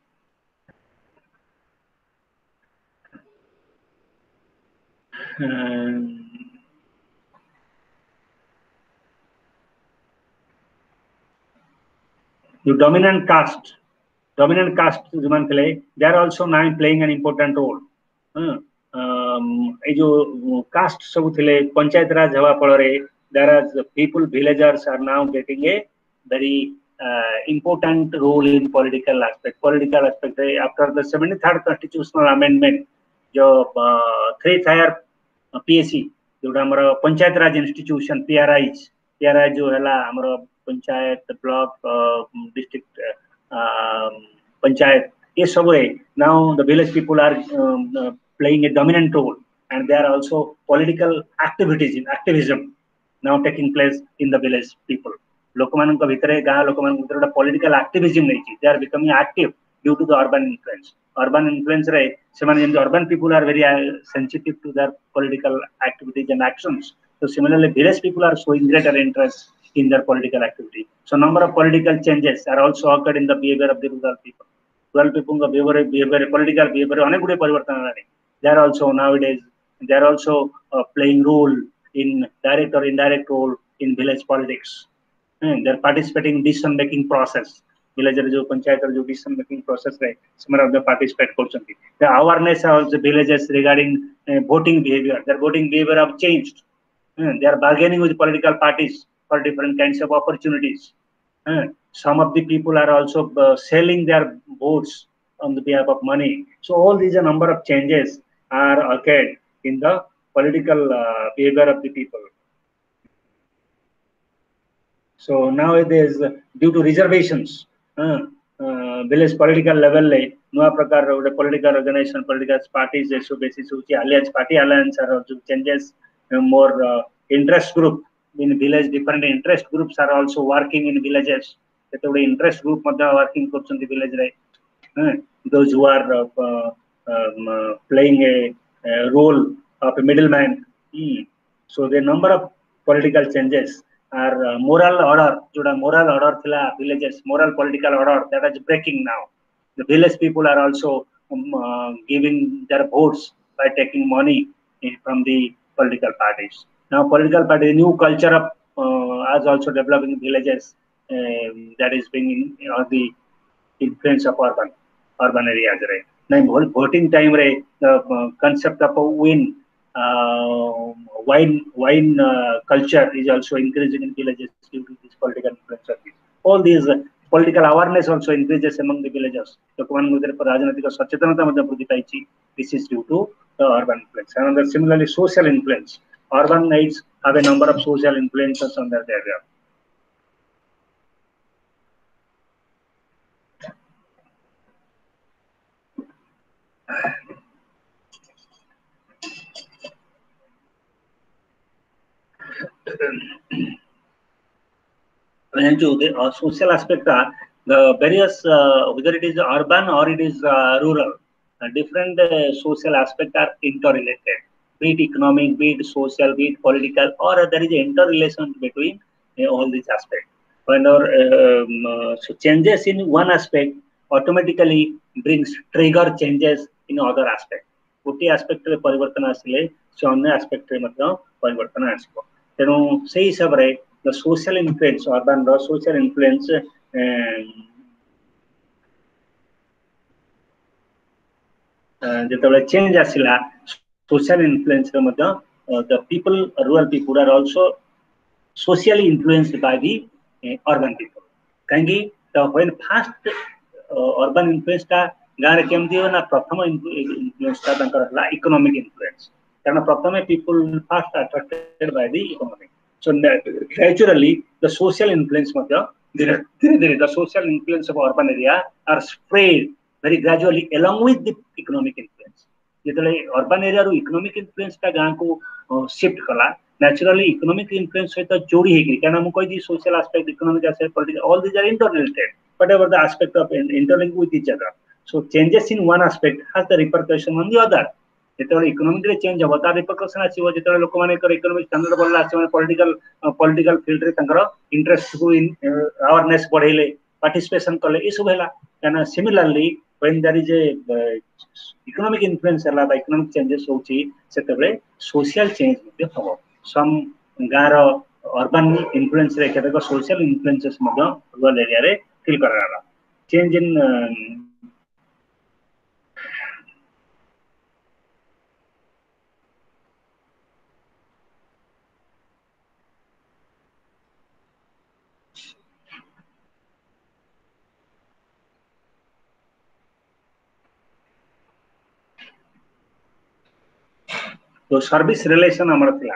the dominant caste. Dominant caste women play they are also now playing an important role. Um ए जो कास्ट सब थिले पंचायत राज हवा पड़ रे there are people villagers are now getting a very important role in political aspect political aspect after the 73rd constitutional amendment जो three fire PSC जो panchayat raj institution PRI PRI जो हैला ଆମର ପଞ୍ଚାୟତ ବ୍ଲକ ଡିଷ୍ଟ୍ରିକ୍ଟ ପଞ୍ଚାୟତ ଏ ସବୁରେ now the village people are um, uh, playing a dominant role and there are also political activities in activism now taking place in the village people ଲୋକମାନଙ୍କ ଭିତରେ ଗାଁ ଲୋକମାନଙ୍କ ଭିତରେ ଗୋଟେ ପଲିଟିକାଲ ଆକ୍ଟିଭିଜମ ନେଇଛି they are becoming active due to the urban influence urban influence ରେ ସେମାନେ ଯେମିତି urban people are very sensitive to their political activities and actions So similarly, village people are showing greater interest in their political activity. So number of political changes are also occurred in the behavior of the rural people. Rural people behavior, behavior, political behavior, ଅନେକ ଗୁଡ଼ିଏ ପରିବର୍ତ୍ତନ ହେଲାଣି. They are also nowadays, they are also uh, playing role in direct or indirect role in village politics. Hmm, they are participating in decision making process. village ରେ ଯୋଉ ପଞ୍ଚାୟତର ଯୋଉ decision making process ରେ ସେମାନେ ମଧ୍ୟ participate କରୁଛନ୍ତି. The awareness of the villages regarding uh, voting behavior, their voting behavior have changed. Hmm, they are bargaining with political parties for different kinds of opportunities. Hmm, some of the people are also uh, selling their votes on the behalf of money. So all these a number of changes are occurred in the political uh, behavior of the people. So nowadays, uh, due to reservations, uh, uh, village political level ରେ ନୂଆ ପ୍ରକାର ଗୋଟେ political organization, political parties ଏସବୁ ବେଶୀ ହଉଛି alliance party alliance are also changes uh, more uh, interest group in village different interest groups are also working in villages କେତେ ଗୁଡେ interest group ମଧ୍ୟ working କରୁଛନ୍ତି village ରେ uh, those who are uh, uh, um, uh, playing a, a role of a middleman Hmm. so the number of political changes are uh, moral order ଯୋଉଟା moral order ଥିଲା villages moral political order that is breaking now the village people are also um, uh, giving their votes by taking money from the political parties. Now, political party, new culture of uh, as also developing villages um, that is being in, on the influence of urban urban areas, right? Now, voting time, right? The uh, concept of a win uh, wine wine uh, culture is also increasing in villages due to this political influence of this. All these uh, political awareness also increases among the villagers. ଲୋକମାନଙ୍କ ଭିତରେ ରାଜନୈତିକ ସଚେତନତା ମଧ୍ୟ ବୃଦ୍ଧି ପାଇଛି this is due to the urban influence. And similarly, social influence. Urban have a number of social influences on their to the uh, social aspect are the various uh, whether it is urban or it is uh, rural uh, different uh, social aspects are interrelated be it economic be it social be it political or there is an interrelation between uh, all these aspects whenever um, uh, so changes in one aspect automatically brings trigger changes in other aspect ଗୋଟିଏ ଆସ୍ପେକ୍ଟରେ ପରିବର୍ତ୍ତନ ଆସିଲେ ସେ ଅନ୍ୟ ଆସ୍ପେକ୍ଟରେ ମଧ୍ୟ ପରିବର୍ତ୍ତନ ଆସିବ ତେଣୁ ସେଇ ହିସାବରେ the social influence, urban the social influence ଯେତେବେଳେ ଚେଞ୍ଜ ଆସିଲା social influence ରେ ମଧ୍ୟ the people rural people are also socially influenced by the uh, urban people କାହିଁକି ତ when first uh, urban influence ଟା ଗାଁରେ କେମିତି ହୁଏ ନା ପ୍ରଥମ influence ଟା ତାଙ୍କର ହେଲା economic influence କାରଣ ପ୍ରଥମେ people first attracted by the economic So naturally, the social influence madhya, the social influence of urban area are spread very gradually along with the economic influence. ଯେତେବେଳେ urban area ରୁ economic influence ଟା ଗାଁକୁ shift କଲା naturally economic influence ସହିତ ଯୋଡି ହେଇକି କାରଣ ମୁଁ କହିଛି social aspect economic aspect political all these are interrelated whatever the aspect of interlinked with each other so changes in one aspect has the repercussion on the other ଯେତେବେଳେ ଇକୋନୋମିକରେ change ହବ ତାର ରିପରକସନ ଆସିବ ଯେତେବେଳେ ଲୋକମାନଙ୍କର ଇକୋନୋମିକ ଷ୍ଟାଣ୍ଡାର୍ଡ ବଢିଲା ସେମାନେ political political ଫିଲ୍ଡରେ ତାଙ୍କର ଇଣ୍ଟରେଷ୍ଟକୁ ଆୱାରନେସ୍ ବଢେଇଲେ ପାର୍ଟିସିପେସନ କଲେ ଏସବୁ ହେଲା କାହିଁକିନା similarly when there is a economic influence ହେଲା ବା ଇକୋନୋମିକ ଚେଞ୍ଜେସ୍ ହଉଛି ସେତେବେଳେ ସୋସିଆଲ ଚେଞ୍ଜ ମଧ୍ୟ ହବ ସମ୍ ଗାଁର ଅର୍ବାନ ଇନଫ୍ଲୁଏନ୍ସରେ କେତେକ ସୋସିଆଲ ଇନଫ୍ଲୁଏନ୍ସେସ୍ ମଧ୍ୟ ରୁରାଲ ଏରିଆରେ ଫିଲ୍ କରାଗଲା ଚେଞ୍ଜ ଇନ୍ जो सर्विस रिलेशन आमर थिला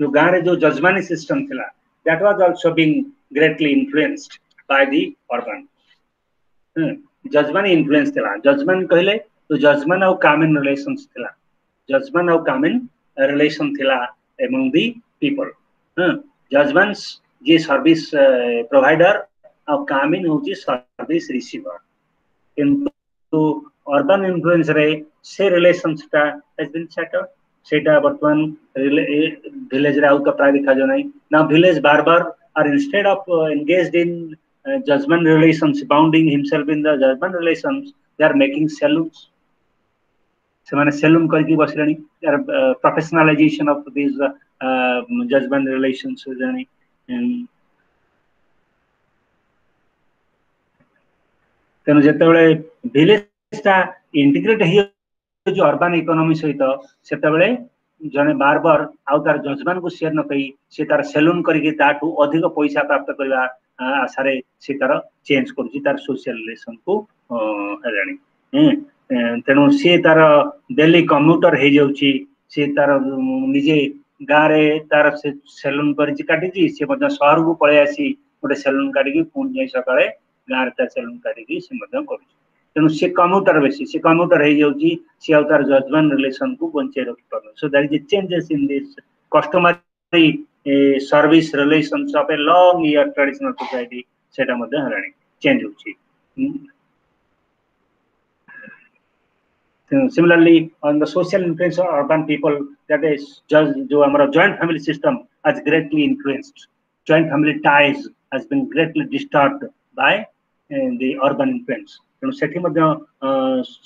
जो गाँ रे जो जजमानी सिस्टम थिला that was also being greatly influenced by the urban jajmani influence थिला जजमान कहले तो जजमान और कामिन रिलेशंस थिला जजमान और कामिन रिलेशन थिला एमंग द पीपल जजमान्स जे सर्विस प्रोवाइडर और कामिन होची सर्विस रिसीवर किंतु अर्बन इन्फ्लुएंस रे से रिलेशंस टा हैज़ बीन सेटल्ड ସେଇଟା ବର୍ତ୍ତମାନ ଭିଲେଜରେ ଆଉ ପ୍ରାୟ ଦେଖାଯାଉନାହିଁ ନା village barber are instead of engaged in judgment relations, bounding himself in the judgment relations, they are making saloons. ସେମାନେ ସେଲୁନ୍ କରିକି ବସିଲେଣି professionalisation of these jajmani relations ହେଲାଣି ତେଣୁ ଯେତେବେଳେ ଭିଲେଜଟା ଇଣ୍ଟିଗ୍ରେଟ୍ ହେଇଯାଉଛି जो अर्बान इकोनोमी सहित सेतबेले जने बार बार आउ तार जजमान को शेयर न कही से तार सेलून करके ताठू अधिक पैसा प्राप्त करबा आशारे से तार चेंज करूची तार सोशल रिलेशन को हेलानी तेणु सी तार डेली कम्यूटर हो जाउची से तार निजे गाँ रे तार से सेलून कर काटी से सहर को पलि आसी गोटे सेलून काटिकी पुणी जाई सकाळे गाँ रे ତେଣୁ ସେ କମ୍ପ୍ୟୁଟର ବେଶୀ ସେ କମ୍ପ୍ୟୁଟର ହେଇଯାଉଛି ସେ ଆଉ ତାର ଜଜମେଣ୍ଟ ରିଲେସନକୁ ବଞ୍ଚେଇ ରଖିପାରୁନି so that is a changes in this customary service relations of a long year traditional society ସେଇଟା ମଧ୍ୟ ହେଲାଣି ଚେଞ୍ଜ ହେଉଛି similarly on the social influence of urban people that is just jo hamara joint family system has greatly influenced joint family ties has been greatly disturbed by uh, the urban influence ତେଣୁ ସେଠି ମଧ୍ୟ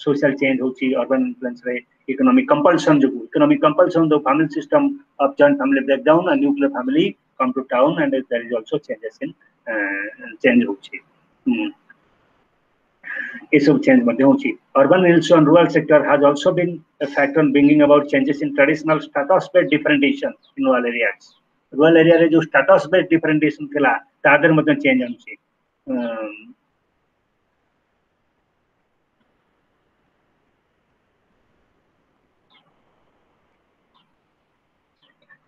social change ହଉଛି urban ଇନଫ୍ଲୁଏନ୍ସରେ economic compulsion jogu economic compulsion the family system of joint family breakdown and nuclear family come to town and there is also changes in uh, change hochi hmm. एसब change ମଧ୍ୟ ହେଉଛି urban also and rural sector has also been a factor in bringing about changes in traditional status based differentiation in rural areas rural area ରେ ଯୋଉ status based differentiation ଥିଲା ତା ଦେହରେ ମଧ୍ୟ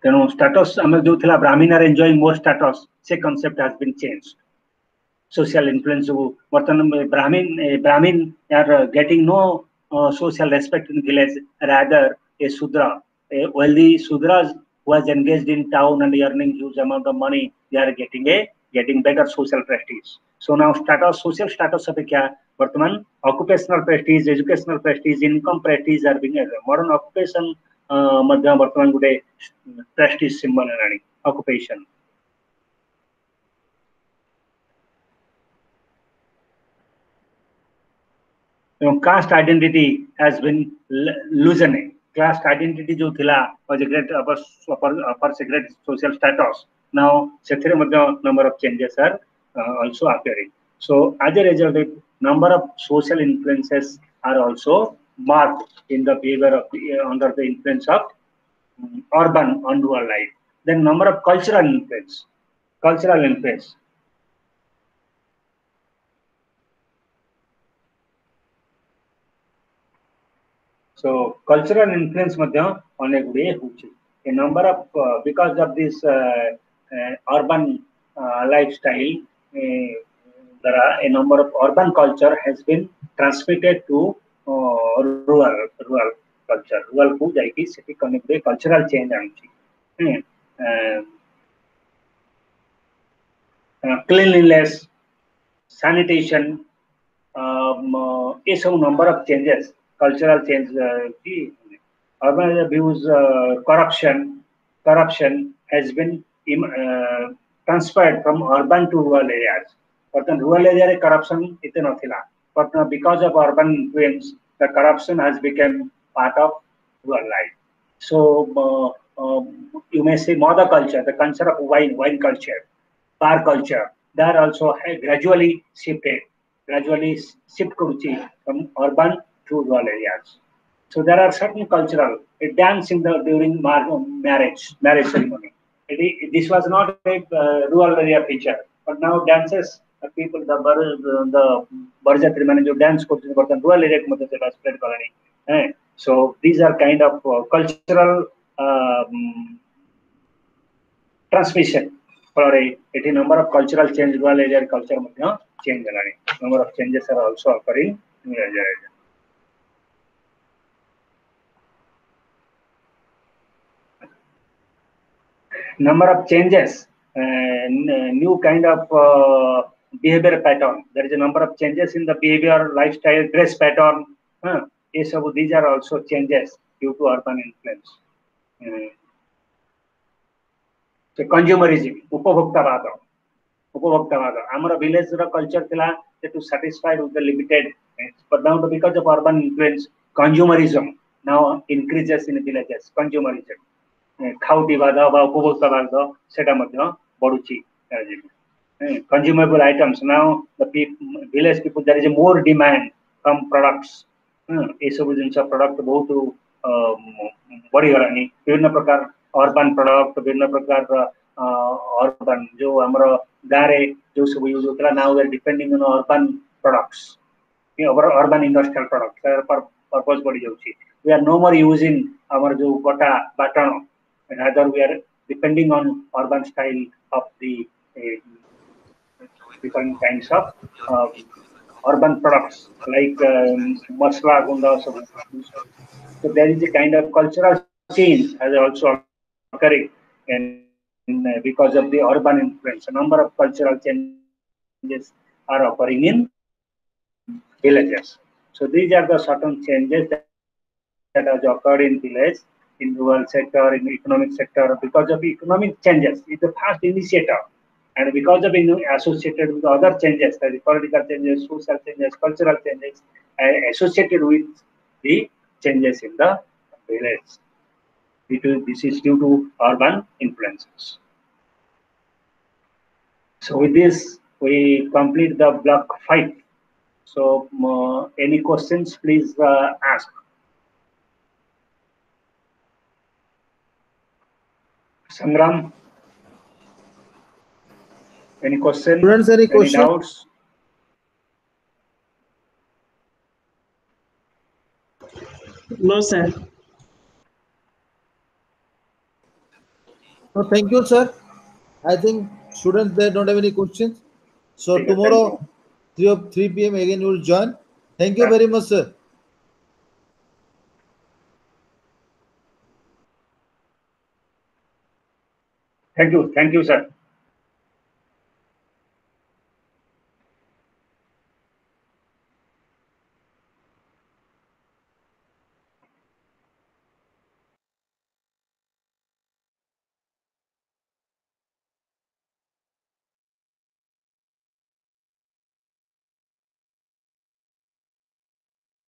ତେଣୁ status ଆମେ ଯୋଉ ଥିଲା Brahmin are enjoying more status ସେ concept has been change social influence ସବୁ ବର୍ତ୍ତମାନ ବ୍ରାହ୍ମଣ ବ୍ରାହ୍ମଣ are getting no uh, social respect in village rather a sudra a wealthy sudras who has engaged in town and earning huge amount of money they are getting a getting better social prestige so now status social status ଅପେକ୍ଷା ବର୍ତ୍ତମାନ occupational prestige educational prestige income prestige are being modern occupation uh, madhya vartaman gude prestige symbol anani occupation you know, caste identity has been loosening caste identity jo thila was a great upper, upper, upper great social status now sethire madhya number of changes are uh, also appearing so as a result number of social influences are also marked in the behavior of uh, under the influence of um, urban and rural life. Then number of cultural influence, cultural influence. So cultural influence madhya a way which A number of uh, because of this uh, uh, urban uh, lifestyle, there are a number of urban culture has been transmitted to rural rural culture rural को जाकि अनेक good cultural चेज आ cleanliness sanitation ये सब number of changes cultural change की urban views corruption corruption has been transferred from urban to rural areas बर्तन rural area corruption इतने नाला But because of urban influence, the corruption has become part of rural life. So uh, um, you may say mother culture, the culture of wine, wine culture, bar culture, that also gradually shifted, gradually shifted from urban to rural areas. So there are certain cultural uh, dance in the during marriage marriage ceremony. It, it, this was not a uh, rural area feature, but now dances people the the barjatri ମାନେ ଯୋଉ dance କରୁଛନ୍ତି ବର୍ତ୍ତମାନ rural area କୁ ମଧ୍ୟ ସେଟା spread କଲାଣି so these are kind of uh, cultural um, transmission ଫଳରେ ଏଠି number of cultural change rural area culture ମଧ୍ୟ change ହେଲାଣି number of changes are also occurring in rural area number of changes, uh, new kind of uh, behavior pattern. There is a number of changes in the behavior, lifestyle, dress pattern. Uh, so these are also changes due to urban influence. Uh, so consumerism, उपभोक्तावाद उपभोक्तावाद ଆମର ଭିଲେଜର culture ଥିଲା to satisfied with the limited but now because of urban influence consumerism now increases in villages consumerism ଖାଉଟିବାଦ ବା ଉପଭୋକ୍ତାବାଦ ସେଟା ମଧ୍ୟ ବଢୁଛି consumable items. Now the people, village people, there is a more demand from products. ऐसे जिन सब product बहुत बड़ी गलानी विभिन्न प्रकार अर्बन प्रडक्ट विभिन्न प्रकार अर्बन जो आम गाँव जो सब यूज़ होता है now depending on urban products urban industrial product purpose बढ़ी जाऊँगी we are no more using um जो गटा बाटन rather we are depending on urban style of the different kinds of uh, urban products like um, masla gunda. So there is a kind of cultural change has also occurring and uh, because of the urban influence. A number of cultural changes are occurring in villages. So these are the certain changes that, that has occurred in village in rural sector, in economic sector, because of economic changes. It's the first initiator. And because of being associated with other changes, the political changes, social changes, cultural changes, uh, associated with the changes in the village. This is due to urban influences. So with this, we complete the block five. So uh, any questions, please uh, ask. Sangram? Any question? Students, any Any question? doubts? No, sir. No, thank you, sir. I think students they don't have any questions. So thank tomorrow, 3 of 3 p.m. again you will join. Thank you Yeah. very much, sir. Thank you, thank you, sir.